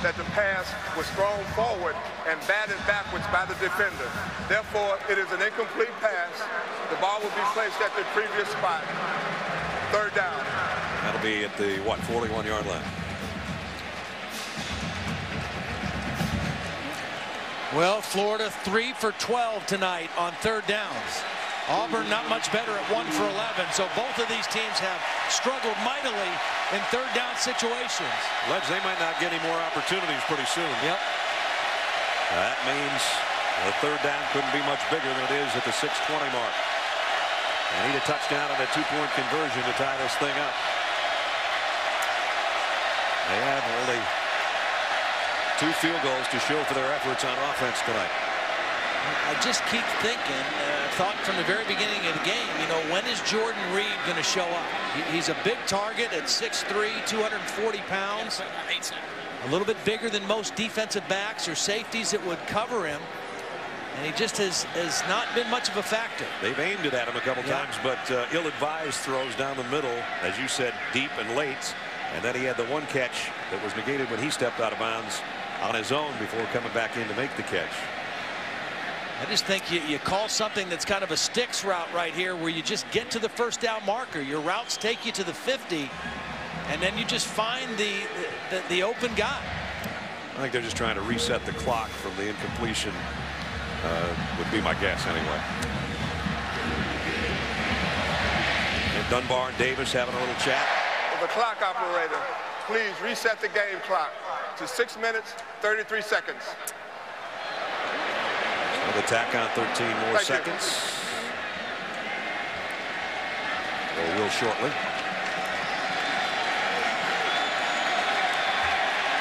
that the pass was thrown forward and batted backwards by the defender. Therefore, it is an incomplete pass. The ball will be placed at the previous spot. Third down. That'll be at the, what, 41-yard line. Well, Florida 3 for 12 tonight on third downs. Auburn not much better at 1 for 11, so both of these teams have struggled mightily in third down situations. Ledge, they might not get any more opportunities pretty soon. Yep. That means the third down couldn't be much bigger than it is at the 620 mark. They need a touchdown and a two-point conversion to tie this thing up. They have only two field goals to show for their efforts on offense tonight. I just keep thinking, uh, thought from the very beginning of the game, you know, when is Jordan Reed going to show up? He, he's a big target at 6'3", 240 pounds. A little bit bigger than most defensive backs or safeties that would cover him. And he just has, has not been much of a factor. They've aimed it at him a couple Yeah. times, but uh, ill-advised throws down the middle, as you said, deep and late. And then he had the one catch that was negated when he stepped out of bounds on his own before coming back in to make the catch. I just think you, you call something that's kind of a sticks route right here where you just get to the first down marker. Your routes take you to the 50 and then you just find the, the, the open guy. I think they're just trying to reset the clock from the incompletion, uh, would be my guess anyway. And Dunbar and Davis having a little chat. The clock operator, please reset the game clock to 6 minutes, 33 seconds. So the tack on 13 more Thank you. seconds. Or will shortly.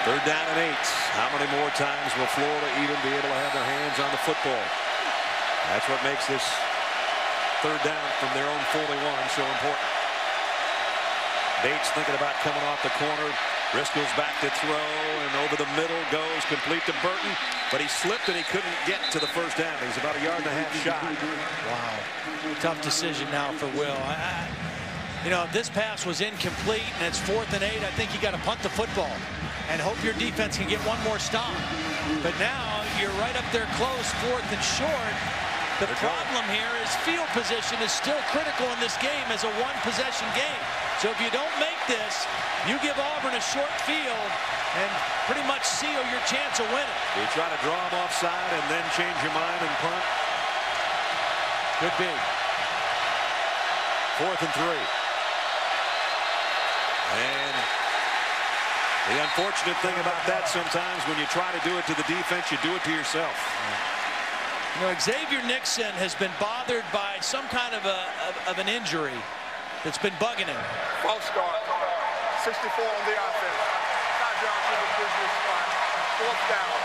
Third down and eight. How many more times will Florida even be able to have their hands on the football? That's what makes this third down from their own 41 so important. Bates thinking about coming off the corner. Driskel's back to throw and over the middle goes complete to Burton, but he slipped and he couldn't get to the first down. He's about a yard and a half shy. Wow. Tough decision now for Will. I, you know, if this pass was incomplete and it's fourth and eight, I think you got to punt the football and hope your defense can get one more stop. But now you're right up there close, fourth and short. The problem here is field position is still critical in this game as a one possession game. So if you don't make this, you give Auburn a short field and pretty much seal your chance of winning. You try to draw him offside and then change your mind and punt. Could be. Fourth and three. And the unfortunate thing about that sometimes when you try to do it to the defense, you do it to yourself. You know, Xavier Nixon has been bothered by some kind of, a, of, of an injury that's been bugging him. False start. 64 on the offense. Touchdown to the previous spot. Fourth down.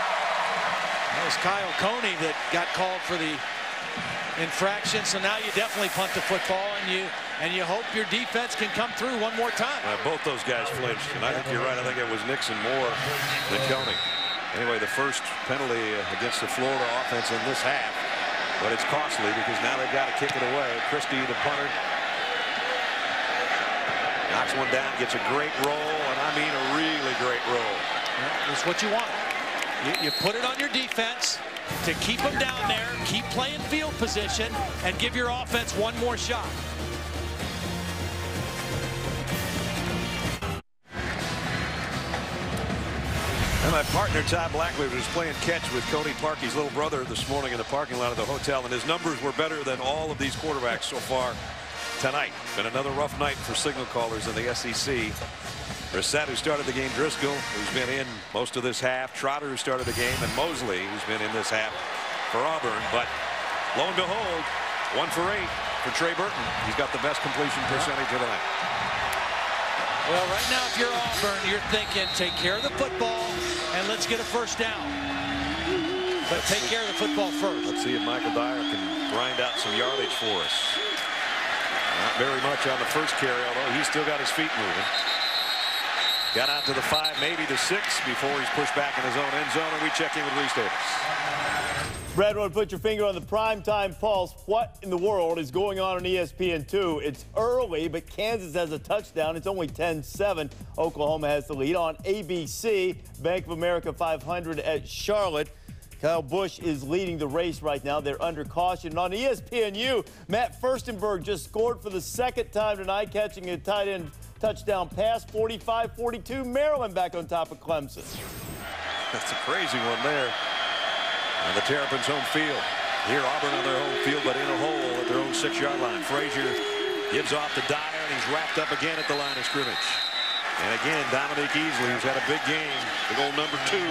That was Kyle Koehne that got called for the infraction. So now you definitely punt the football and you and you hope your defense can come through one more time. Uh, both those guys flinched, and I think you're right. I think it was Nixon more than Koehne. Anyway, the first penalty against the Florida offense in this half, but it's costly because now they've got to kick it away. Christy, the punter, knocks one down, gets a great roll, and I mean a really great roll. That's what you want. You, you put it on your defense to keep them down there, keep playing field position, and give your offense one more shot. And my partner, Todd Blackledge, was playing catch with Cody Parkey's little brother this morning in the parking lot of the hotel, and his numbers were better than all of these quarterbacks so far tonight. Been another rough night for signal callers in the SEC. Brissett, who started the game, Driskel, who's been in most of this half, Trotter, who started the game, and Moseley, who's been in this half for Auburn. But lo and behold, one for eight for Trey Burton. He's got the best completion percentage of the night. Well, right now, if you're Auburn, you're thinking, take care of the football, and let's get a first down. But take care of the football first. Let's see if Michael Dyer can grind out some yardage for us. Not very much on the first carry, although he's still got his feet moving. Got out to the five, maybe the six, before he's pushed back in his own end zone, and we check in with Rece Davis. Brad, to put your finger on the primetime pulse. What in the world is going on on ESPN2? It's early, but Kansas has a touchdown. It's only 10-7. Oklahoma has the lead on ABC. Bank of America 500 at Charlotte. Kyle Busch is leading the race right now. They're under caution. And on ESPNU, Matt Furstenburg just scored for the second time tonight, catching a tight end touchdown pass, 45-42. Maryland back on top of Clemson. That's a crazy one there. And the Terrapins home field. Here Auburn on their home field, but in a hole at their own six-yard line. Frazier gives off to Dyer, and he's wrapped up again at the line of scrimmage. And again, Dominique Easley, who's had a big game, the goal number two.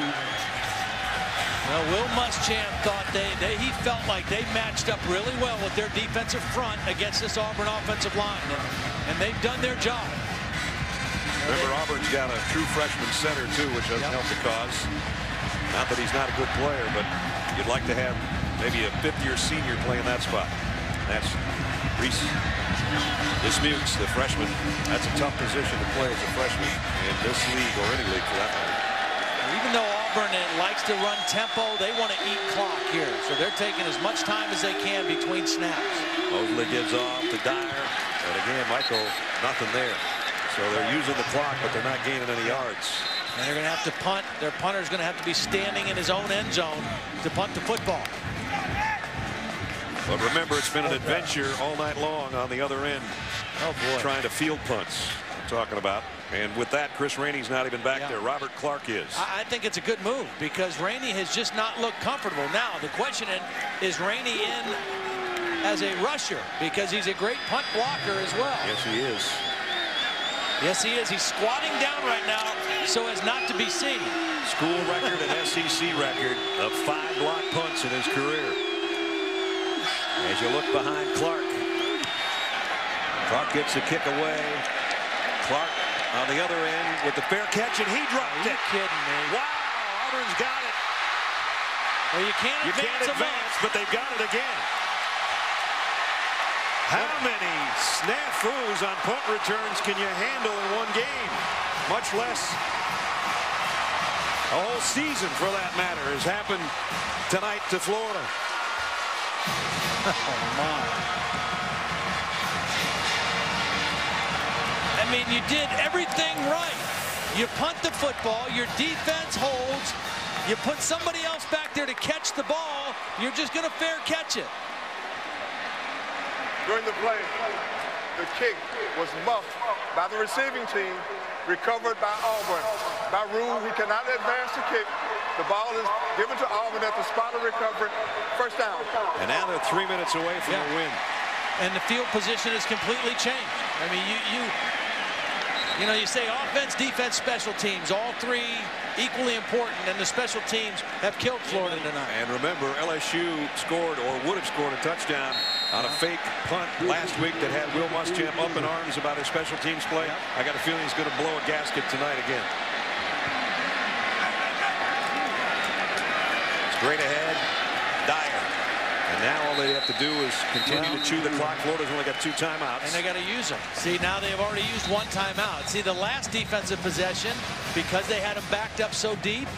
Well, Will Muschamp thought they, they he felt like they matched up really well with their defensive front against this Auburn offensive line, and, and they've done their job. Remember, Auburn's got a true freshman center, too, which doesn't yep. help the cause. Not that he's not a good player, but you'd like to have maybe a fifth-year senior playing that spot. That's Reese Dismukes, the freshman. That's a tough position to play as a freshman in this league or any league for that matter. Even though Auburn likes to run tempo, they want to eat clock here. So they're taking as much time as they can between snaps. Moseley gives off to Dyer. And again, Michael, nothing there. So they're using the clock, but they're not gaining any yards. And they're going to have to punt. Their punter's going to have to be standing in his own end zone to punt the football. But remember, it's been an adventure all night long on the other end. Oh, boy. Trying to field punts, I'm talking about. And with that, Chris Rainey's not even back yeah. there. Robert Clark is. I think it's a good move because Rainey has just not looked comfortable. Now, the question is, Rainey in as a rusher? Because he's a great punt blocker as well. Yes, he is. Yes, he is. He's squatting down right now so as not to be seen. School record and SEC record of five block punts in his career. As you look behind Clark. Clark gets the kick away. Clark on the other end with the fair catch, and he dropped Are you it. kidding me? Wow, Auburn's got it. Well, you can't you advance, can't advance but they've got it again. How many snafus on punt returns can you handle in one game? Much less a whole season, for that matter, has happened tonight to Florida. oh, my. I mean, you did everything right. You punt the football, your defense holds, you put somebody else back there to catch the ball, you're just going to fair catch it. During the play, the kick was muffed by the receiving team, recovered by Auburn. By rule, he cannot advance the kick. The ball is given to Auburn at the spot of recovery. First down. And now they're three minutes away from yeah. the win. And the field position has completely changed. I mean, you, you, you know, you say offense, defense, special teams, all three equally important, and the special teams have killed Florida tonight. And remember, LSU scored or would have scored a touchdown on a fake punt last week that had Will Muschamp up in arms about his special teams play. I got a feeling he's going to blow a gasket tonight again. Straight ahead, Dyer. And now all they have to do is continue well, to chew the clock. Florida's only got two timeouts. And they got to use them. See, now they've already used one timeout. See, the last defensive possession, because they had them backed up so deep,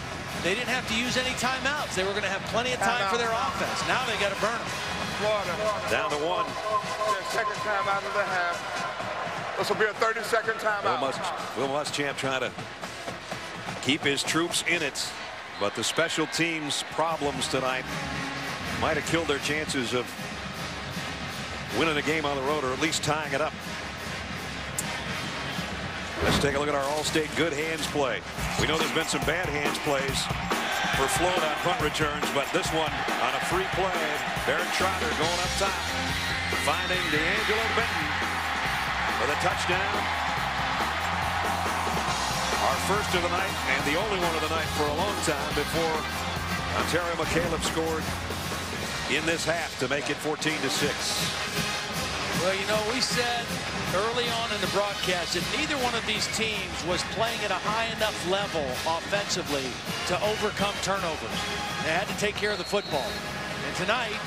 they didn't have to use any timeouts. They were going to have plenty of time for their offense. Now they got to burn them. Florida. Down to one. Their second time out of the half. This will be a 30-second timeout. Will, Must, Will Muschamp trying to keep his troops in it. But the special teams problems tonight might have killed their chances of winning a game on the road or at least tying it up. Let's take a look at our All-State good hands play. We know there's been some bad hands plays for Florida on punt returns, but this one on a free play. Barrett Trotter going up top, finding DeAngelo Benton for the touchdown. Our first of the night and the only one of the night for a long time before Onterio McCalebb scored in this half to make it 14 to 6. Well, you know, we said early on in the broadcast that neither one of these teams was playing at a high enough level offensively to overcome turnovers. They had to take care of the football. And tonight,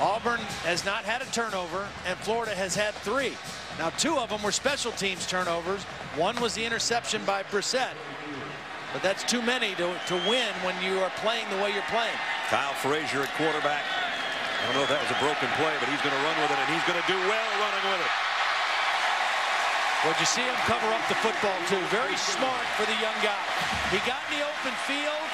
Auburn has not had a turnover, and Florida has had three. Now, two of them were special teams turnovers. One was the interception by Brissett. But that's too many to, to win when you are playing the way you're playing. Kiehl Frazier at quarterback. I don't know if that was a broken play, but he's going to run with it, and he's going to do well running with it. Well, you see him cover up the football, too. Very smart for the young guy. He got in the open field,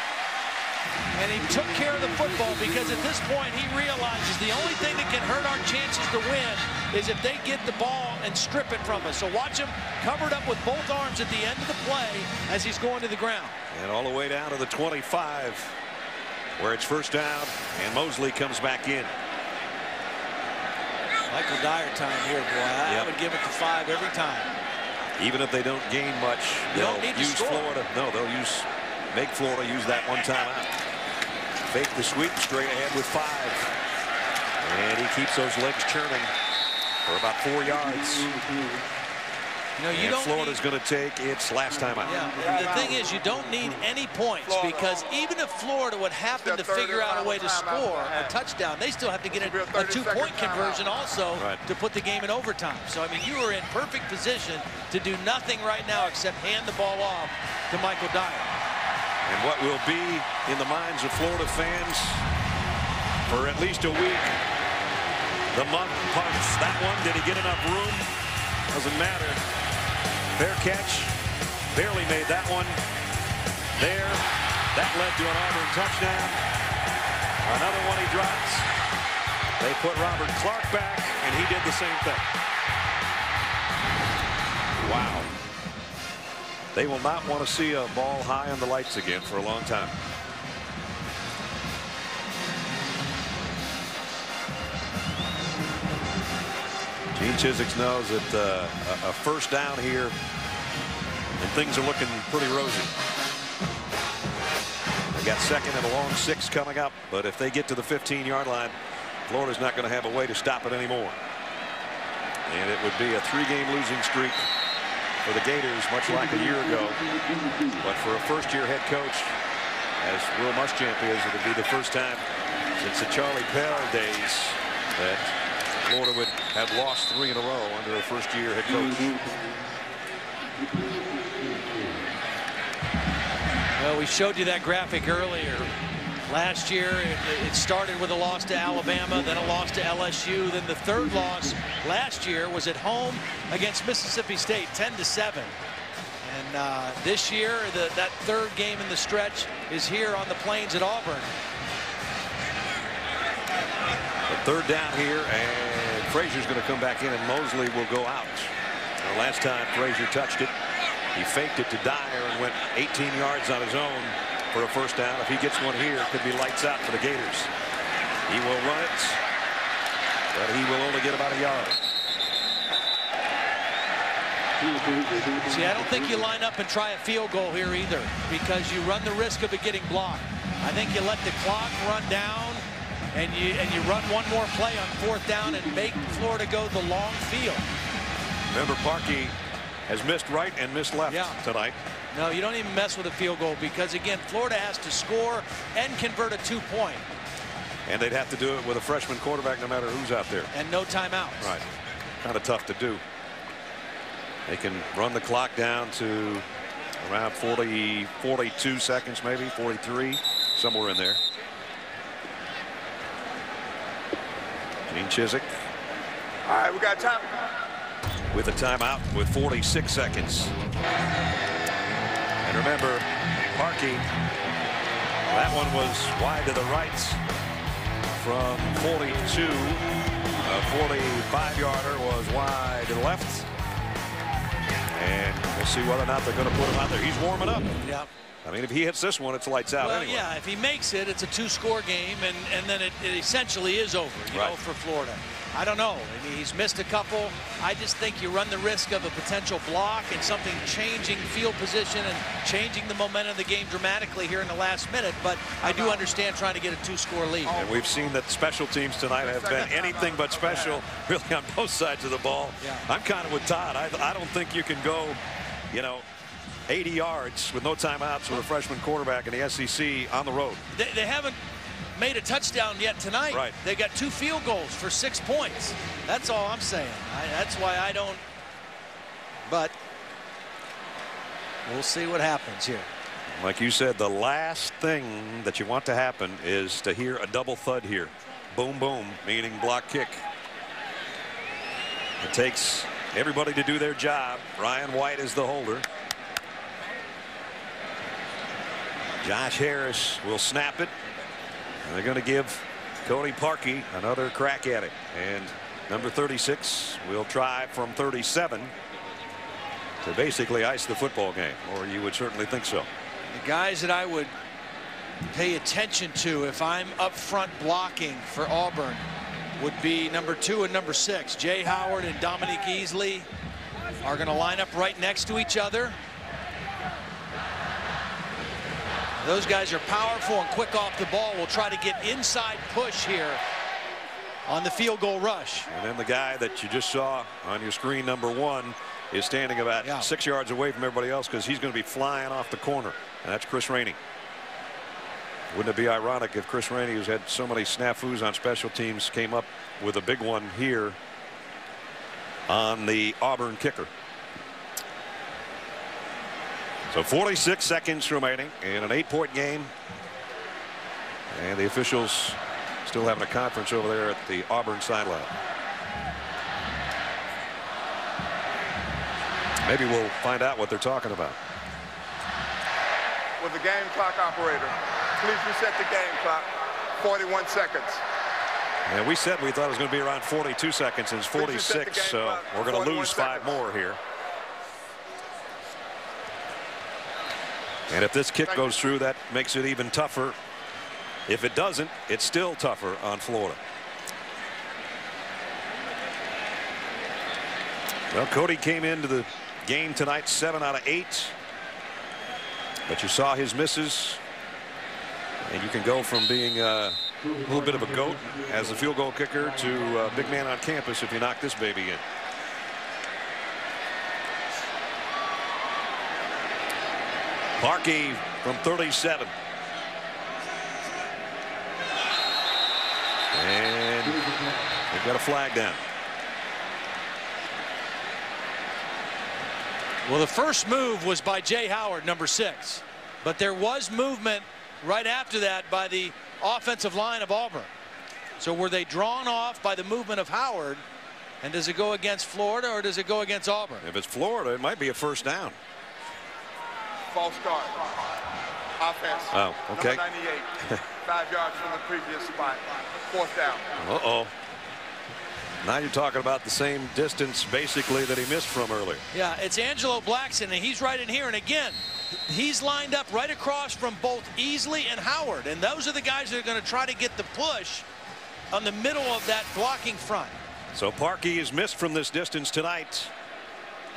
and he took care of the football because at this point he realizes the only thing that can hurt our chances to win is if they get the ball and strip it from us. So watch him covered up with both arms at the end of the play as he's going to the ground. And all the way down to the 25 where it's first down and Moseley comes back in. Michael Dyer time here, boy. I yep. would give it to five every time. Even if they don't gain much, they'll use. Florida. No, they'll use make Florida use that one time out. Fake the sweep straight ahead with five. And he keeps those legs churning for about four yards. You know, you and Florida's going to take its last time out. Yeah, the thing is, you don't need any points because even if Florida would happen to figure out a way to score a touchdown, they still have to get a, a two-point conversion also right. to put the game in overtime. So, I mean, you are in perfect position to do nothing right now except hand the ball off to Michael Dyer. And what will be in the minds of Florida fans for at least a week, the month punts. That one, did he get enough room? Doesn't matter. Fair catch. Barely made that one. There. That led to an Auburn touchdown. Another one he drops. They put Robert Clark back, and he did the same thing. Wow. They will not want to see a ball high on the lights again for a long time. Gene Chizik knows that uh, a first down here and things are looking pretty rosy. They got second and a long six coming up, but if they get to the 15 yard line, Florida's not going to have a way to stop it anymore. And it would be a three game losing streak for the Gators, much like a year ago. But for a first year head coach, as Will Muschamp is, it would be the first time since the Charlie Pell days that Florida would have lost three in a row under a first-year head coach. Well, we showed you that graphic earlier. Last year, it, it, started with a loss to Alabama, then a loss to LSU. Then the third loss last year was at home against Mississippi State, 10 to 7. And uh, this year, the, that third game in the stretch is here on the plains at Auburn. Third down here, and Frazier's going to come back in, and Moseley will go out. The last time Frazier touched it, he faked it to Dyer and went 18 yards on his own for a first down. If he gets one here, it could be lights out for the Gators. He will run it, but he will only get about a yard. See, I don't think you line up and try a field goal here either because you run the risk of it getting blocked. I think you let the clock run down and you and you run one more play on fourth down and make Florida go the long field. Remember, Parkey has missed right and missed left yeah. tonight. No, you don't even mess with a field goal because, again, Florida has to score and convert a two-point. And they'd have to do it with a freshman quarterback no matter who's out there. And no timeouts. Right. Kind of tough to do. They can run the clock down to around 40, 42 seconds, maybe 43, somewhere in there. Gene Chizik. All right, we got time. With a timeout with 46 seconds. And remember, Parkey, that one was wide to the right from 42. A 45-yarder was wide to the left. And we'll see whether or not they're going to put him out there. He's warming up. Yeah. I mean, if he hits this one, it's lights out well, anyway. yeah, if he makes it, it's a two-score game, and, and then it, it essentially is over, you right. know, for Florida. I don't know. I mean, he's missed a couple. I just think you run the risk of a potential block and something changing field position and changing the momentum of the game dramatically here in the last minute. But I do understand trying to get a two-score lead. And we've seen that special teams tonight have been anything but special, really, on both sides of the ball. Yeah. I'm kind of with Todd. I, I don't think you can go, you know, 80 yards with no timeouts with a freshman quarterback in the SEC on the road. They, they haven't made a touchdown yet tonight. Right. They got two field goals for six points. That's all I'm saying. I, that's why I don't. But we'll see what happens here. Like you said, the last thing that you want to happen is to hear a double thud here. Boom, boom, meaning block kick. It takes everybody to do their job. Ryan White is the holder. Josh Harris will snap it. And they're going to give Cody Parkey another crack at it. And number 36 will try from 37 to basically ice the football game, or you would certainly think so. The guys that I would pay attention to if I'm up front blocking for Auburn would be number two and number six. Jaye Howard and Dominique Easley are going to line up right next to each other. Those guys are powerful and quick off the ball. We'll try to get inside push here on the field goal rush. And then the guy that you just saw on your screen, number one, is standing about yeah. six yards away from everybody else because he's going to be flying off the corner. And that's Chris Rainey. Wouldn't it be ironic if Chris Rainey, who's had so many snafus on special teams, came up with a big one here on the Auburn kicker? So 46 seconds remaining in an eight point game. And the officials still having a conference over there at the Auburn sideline. Maybe we'll find out what they're talking about. With the game clock operator, please reset the game clock. 41 seconds. And we said we thought it was going to be around 42 seconds. It's 46, so we're going to lose five more here. And if this kick goes through, that makes it even tougher. If it doesn't, it's still tougher on Florida. Well, Cody came into the game tonight seven out of eight. But you saw his misses. And you can go from being uh, a little bit of a goat as a field goal kicker to a big man on campus if you knock this baby in. Parkey from 37. And they've got a flag down. Well, the first move was by Jaye Howard, number six. But there was movement right after that by the offensive line of Auburn. So were they drawn off by the movement of Howard? And does it go against Florida or does it go against Auburn? If it's Florida, it might be a first down. False start. Offense. Oh, okay. Number 98. Five yards from the previous spot. Fourth down. Uh-oh. Now you're talking about the same distance basically that he missed from earlier. Yeah, it's Angelo Blackson, and he's right in here. And again, he's lined up right across from both Easley and Howard. And those are the guys that are going to try to get the push on the middle of that blocking front. So Parkey is missed from this distance tonight.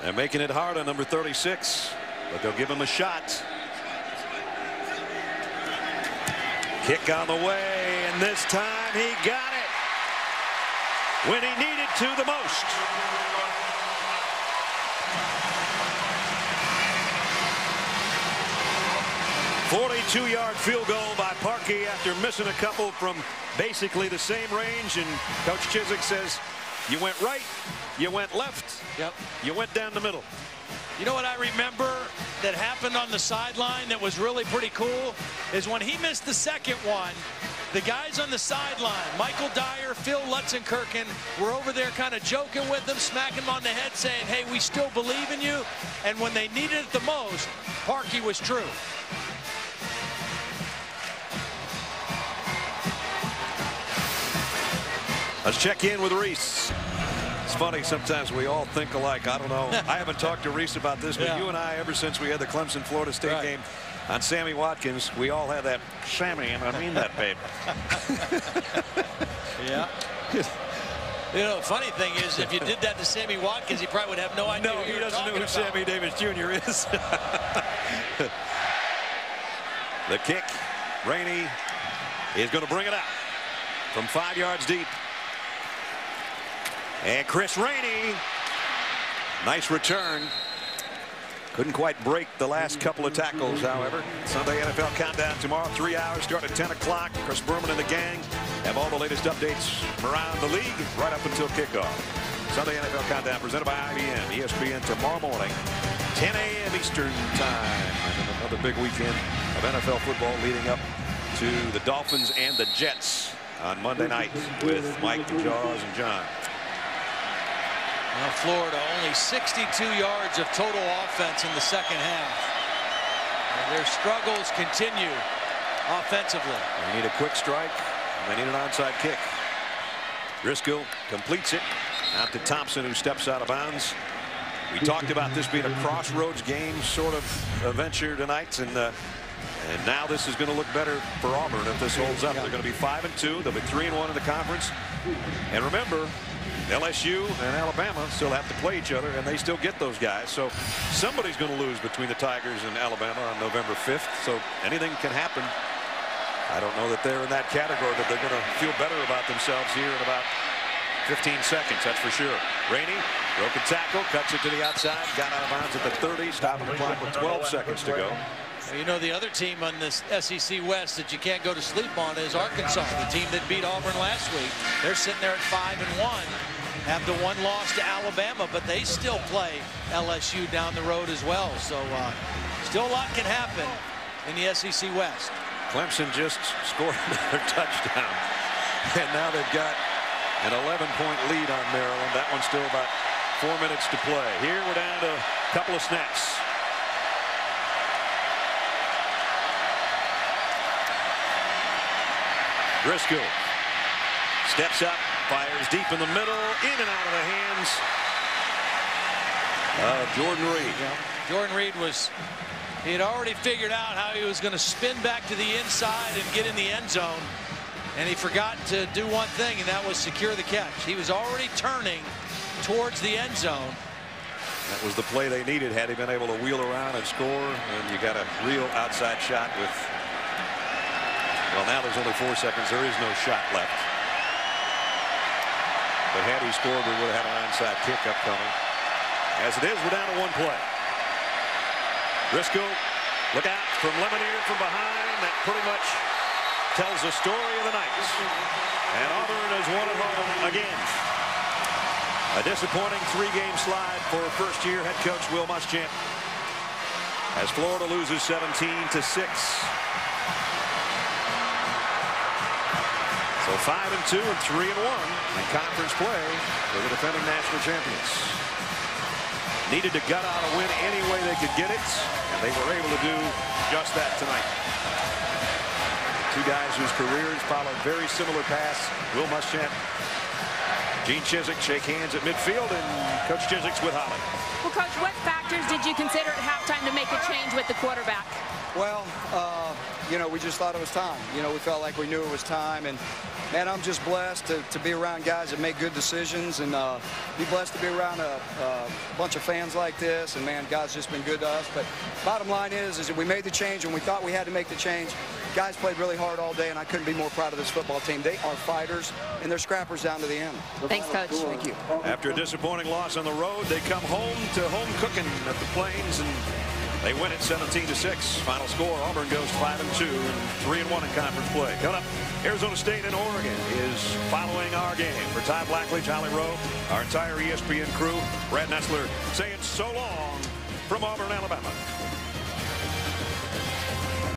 They're making it hard on number 36, but they'll give him a shot. Kick on the way, and this time he got it when he needed to the most. Forty-two yard field goal by Parkey after missing a couple from basically the same range and Coach Chizik says you went right you went left yep you went down the middle you know what I remember that happened on the sideline that was really pretty cool is when he missed the second one the guys on the sideline, Michael Dyer, Phil Lutzenkirchen, were over there kind of joking with him, smacking him on the head, saying, hey, we still believe in you. And when they needed it the most, Parkey was true. Let's check in with Rece. It's funny, sometimes we all think alike. I don't know. I haven't talked to Rece about this, but yeah. you and I, ever since we had the Clemson Florida State right. game, on Sammy Watkins, we all have that Sammy, and I mean that, babe. yeah. You know, funny thing is, if you did that to Sammy Watkins, he probably would have no idea. No, he doesn't know who about. Sammy Davis Jr. is. the kick, Rainey is going to bring it out from five yards deep. And Chris Rainey, nice return. Couldn't quite break the last couple of tackles, however. Sunday NFL Countdown tomorrow, three hours, start at 10 o'clock. Chris Berman and the gang have all the latest updates from around the league right up until kickoff. Sunday NFL Countdown presented by IBM, ESPN tomorrow morning, 10 a.m. Eastern Time. another big weekend of NFL football leading up to the Dolphins and the Jets on Monday night with Mike, Jaws, and John. Now Florida only 62 yards of total offense in the second half. And their struggles continue offensively. They need a quick strike. And they need an onside kick. Driskel completes it out to Thompson who steps out of bounds. We talked about this being a crossroads game sort of adventure tonight and uh, and now this is going to look better for Auburn if this holds up. They're going to be five and two. They'll be three and one in the conference. And remember, LSU and Alabama still have to play each other, and they still get those guys. So somebody's going to lose between the Tigers and Alabama on November 5th. So anything can happen. I don't know that they're in that category, but they're going to feel better about themselves here in about 15 seconds, that's for sure. Rainey, broken tackle, cuts it to the outside, got out of bounds at the 30, stopping the clock with 12 seconds to go. You know, the other team on this SEC West that you can't go to sleep on is Arkansas, the team that beat Auburn last week. They're sitting there at 5 and one, have the one loss to Alabama, but they still play LSU down the road as well. So uh, still a lot can happen in the SEC West. Clemson just scored another touchdown. And now they've got an 11-point lead on Maryland. That one's still about four minutes to play. Here we're down to a couple of snaps. Driskel steps up, fires deep in the middle, in and out of the hands of Jordan Reed. Jordan Reed was, he had already figured out how he was going to spin back to the inside and get in the end zone. And he forgot to do one thing, and that was secure the catch. He was already turning towards the end zone. That was the play they needed had he been able to wheel around and score. And you got a real outside shot with well, now there's only four seconds. There is no shot left. But had he scored, we would have had an onside kick upcoming. As it is, we're down to one play. Briscoe, look out from Lemonier from behind. That pretty much tells the story of the night. And Auburn has won it home again. A disappointing three-game slide for first-year head coach Will Muschamp. As Florida loses 17 to 6. So five and two and three and one in conference play for the defending national champions. Needed to gut out a win any way they could get it, and they were able to do just that tonight. Two guys whose careers followed very similar paths. Will Muschamp, Gene Chizik shake hands at midfield, and Coach Chizik's with Holly. Well, Coach, what factors did you consider at halftime to make a change with the quarterback? Well, uh, you know, we just thought it was time. You know, we felt like we knew it was time, and man, I'm just blessed to, to be around guys that make good decisions and uh, be blessed to be around a, a, bunch of fans like this. And man, God's just been good to us. But bottom line is, is that we made the change and we thought we had to make the change. Guys played really hard all day, and I couldn't be more proud of this football team. They are fighters, and they're scrappers down to the end. Thanks, Coach. Thank you. After a disappointing loss on the road, they come home to home cooking at the Plains, and they win it 17 to 6. Final score, Auburn goes 5 and 2 and 3 and 1 in conference play. Coming up, Arizona State and Oregon is following our game. For Ty Blackledge, Holly Rowe, our entire ESPN crew, Brad Nessler saying so long from Auburn, Alabama.